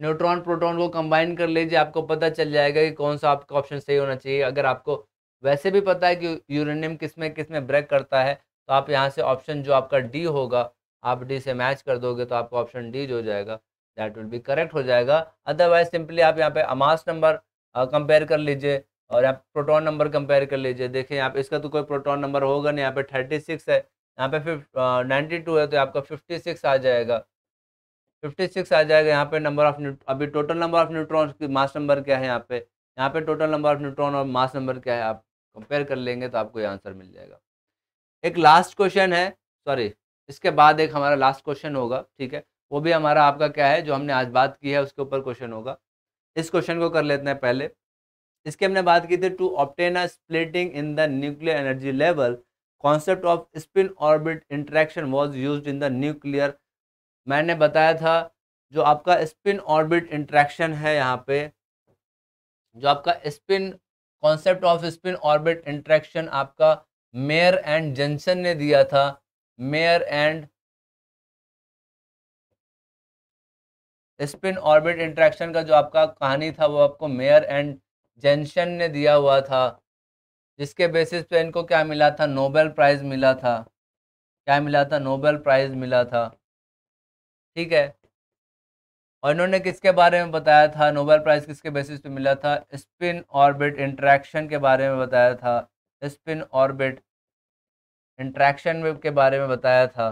[SPEAKER 1] न्यूट्रॉन प्रोटॉन को कंबाइन कर लीजिए आपको पता चल जाएगा कि कौन सा आपका ऑप्शन सही होना चाहिए अगर आपको वैसे भी पता है कि यूरेनियम किस में किस में ब्रेक करता है तो आप यहाँ से ऑप्शन जो आपका डी होगा आप डी से मैच कर दोगे तो आपका ऑप्शन डी जो हो जाएगा दैट विल बी करेक्ट हो जाएगा अदरवाइज सिंपली आप यहाँ पे अमास नंबर कंपेयर कर लीजिए और आप प्रोटोन नंबर कंपेयर कर लीजिए देखिए यहाँ पे इसका तो कोई प्रोटोन नंबर होगा नहीं यहाँ पे थर्टी सिक्स है यहाँ पे नाइन्टी टू है तो आपका फिफ्टी सिक्स आ जाएगा फिफ्टी सिक्स आ जाएगा यहाँ पे नंबर ऑफ अभी टोटल नंबर ऑफ न्यूट्रॉन की मास नंबर क्या है यहाँ पे यहाँ पे टोटल नंबर ऑफ न्यूट्रॉन और मास नंबर क्या है आप कंपेयर कर लेंगे तो आपको ये आंसर मिल जाएगा एक लास्ट क्वेश्चन है सॉरी इसके बाद एक हमारा लास्ट क्वेश्चन होगा ठीक है वो भी हमारा आपका क्या है जो हमने आज बात की है उसके ऊपर क्वेश्चन होगा इस क्वेश्चन को कर लेते हैं पहले इसकी हमने बात की थी to obtain a splitting in the nuclear energy level concept of spin orbit interaction was use in the nuclear मैंने बताया था जो आपका स्पिन ऑर्बिट इंट्रैक्शन है यहाँ पे जो आपका spin concept of spin orbit interaction आपका मेयर एंड जनसन ने दिया था Mayer and spin orbit interaction का जो आपका कहानी था वो आपको मेयर एंड जेंशन ने दिया हुआ था जिसके बेसिस पे इनको क्या मिला था नोबेल प्राइज़ मिला था क्या मिला था नोबेल प्राइज़ मिला था ठीक है और इन्होंने किसके बारे में बताया था नोबेल प्राइज़ किसके बेसिस पे मिला था स्पिन ऑर्बिट इंट्रैक्शन के बारे में बताया था स्पिन ऑर्बिट इंट्रैक्शन के बारे में बताया था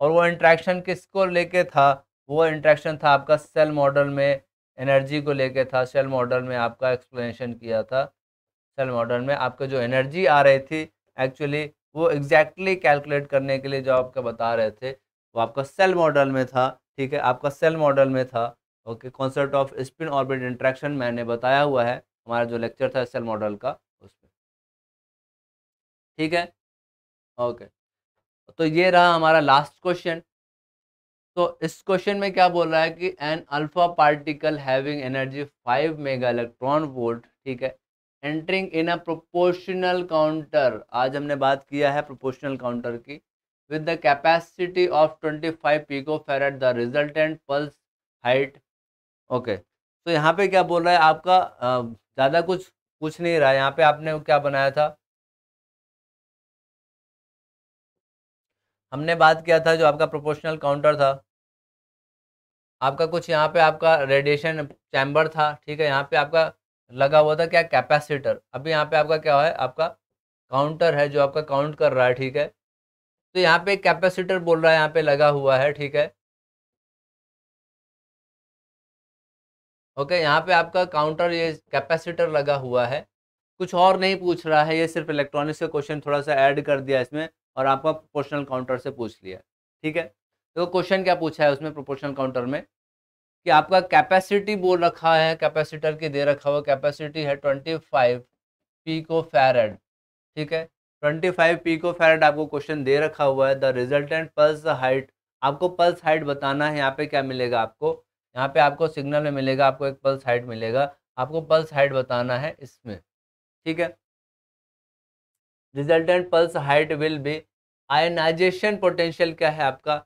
[SPEAKER 1] और वो इंट्रैक्शन किसको लेके था वो इंट्रैक्शन था आपका सेल मॉडल में एनर्जी को लेके था सेल मॉडल में आपका एक्सप्लेनेशन किया था सेल मॉडल में आपके जो एनर्जी आ रही थी एक्चुअली वो एग्जैक्टली exactly कैलकुलेट करने के लिए जो आपका बता रहे थे वो आपका सेल मॉडल में था ठीक है आपका सेल मॉडल में था okay concept of spin orbit interaction मैंने बताया हुआ है हमारा जो लेक्चर था सेल मॉडल का ठीक है ओके तो ये रहा हमारा लास्ट क्वेश्चन तो इस क्वेश्चन में क्या बोल रहा है कि an alpha particle having energy five mega electron volt ठीक है entering in a proportional counter आज हमने बात किया है प्रोपोर्शनल काउंटर की with the capacity of twenty five pico farad the resultant pulse height okay तो यहाँ पे क्या बोल रहा है आपका ज़्यादा कुछ कुछ नहीं रहा यहाँ पे आपने क्या बनाया था हमने बात किया था जो आपका प्रोपोर्शनल काउंटर था आपका कुछ यहाँ पे आपका रेडिएशन चैम्बर था ठीक है यहाँ पे आपका लगा हुआ था क्या कैपेसिटर अभी यहाँ पे आपका क्या है आपका काउंटर है जो आपका काउंट कर रहा है ठीक है तो यहाँ पे कैपेसिटर बोल रहा है यहाँ पे लगा हुआ है ठीक है ओके यहाँ पे आपका काउंटर ये कैपेसिटर लगा हुआ है कुछ और नहीं पूछ रहा है ये सिर्फ इलेक्ट्रॉनिक्स का क्वेश्चन थोड़ा सा ऐड कर दिया इसमें और आपका प्रोपोर्शनल काउंटर से पूछ लिया ठीक है तो क्वेश्चन क्या पूछा है उसमें प्रोपोर्शनल काउंटर में कि आपका कैपेसिटी बोल रखा है कैपेसिटर की दे रखा हुआ कैपेसिटी है twenty five pico farad ठीक है twenty five pico farad आपको क्वेश्चन दे रखा हुआ है द रिजल्टेंट पल्स हाइट आपको पल्स हाइट बताना है यहाँ पे क्या मिलेगा आपको यहाँ पे आपको सिग्नल में मिलेगा आपको एक पल्स हाइट मिलेगा आपको पल्स हाइट बताना है इसमें ठीक है resultant pulse height will be ionization potential क्या है आपका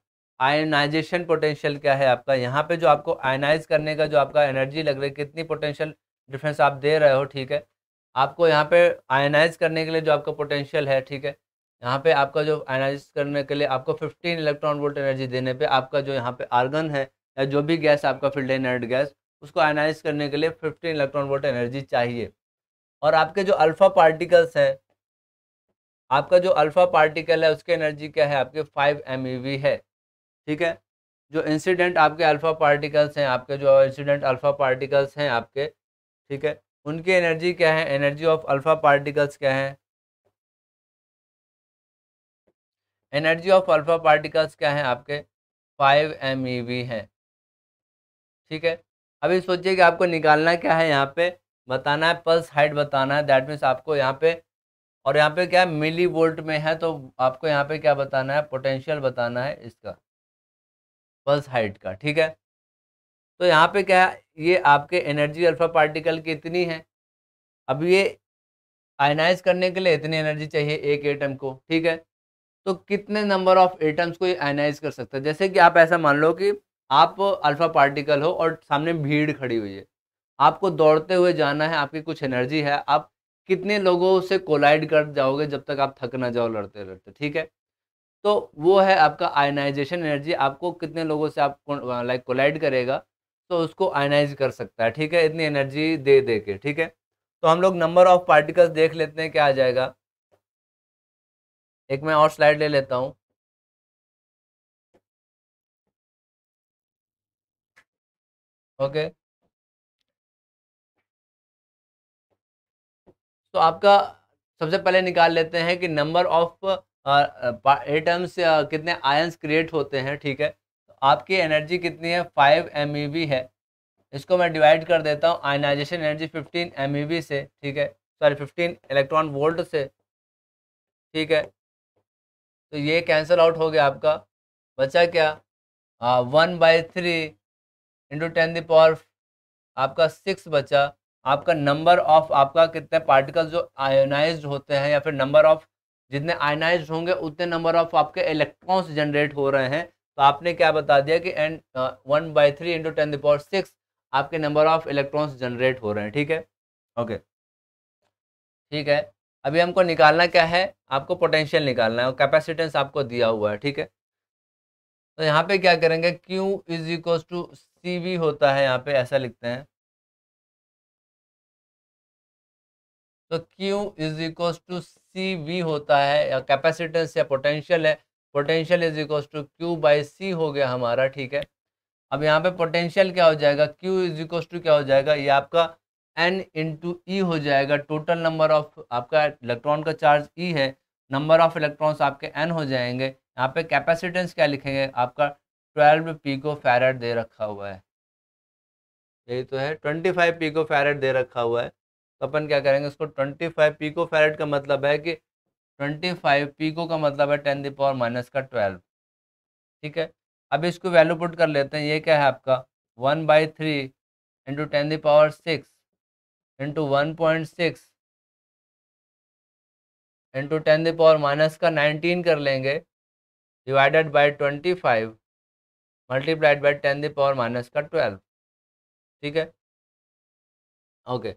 [SPEAKER 1] आयनाइजेशन पोटेंशियल क्या है आपका यहाँ पे जो आपको आयनाइज करने का जो आपका एनर्जी लग रही है कितनी पोटेंशियल डिफरेंस आप दे रहे हो ठीक है आपको यहाँ पे आयनाइज करने के लिए जो आपका पोटेंशियल है ठीक है यहाँ पे आपका जो आयनाइज करने के लिए आपको 15 इलेक्ट्रॉन वोल्ट एनर्जी देने पे आपका जो यहाँ पे आर्गन है या जो भी गैस आपका फील्ड एनर्ड गैस उसको आयनाइज करने के लिए फिफ्टीन इलेक्ट्रॉन वोल्ट एनर्जी चाहिए और आपके जो अल्फ़ा पार्टिकल्स हैं आपका जो अल्फ़ा पार्टिकल है उसकी एनर्जी क्या है आपके फाइव एम e है ठीक है जो इंसिडेंट आपके अल्फ़ा पार्टिकल्स हैं आपके जो इंसिडेंट अल्फ़ा पार्टिकल्स हैं आपके ठीक है उनकी एनर्जी क्या है एनर्जी ऑफ अल्फ़ा पार्टिकल्स क्या है एनर्जी ऑफ अल्फ़ा पार्टिकल्स क्या है आपके फाइव एम ई वी ठीक है अभी सोचिए कि आपको निकालना क्या है यहाँ पे बताना है पल्स हाइट बताना है दैट मीन्स आपको यहाँ पे और यहाँ पे क्या है मिली वोल्ट में है तो आपको यहाँ पे क्या बताना है पोटेंशियल बताना है इसका पल्स हाइट का ठीक है तो यहाँ पे क्या है ये आपके एनर्जी अल्फा पार्टिकल की इतनी है अब ये आयनाइज करने के लिए इतनी एनर्जी चाहिए एक एटम को ठीक है तो कितने नंबर ऑफ एटम्स को ये आयनाइज कर सकता है जैसे कि आप ऐसा मान लो कि आप अल्फा पार्टिकल हो और सामने भीड़ खड़ी हुई है आपको दौड़ते हुए जाना है आपकी कुछ एनर्जी है आप कितने लोगों से कोलाइड कर जाओगे जब तक आप थक ना जाओ लड़ते लड़ते ठीक है तो वो है आपका आयनाइजेशन एनर्जी आपको कितने लोगों से आप लाइक कोलाइड करेगा तो उसको आयनाइज कर सकता है ठीक है इतनी एनर्जी दे दे के ठीक है तो हम लोग नंबर ऑफ पार्टिकल्स देख लेते हैं क्या आ जाएगा एक मैं और स्लाइड ले लेता
[SPEAKER 2] हूँ ओके okay.
[SPEAKER 1] तो आपका सबसे पहले निकाल लेते हैं कि नंबर ऑफ एटम्स कितने आयंस क्रिएट होते हैं ठीक है तो आपकी एनर्जी कितनी है फाइव एम e है इसको मैं डिवाइड कर देता हूँ आयनाइजेशन एनर्जी फिफ्टीन एम से ठीक है सॉरी फिफ्टीन इलेक्ट्रॉन वोल्ट से ठीक है तो ये कैंसल आउट हो गया आपका बचा क्या one by three into ten the power आपका सिक्स बचा आपका नंबर ऑफ आपका कितने पार्टिकल जो आयोनाइज होते हैं या फिर नंबर ऑफ जितने आयोनाइज होंगे उतने नंबर ऑफ आपके इलेक्ट्रॉन्स जनरेट हो रहे हैं तो आपने क्या बता दिया कि and one by three into ten the power six आपके नंबर ऑफ इलेक्ट्रॉन्स जनरेट हो रहे हैं ठीक है ओके ठीक है अभी हमको निकालना क्या है आपको पोटेंशियल निकालना है और कैपेसिटेंस आपको दिया हुआ है ठीक है तो यहाँ पे क्या करेंगे क्यू इज इक्व टू सी होता है यहाँ पे ऐसा लिखते हैं तो Q is equals to C V होता है या कैपेसिटेंस या पोटेंशियल है potential is equals to Q by C हो गया हमारा ठीक है अब यहाँ पे पोटेंशियल क्या हो जाएगा Q इज इक्वल्स टू क्या हो जाएगा ये आपका एन इंटू ई हो जाएगा टोटल नंबर ऑफ आपका इलेक्ट्रॉन का चार्ज ई e है नंबर ऑफ इलेक्ट्रॉन्स आपके एन हो जाएंगे यहाँ पे कैपेसिटेंस क्या लिखेंगे आपका ट्वेल्व पीको फेरेट दे रखा हुआ है यही तो है ट्वेंटी फाइव पीको फेरेट दे रखा हुआ है तो अपन क्या करेंगे इसको ट्वेंटी फाइव पीको फैरेट का मतलब है कि ट्वेंटी फाइव पीको का मतलब है टेन द पावर माइनस का ट्वेल्व ठीक है अब इसको वैल्यू पुट कर लेते हैं ये क्या है आपका one by three into ten the power six into one point six into ten the power minus का नाइनटीन कर लेंगे divided by twenty five multiplied by ten the power minus का ट्वेल्व ठीक है ओके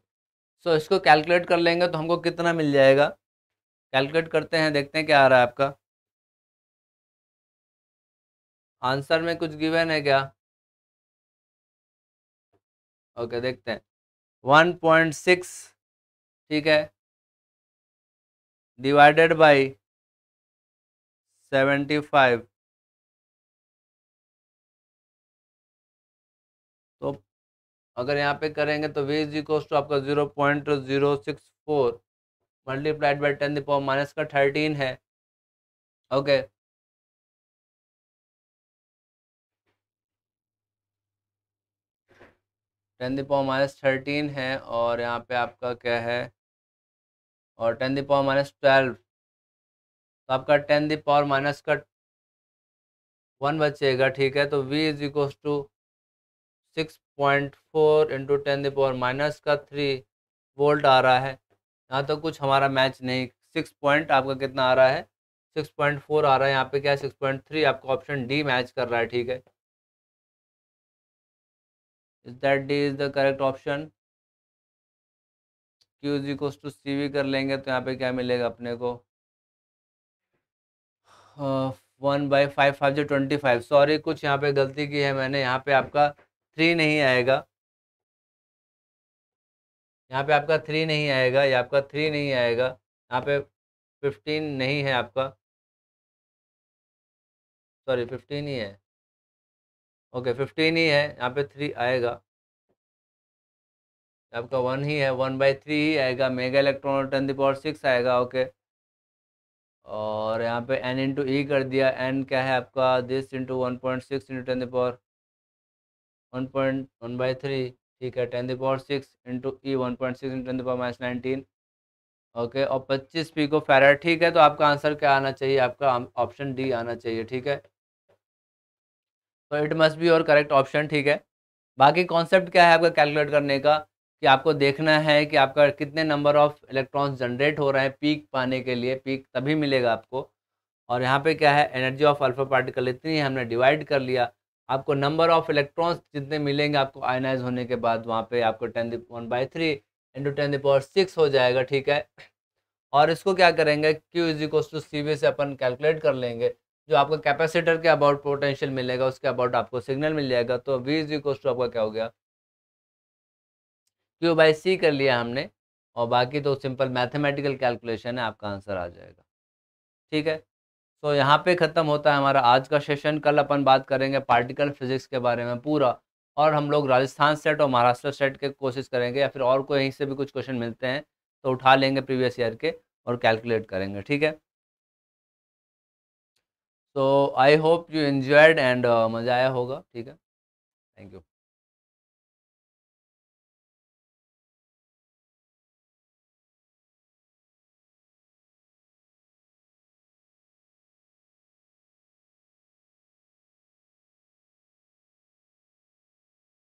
[SPEAKER 1] सो तो so, इसको calculate कर लेंगे तो हमको कितना मिल जाएगा कैलकुलेट करते हैं देखते हैं क्या आ रहा है आपका आंसर में कुछ गिवन है क्या
[SPEAKER 2] ओके okay, देखते हैं वन पॉइंट सिक्स ठीक है डिवाइडेड बाई सेवेंटी फाइव
[SPEAKER 1] अगर यहाँ पे करेंगे तो वी इज इक्व टू आपका zero point zero six four multiplied by ten the power minus का थर्टीन है okay ten ten the power minus thirteen है और यहाँ पे आपका क्या है और टेन दावर माइनस ट्वेल्व तो आपका टेन दावर माइनस का वन बचेगा ठीक है तो we is equal to six point four into ten the power minus का थ्री वोल्ट आ रहा है यहाँ तक तो कुछ हमारा मैच नहीं सिक्स पॉइंट आपका कितना आ रहा है सिक्स पॉइंट फोर आ रहा है यहाँ पे क्या है सिक्स पॉइंट थ्री आपका ऑप्शन डी मैच कर रहा है ठीक है is that D is the correct option Q जी को टू सी वी कर लेंगे तो यहाँ पे क्या मिलेगा अपने को वन बाई फाइव फाइव जो ट्वेंटी फाइव सॉरी कुछ यहाँ पे गलती की है मैंने यहाँ पे आपका थ्री नहीं आएगा यहाँ पे आपका थ्री नहीं आएगा या आपका थ्री नहीं आएगा यहाँ पे फिफ्टीन नहीं है आपका सॉरी फिफ्टीन ही है ओके फिफ्टीन ही है यहाँ पे थ्री आएगा आपका वन ही है वन बाई थ्री ही आएगा mega electron ten the power six आएगा ओके और यहाँ पे एन इंटू ई कर दिया एन क्या है आपका this into one point six into ten the power one point one by three ठीक है ten the power six into E e, one point six into ten the power minus nineteen okay और पच्चीस P को फेराइड ठीक है तो आपका आंसर क्या आना चाहिए आपका ऑप्शन डी आना चाहिए ठीक है तो इट मस्ट बी और करेक्ट ऑप्शन ठीक है बाकी कॉन्सेप्ट क्या है आपका कैलकुलेट करने का कि आपको देखना है कि आपका कितने नंबर ऑफ इलेक्ट्रॉन्स जनरेट हो रहे हैं पीक पाने के लिए पीक तभी मिलेगा आपको और यहाँ पे क्या है एनर्जी ऑफ अल्फा पार्टिकल इतनी हमने डिवाइड कर लिया आपको नंबर ऑफ इलेक्ट्रॉन्स जितने मिलेंगे आपको आयनाइज होने के बाद वहाँ पे आपको ten one by three into ten the power six हो जाएगा ठीक है और इसको क्या करेंगे Q is इक्व to C V से अपन कैलकुलेट कर लेंगे जो आपको कैपेसिटर के अबाउट पोटेंशियल मिलेगा उसके अबाउट आपको सिग्नल मिल जाएगा तो वी इज इक्व टू आपका क्या हो गया क्यू बाई सी कर लिया हमने और बाकी तो सिंपल मैथमेटिकल कैलकुलेशन है आपका आंसर आ जाएगा ठीक है तो यहाँ पे ख़त्म होता है हमारा आज का सेशन कल अपन बात करेंगे पार्टिकल फिजिक्स के बारे में पूरा और हम लोग राजस्थान सेट और महाराष्ट्र सेट के कोशिश करेंगे या फिर और कोई यहीं से भी कुछ क्वेश्चन मिलते हैं तो उठा लेंगे प्रीवियस ईयर के और कैलकुलेट करेंगे ठीक है तो I hope you enjoyed and मज़ा आया होगा ठीक है थैंक यू